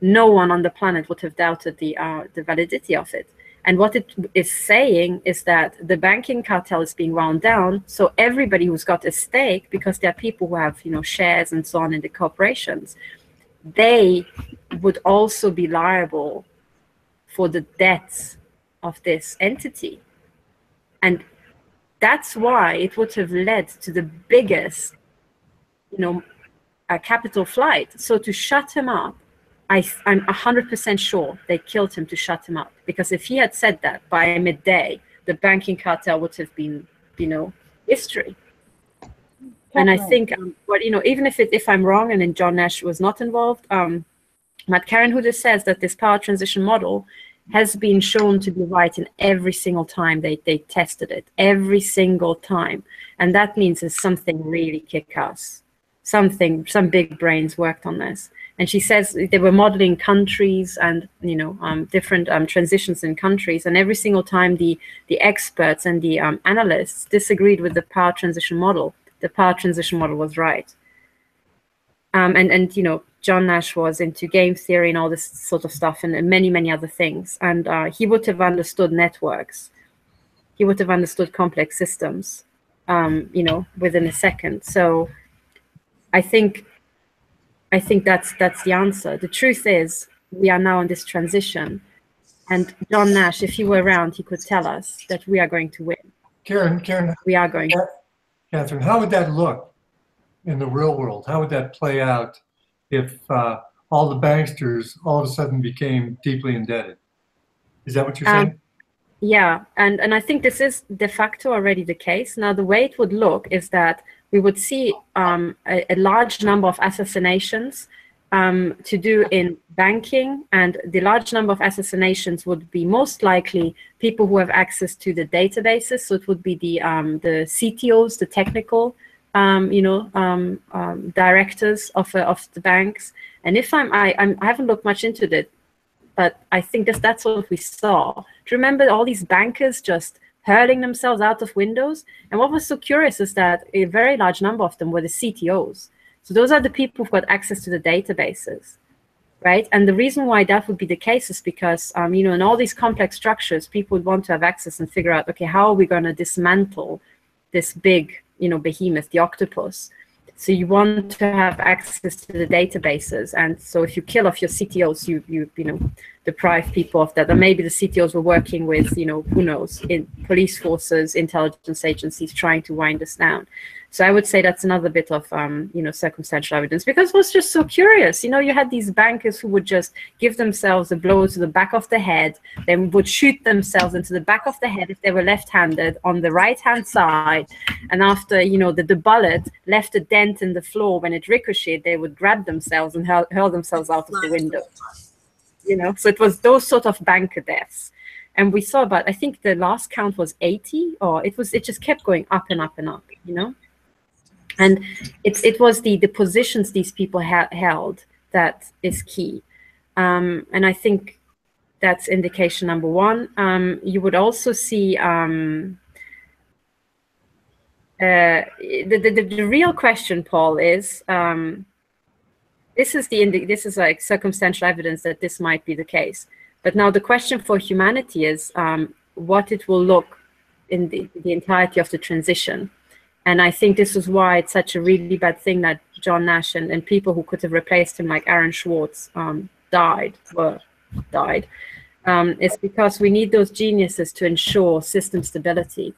no one on the planet would have doubted the uh, the validity of it. And what it is saying is that the banking cartel is being wound down. So everybody who's got a stake, because there are people who have you know shares and so on in the corporations, they would also be liable for the debts of this entity. And that's why it would have led to the biggest, you know, uh, capital flight. So to shut him up, I, I'm 100% sure they killed him to shut him up. Because if he had said that by midday, the banking cartel would have been, you know, history. And I think, um, but you know, even if it, if I'm wrong and then John Nash was not involved, um, But Karen Hudes says that this power transition model has been shown to be right in every single time they, they tested it, every single time. And that means there's something really kick ass. Something, some big brains worked on this. And she says they were modeling countries and you know um, different um, transitions in countries, and every single time the the experts and the um, analysts disagreed with the power transition model, the power transition model was right. Um, and and you know John Nash was into game theory and all this sort of stuff, and, and many many other things, and uh, he would have understood networks, he would have understood complex systems, um, you know, within a second. So I think I think that's that's the answer. The truth is, we are now in this transition, and John Nash, if he were around, he could tell us that we are going to win. Karen, Karen, We are going. To, Catherine, how would that look in the real world? How would that play out if uh, all the banksters all of a sudden became deeply indebted? Is that what you're saying? yeah, and and I think this is de facto already the case. Now, the way it would look is that we would see um, a, a large number of assassinations um, to do in banking, and the large number of assassinations would be most likely people who have access to the databases. So it would be the um, the CTOs, the technical, um, you know, um, um, directors of uh, of the banks. And if I'm, I, I'm, I haven't looked much into it, but I think that's that's what we saw. Do you remember all these bankers just hurling themselves out of windows? And what was so curious is that a very large number of them were the CTOs. So those are the people who've got access to the databases, right? And the reason why that would be the case is because, um, you know, in all these complex structures, people would want to have access and figure out, okay, how are we going to dismantle this big, you know, behemoth, the octopus? So you want to have access to the databases, and so if you kill off your CTOs, you you you know deprive people of that. And maybe the CTOs were working with you know who knows in police forces, intelligence agencies trying to wind us down. So I would say that's another bit of um, you know circumstantial evidence because it was just so curious. You know, you had these bankers who would just give themselves a blow to the back of the head, then would shoot themselves into the back of the head if they were left-handed on the right-hand side, and after you know the, the bullet left a dent in the floor when it ricocheted, they would grab themselves and hurl, hurl themselves out of the window. You know, so it was those sort of banker deaths. And we saw about i think the last count was 80 or it was it just kept going up and up and up you know? And it's it was the the positions these people ha- held that is key. Um, and i think that's indication number one. Um, you would also see um, uh, the, the, the real question paul is um, this is the this is like circumstantial evidence that this might be the case but now the question for humanity is um, what it will look in the, the entirety of the transition and I think this is why it's such a really bad thing that John Nash and, and people who could have replaced him, like Aaron Swartz, um, died, were died. Um, it's because we need those geniuses to ensure system stability.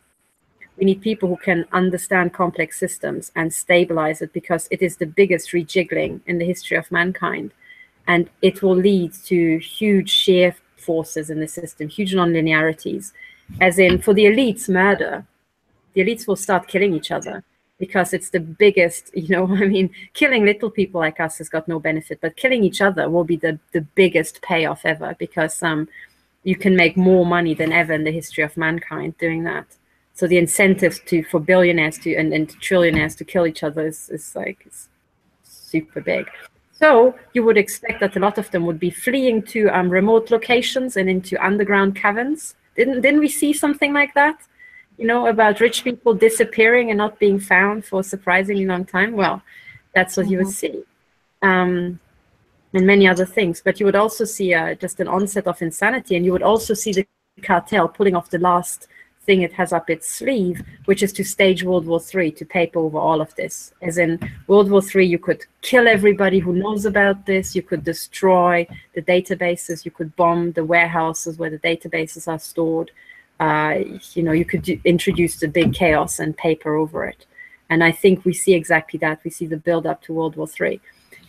We need people who can understand complex systems and stabilize it because it is the biggest rejiggling in the history of mankind. And it will lead to huge shear forces in the system, huge nonlinearities. As in, for the elites, murder the elites will start killing each other because it's the biggest [LAUGHS] you know i mean killing little people like us has got no benefit but killing each other will be the the biggest payoff ever because um you can make more money than ever in the history of mankind doing that so the incentives to for billionaires to and, and trillionaires to kill each other is, is like is super big. So you would expect that a lot of them would be fleeing to um, remote locations and into underground caverns. Didn't didn't we see something like that? You know, about rich people disappearing and not being found for a surprisingly long time, well, that's what you would see. Um, and many other things. But you would also see uh, just an onset of insanity, and you would also see the cartel pulling off the last thing it has up its sleeve, which is to stage World War III to paper over all of this. As in World War III, you could kill everybody who knows about this, you could destroy the databases, you could bomb the warehouses where the databases are stored uh, you know, you could do, introduce the big chaos and paper over it. And I think we see exactly that. We see the build up to World War III.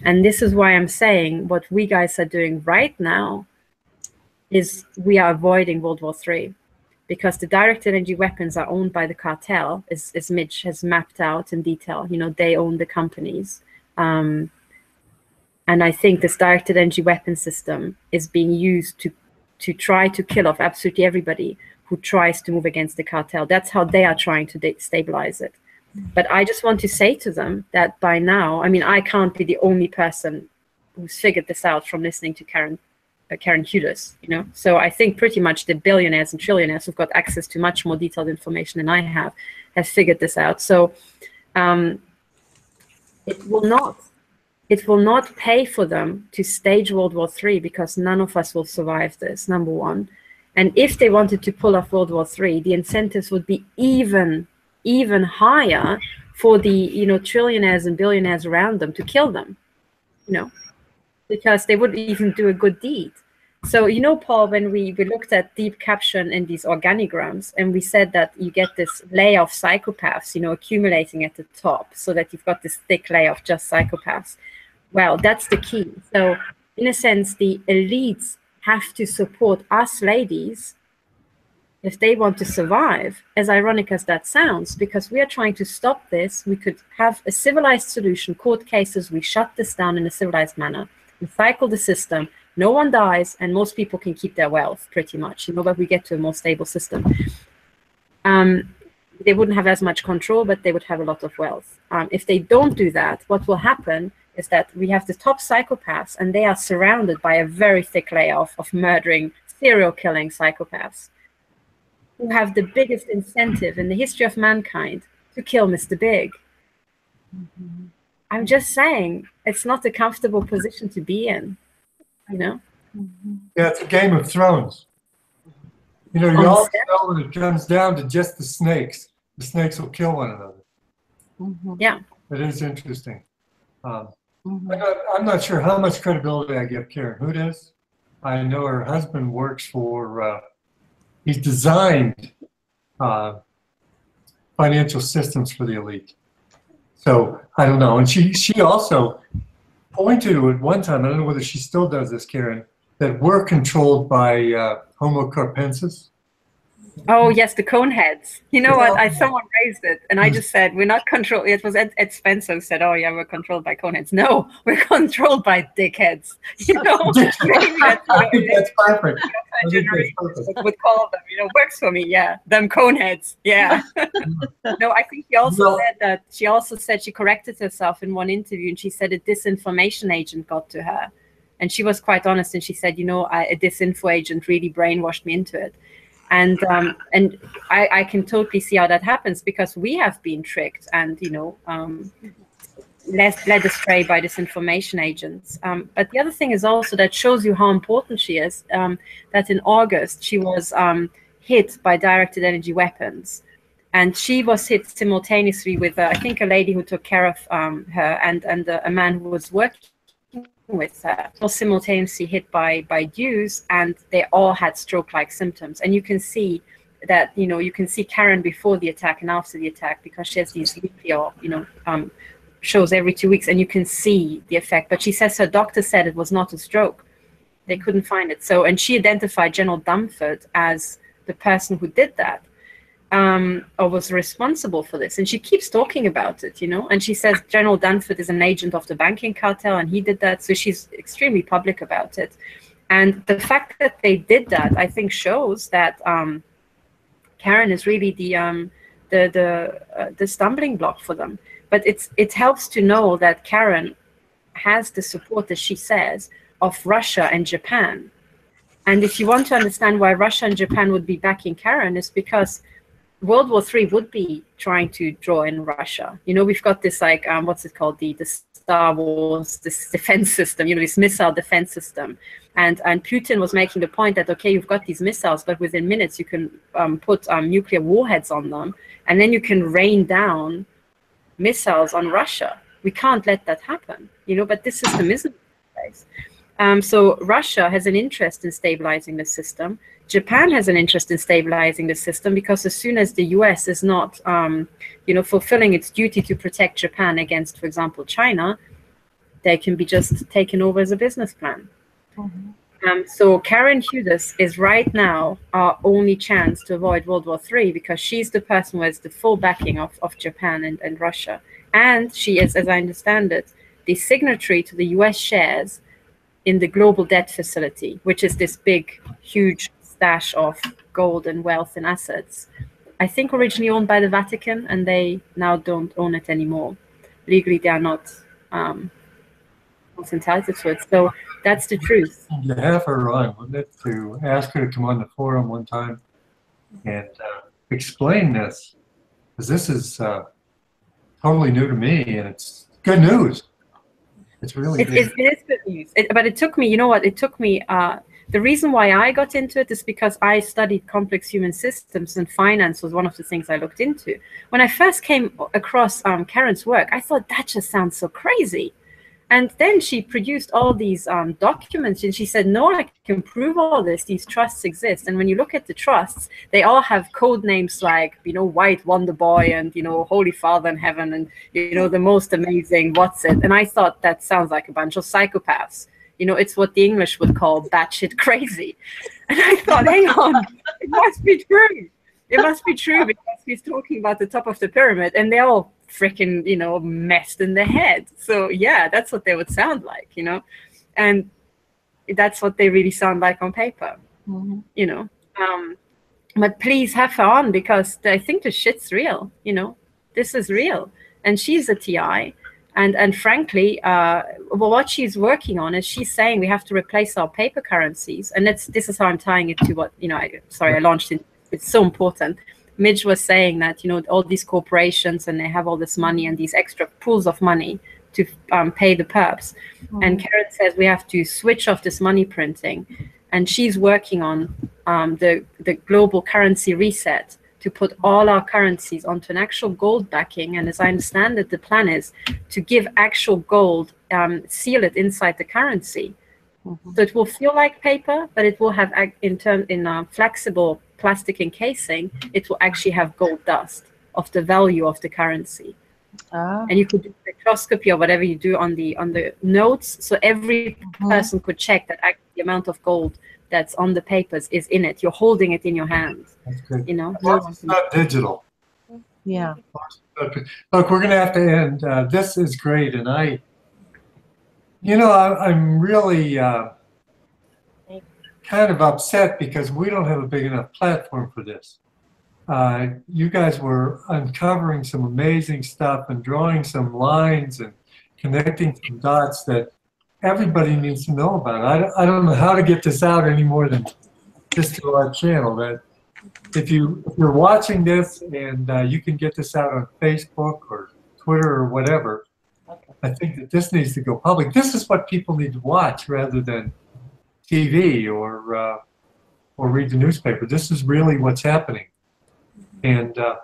And this is why I'm saying what we guys are doing right now is we are avoiding World War III because the direct energy weapons are owned by the cartel, as, as Midge has mapped out in detail. You know, they own the companies. Um, And I think this directed energy weapon system is being used to to try to kill off absolutely everybody who tries to move against the cartel. That's how they are trying to destabilize it. But I just want to say to them that by now, I mean, I can't be the only person who's figured this out from listening to Karen Karen Hudes, you know. So I think pretty much the billionaires and trillionaires who've got access to much more detailed information than I have have figured this out. So um, it will not it will not pay for them to stage World War III because none of us will survive this. Number one, and if they wanted to pull off World War III, the incentives would be even even higher for the you know trillionaires and billionaires around them to kill them. You know, because they wouldn't even do a good deed. So, you know, Paul, when we, we looked at deep caption in these organigrams and we said that you get this layer of psychopaths, you know, accumulating at the top so that you've got this thick layer of just psychopaths. Well, that's the key. So, in a sense, the elites have to support us ladies if they want to survive, as ironic as that sounds, because we are trying to stop this. We could have a civilized solution, court cases, we shut this down in a civilized manner recycle the system. No one dies and most people can keep their wealth pretty much. You know but we get to a more stable system. Um, they wouldn't have as much control but they would have a lot of wealth. Um, if they don't do that what will happen is that we have the top psychopaths and they are surrounded by a very thick layer of, of murdering serial killing psychopaths who have the biggest incentive in the history of mankind to kill mr big. Mm-hmm. I'm just saying it's not a comfortable position to be in, you know? Yeah, it's a Game of Thrones. You know, you always know when it comes down to just the snakes, the snakes will kill one another. Mm-hmm. Yeah. It is interesting. Um, mm-hmm. I'm, not, I'm, not, sure how much credibility I give Karen Hudes. I know her husband works for, uh, he's designed uh, financial systems for the elite. So I don't know. And she she also pointed to at one time, I don't know whether she still does this, Karen, that we're controlled by uh, Homo capensis. Oh yes, the cone heads. You know what? I someone raised it, and I just said we're not controlled. It was Ed, Ed Spencer who said, "Oh yeah, we're controlled by cone heads." No, [LAUGHS] we're controlled by dickheads. [LAUGHS] You know, [LAUGHS] maybe that's, I think that's perfect. would call them. You know, works for me. Yeah, them cone heads. Yeah. no, I think she also no. said that. She also said she corrected herself in one interview, and she said a disinformation agent got to her, and she was quite honest, and she said, you know, I, a disinfo agent really brainwashed me into it and um, and I, I can totally see how that happens because we have been tricked and you know um, led, led astray by disinformation agents. Um, but the other thing is also that shows you how important she is. Um, that in August she was um, hit by directed energy weapons, and she was hit simultaneously with uh, I think a lady who took care of um, her and and uh, a man who was working with all simultaneously hit by by DEWs and they all had stroke-like symptoms. And you can see that you know you can see Karen before the attack and after the attack because she has these weekly or you know um, shows every two weeks and you can see the effect. But she says her doctor said it was not a stroke. They couldn't find it. So and she identified General Dunford as the person who did that um, or was responsible for this. And she keeps talking about it, you know. And she says General Dunford is an agent of the banking cartel, and he did that. So she's extremely public about it. And the fact that they did that, I think, shows that um, Karen is really the um, the the uh, the stumbling block for them. But it's it helps to know that Karen has the support, as she says, of Russia and Japan. And if you want to understand why Russia and Japan would be backing Karen, is because World War Three would be trying to draw in Russia. You know, we've got this like um, what's it called the the Star Wars this defense system. You know, this missile defense system, and and Putin was making the point that okay, you've got these missiles, but within minutes you can um, put um, nuclear warheads on them, and then you can rain down missiles on Russia. We can't let that happen. You know, but this system isn't in place. Um, so Russia has an interest in stabilizing the system. Japan has an interest in stabilizing the system because as soon as the U.S. is not, um, you know, fulfilling its duty to protect Japan against, for example, China, they can be just taken over as a business plan. Mm-hmm. Um, so Karen Hudes is right now our only chance to avoid World War III because she's the person who has the full backing of, of Japan and, and Russia. And she is, as I understand it, the signatory to the US shares in the global debt facility, which is this big, huge stash of gold and wealth and assets. I think originally owned by the Vatican, and they now don't own it anymore. Legally, they are not um, not entitled to it. So that's the truth. You have her on, wouldn't it, to ask her to come on the forum one time and uh, explain this, because this is uh, totally new to me, and it's good news. It's really It, good. it, it is good news. It, but it took me, you know what? It took me. Uh, the reason why I got into it is because I studied complex human systems, and finance was one of the things I looked into. When I first came across um, Karen's work, I thought that just sounds so crazy. And then she produced all these um, documents, and she said, "No, I can prove all this. These trusts exist." And when you look at the trusts, they all have code names like, you know, White Wonder Boy, and you know, Holy Father in Heaven, and you know, the most amazing what's it. And I thought that sounds like a bunch of psychopaths. You know, it's what the English would call batshit crazy. [LAUGHS] And I thought, hang on, it must be true. It must be true because he's talking about the top of the pyramid, and they're all freaking, you know, messed in the head. So yeah, that's what they would sound like, you know, and that's what they really sound like on paper, you know. Um, but please have her on because I think the shit's real, you know. This is real, and she's a TI, and and frankly, uh, well, what she's working on is she's saying we have to replace our paper currencies, and that's this is how I'm tying it to what you know. I, sorry, I launched it. It's so important. Midge was saying that you know all these corporations and they have all this money and these extra pools of money to um, pay the perps. And Karen says we have to switch off this money printing, and she's working on um, the the global currency reset to put all our currencies onto an actual gold backing. And as I understand it, the plan is to give actual gold, um, seal it inside the currency, so it will feel like paper, but it will have in term in a flexible plastic encasing. It will actually have gold dust of the value of the currency Ah, and you could do spectroscopy or whatever you do on the on the notes so every person could check that actually the amount of gold that's on the papers is in it you're holding it in your hands you know It's not digital. yeah. Okay. Look, we're going to have to end. Uh, this is great, and I, you know, I, I'm really uh, kind of upset because we don't have a big enough platform for this. Uh, you guys were uncovering some amazing stuff and drawing some lines and connecting some dots that everybody needs to know about. I, don't- I don't know how to get this out any more than just to our channel. That if you if you're watching this and uh, you can get this out on Facebook or Twitter or whatever, I think that this needs to go public. This is what people need to watch rather than TV or uh, or read the newspaper. This is really what's happening, and uh,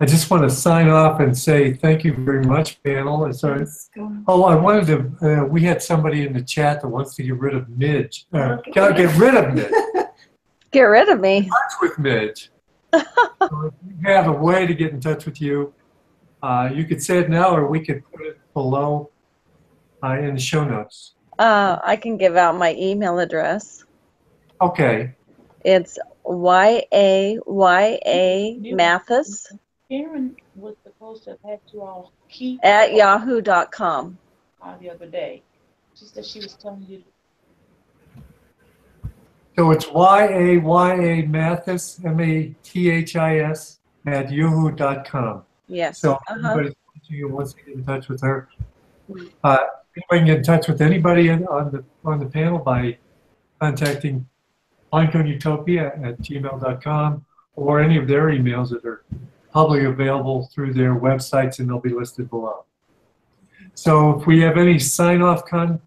I just want to sign off and say thank you very much, panel. And so, oh, I wanted to. Uh, we had somebody in the chat that wants to get rid of Midge. Uh, gotta get rid of Midge [LAUGHS] Get rid of me. touch with Midge. [LAUGHS] so if you have a way to get in touch with you, uh, you could say it now, or we could put it below uh, in the show notes. Uh, I can give out my email address. Okay. It's y a y a Mathis Karen was supposed to have had you all keep at yahoo.com. uh, the other day. She said she was telling you. So it's Y A Y A Mathis, M A T H I S, at yahoo.com. Yes. So Uh-huh. anybody who wants to get in touch with her, uh, anybody can get in touch with anybody on the on the panel by contacting pinecone.utopia at gmail.com or any of their emails that are publicly available through their websites and they'll be listed below. So if we have any sign off con,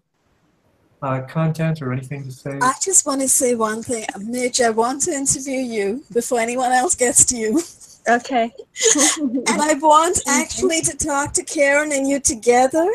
uh, content or anything to say, I just want to say one thing. Midge, I want to interview you before anyone else gets to you. Okay. [LAUGHS] And I want [LAUGHS] actually to talk to Karen and you together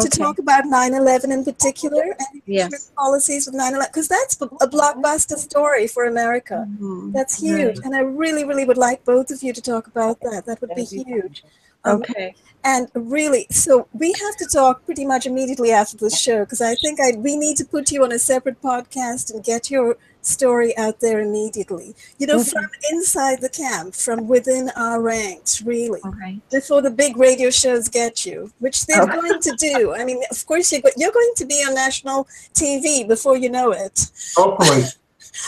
to talk about 9-11 in particular and Yes. policies with 9-11 because that's a blockbuster story for America. Mhm. That's huge. And I really, really would like both of you to talk about that. That would be That'd be huge. Um, Okay. And really, so we have to talk pretty much immediately after the show because I think I we need to put you on a separate podcast and get your story out there immediately. You know, Okay. from inside the camp, from within our ranks, really, All right. before the big radio shows get you, which they're Okay. going to do. I mean, of course, you're, go- you're going to be on national TV before you know it. Hopefully. [LAUGHS]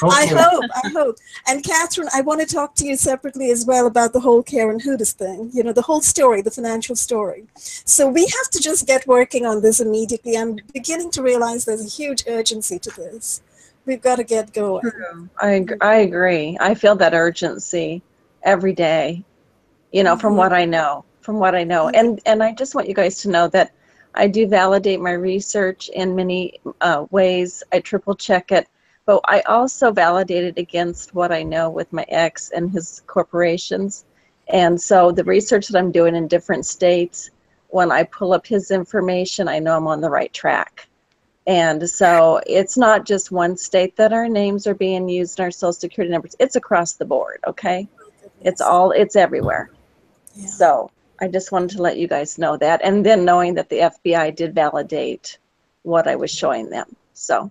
I hope, I hope. And Katherine, I want to talk to you separately as well about the whole Karen Hudes thing, you know, the whole story, the financial story. So we have to just get working on this immediately. I'm beginning to realize there's a huge urgency to this. We've got to get going. I, I agree. I feel that urgency every day, you know, from Mhm. what I know, from what I know. And, and I just want you guys to know that I do validate my research in many uh, ways. I triple check it, but I also validate it against what I know with my ex and his corporations. And so the research that I'm doing in different states, when I pull up his information, I know I'm on the right track. And so it's not just one state that our names are being used in our social security numbers. It's across the board, okay? It's all it's everywhere. Yeah. So I just wanted to let you guys know that. And then knowing that the FBI did validate what I was showing them. So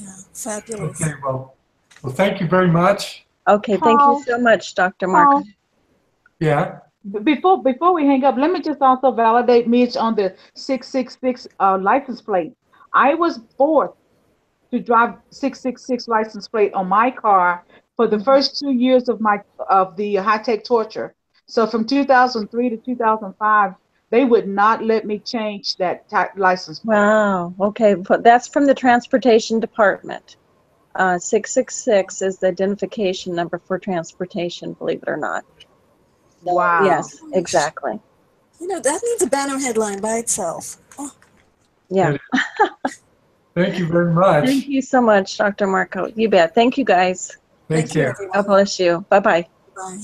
Yeah, fabulous. Okay, well, well, thank you very much. okay, thank you so much, Dr. Mark. Paul, Yeah, Before before we hang up, let me just also validate Midge on the 666 uh, license plate. I was forced to drive 666 license plate on my car for the first two years of my of the high tech torture. So from 2003 to 2005, they would not let me change that ti- license plate. Wow. Okay, but that's from the transportation department. Uh, 666 is the identification number for transportation, believe it or not. Wow. Yes, exactly. You know, that needs a banner headline by itself. Oh, Yeah. thank you very much. Thank you so much, Dr. Marko. You bet. Thank you guys. Take thank you, care. everyone. God bless you. Bye bye. Bye.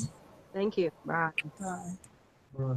Thank you. Bye. Bye. Bye.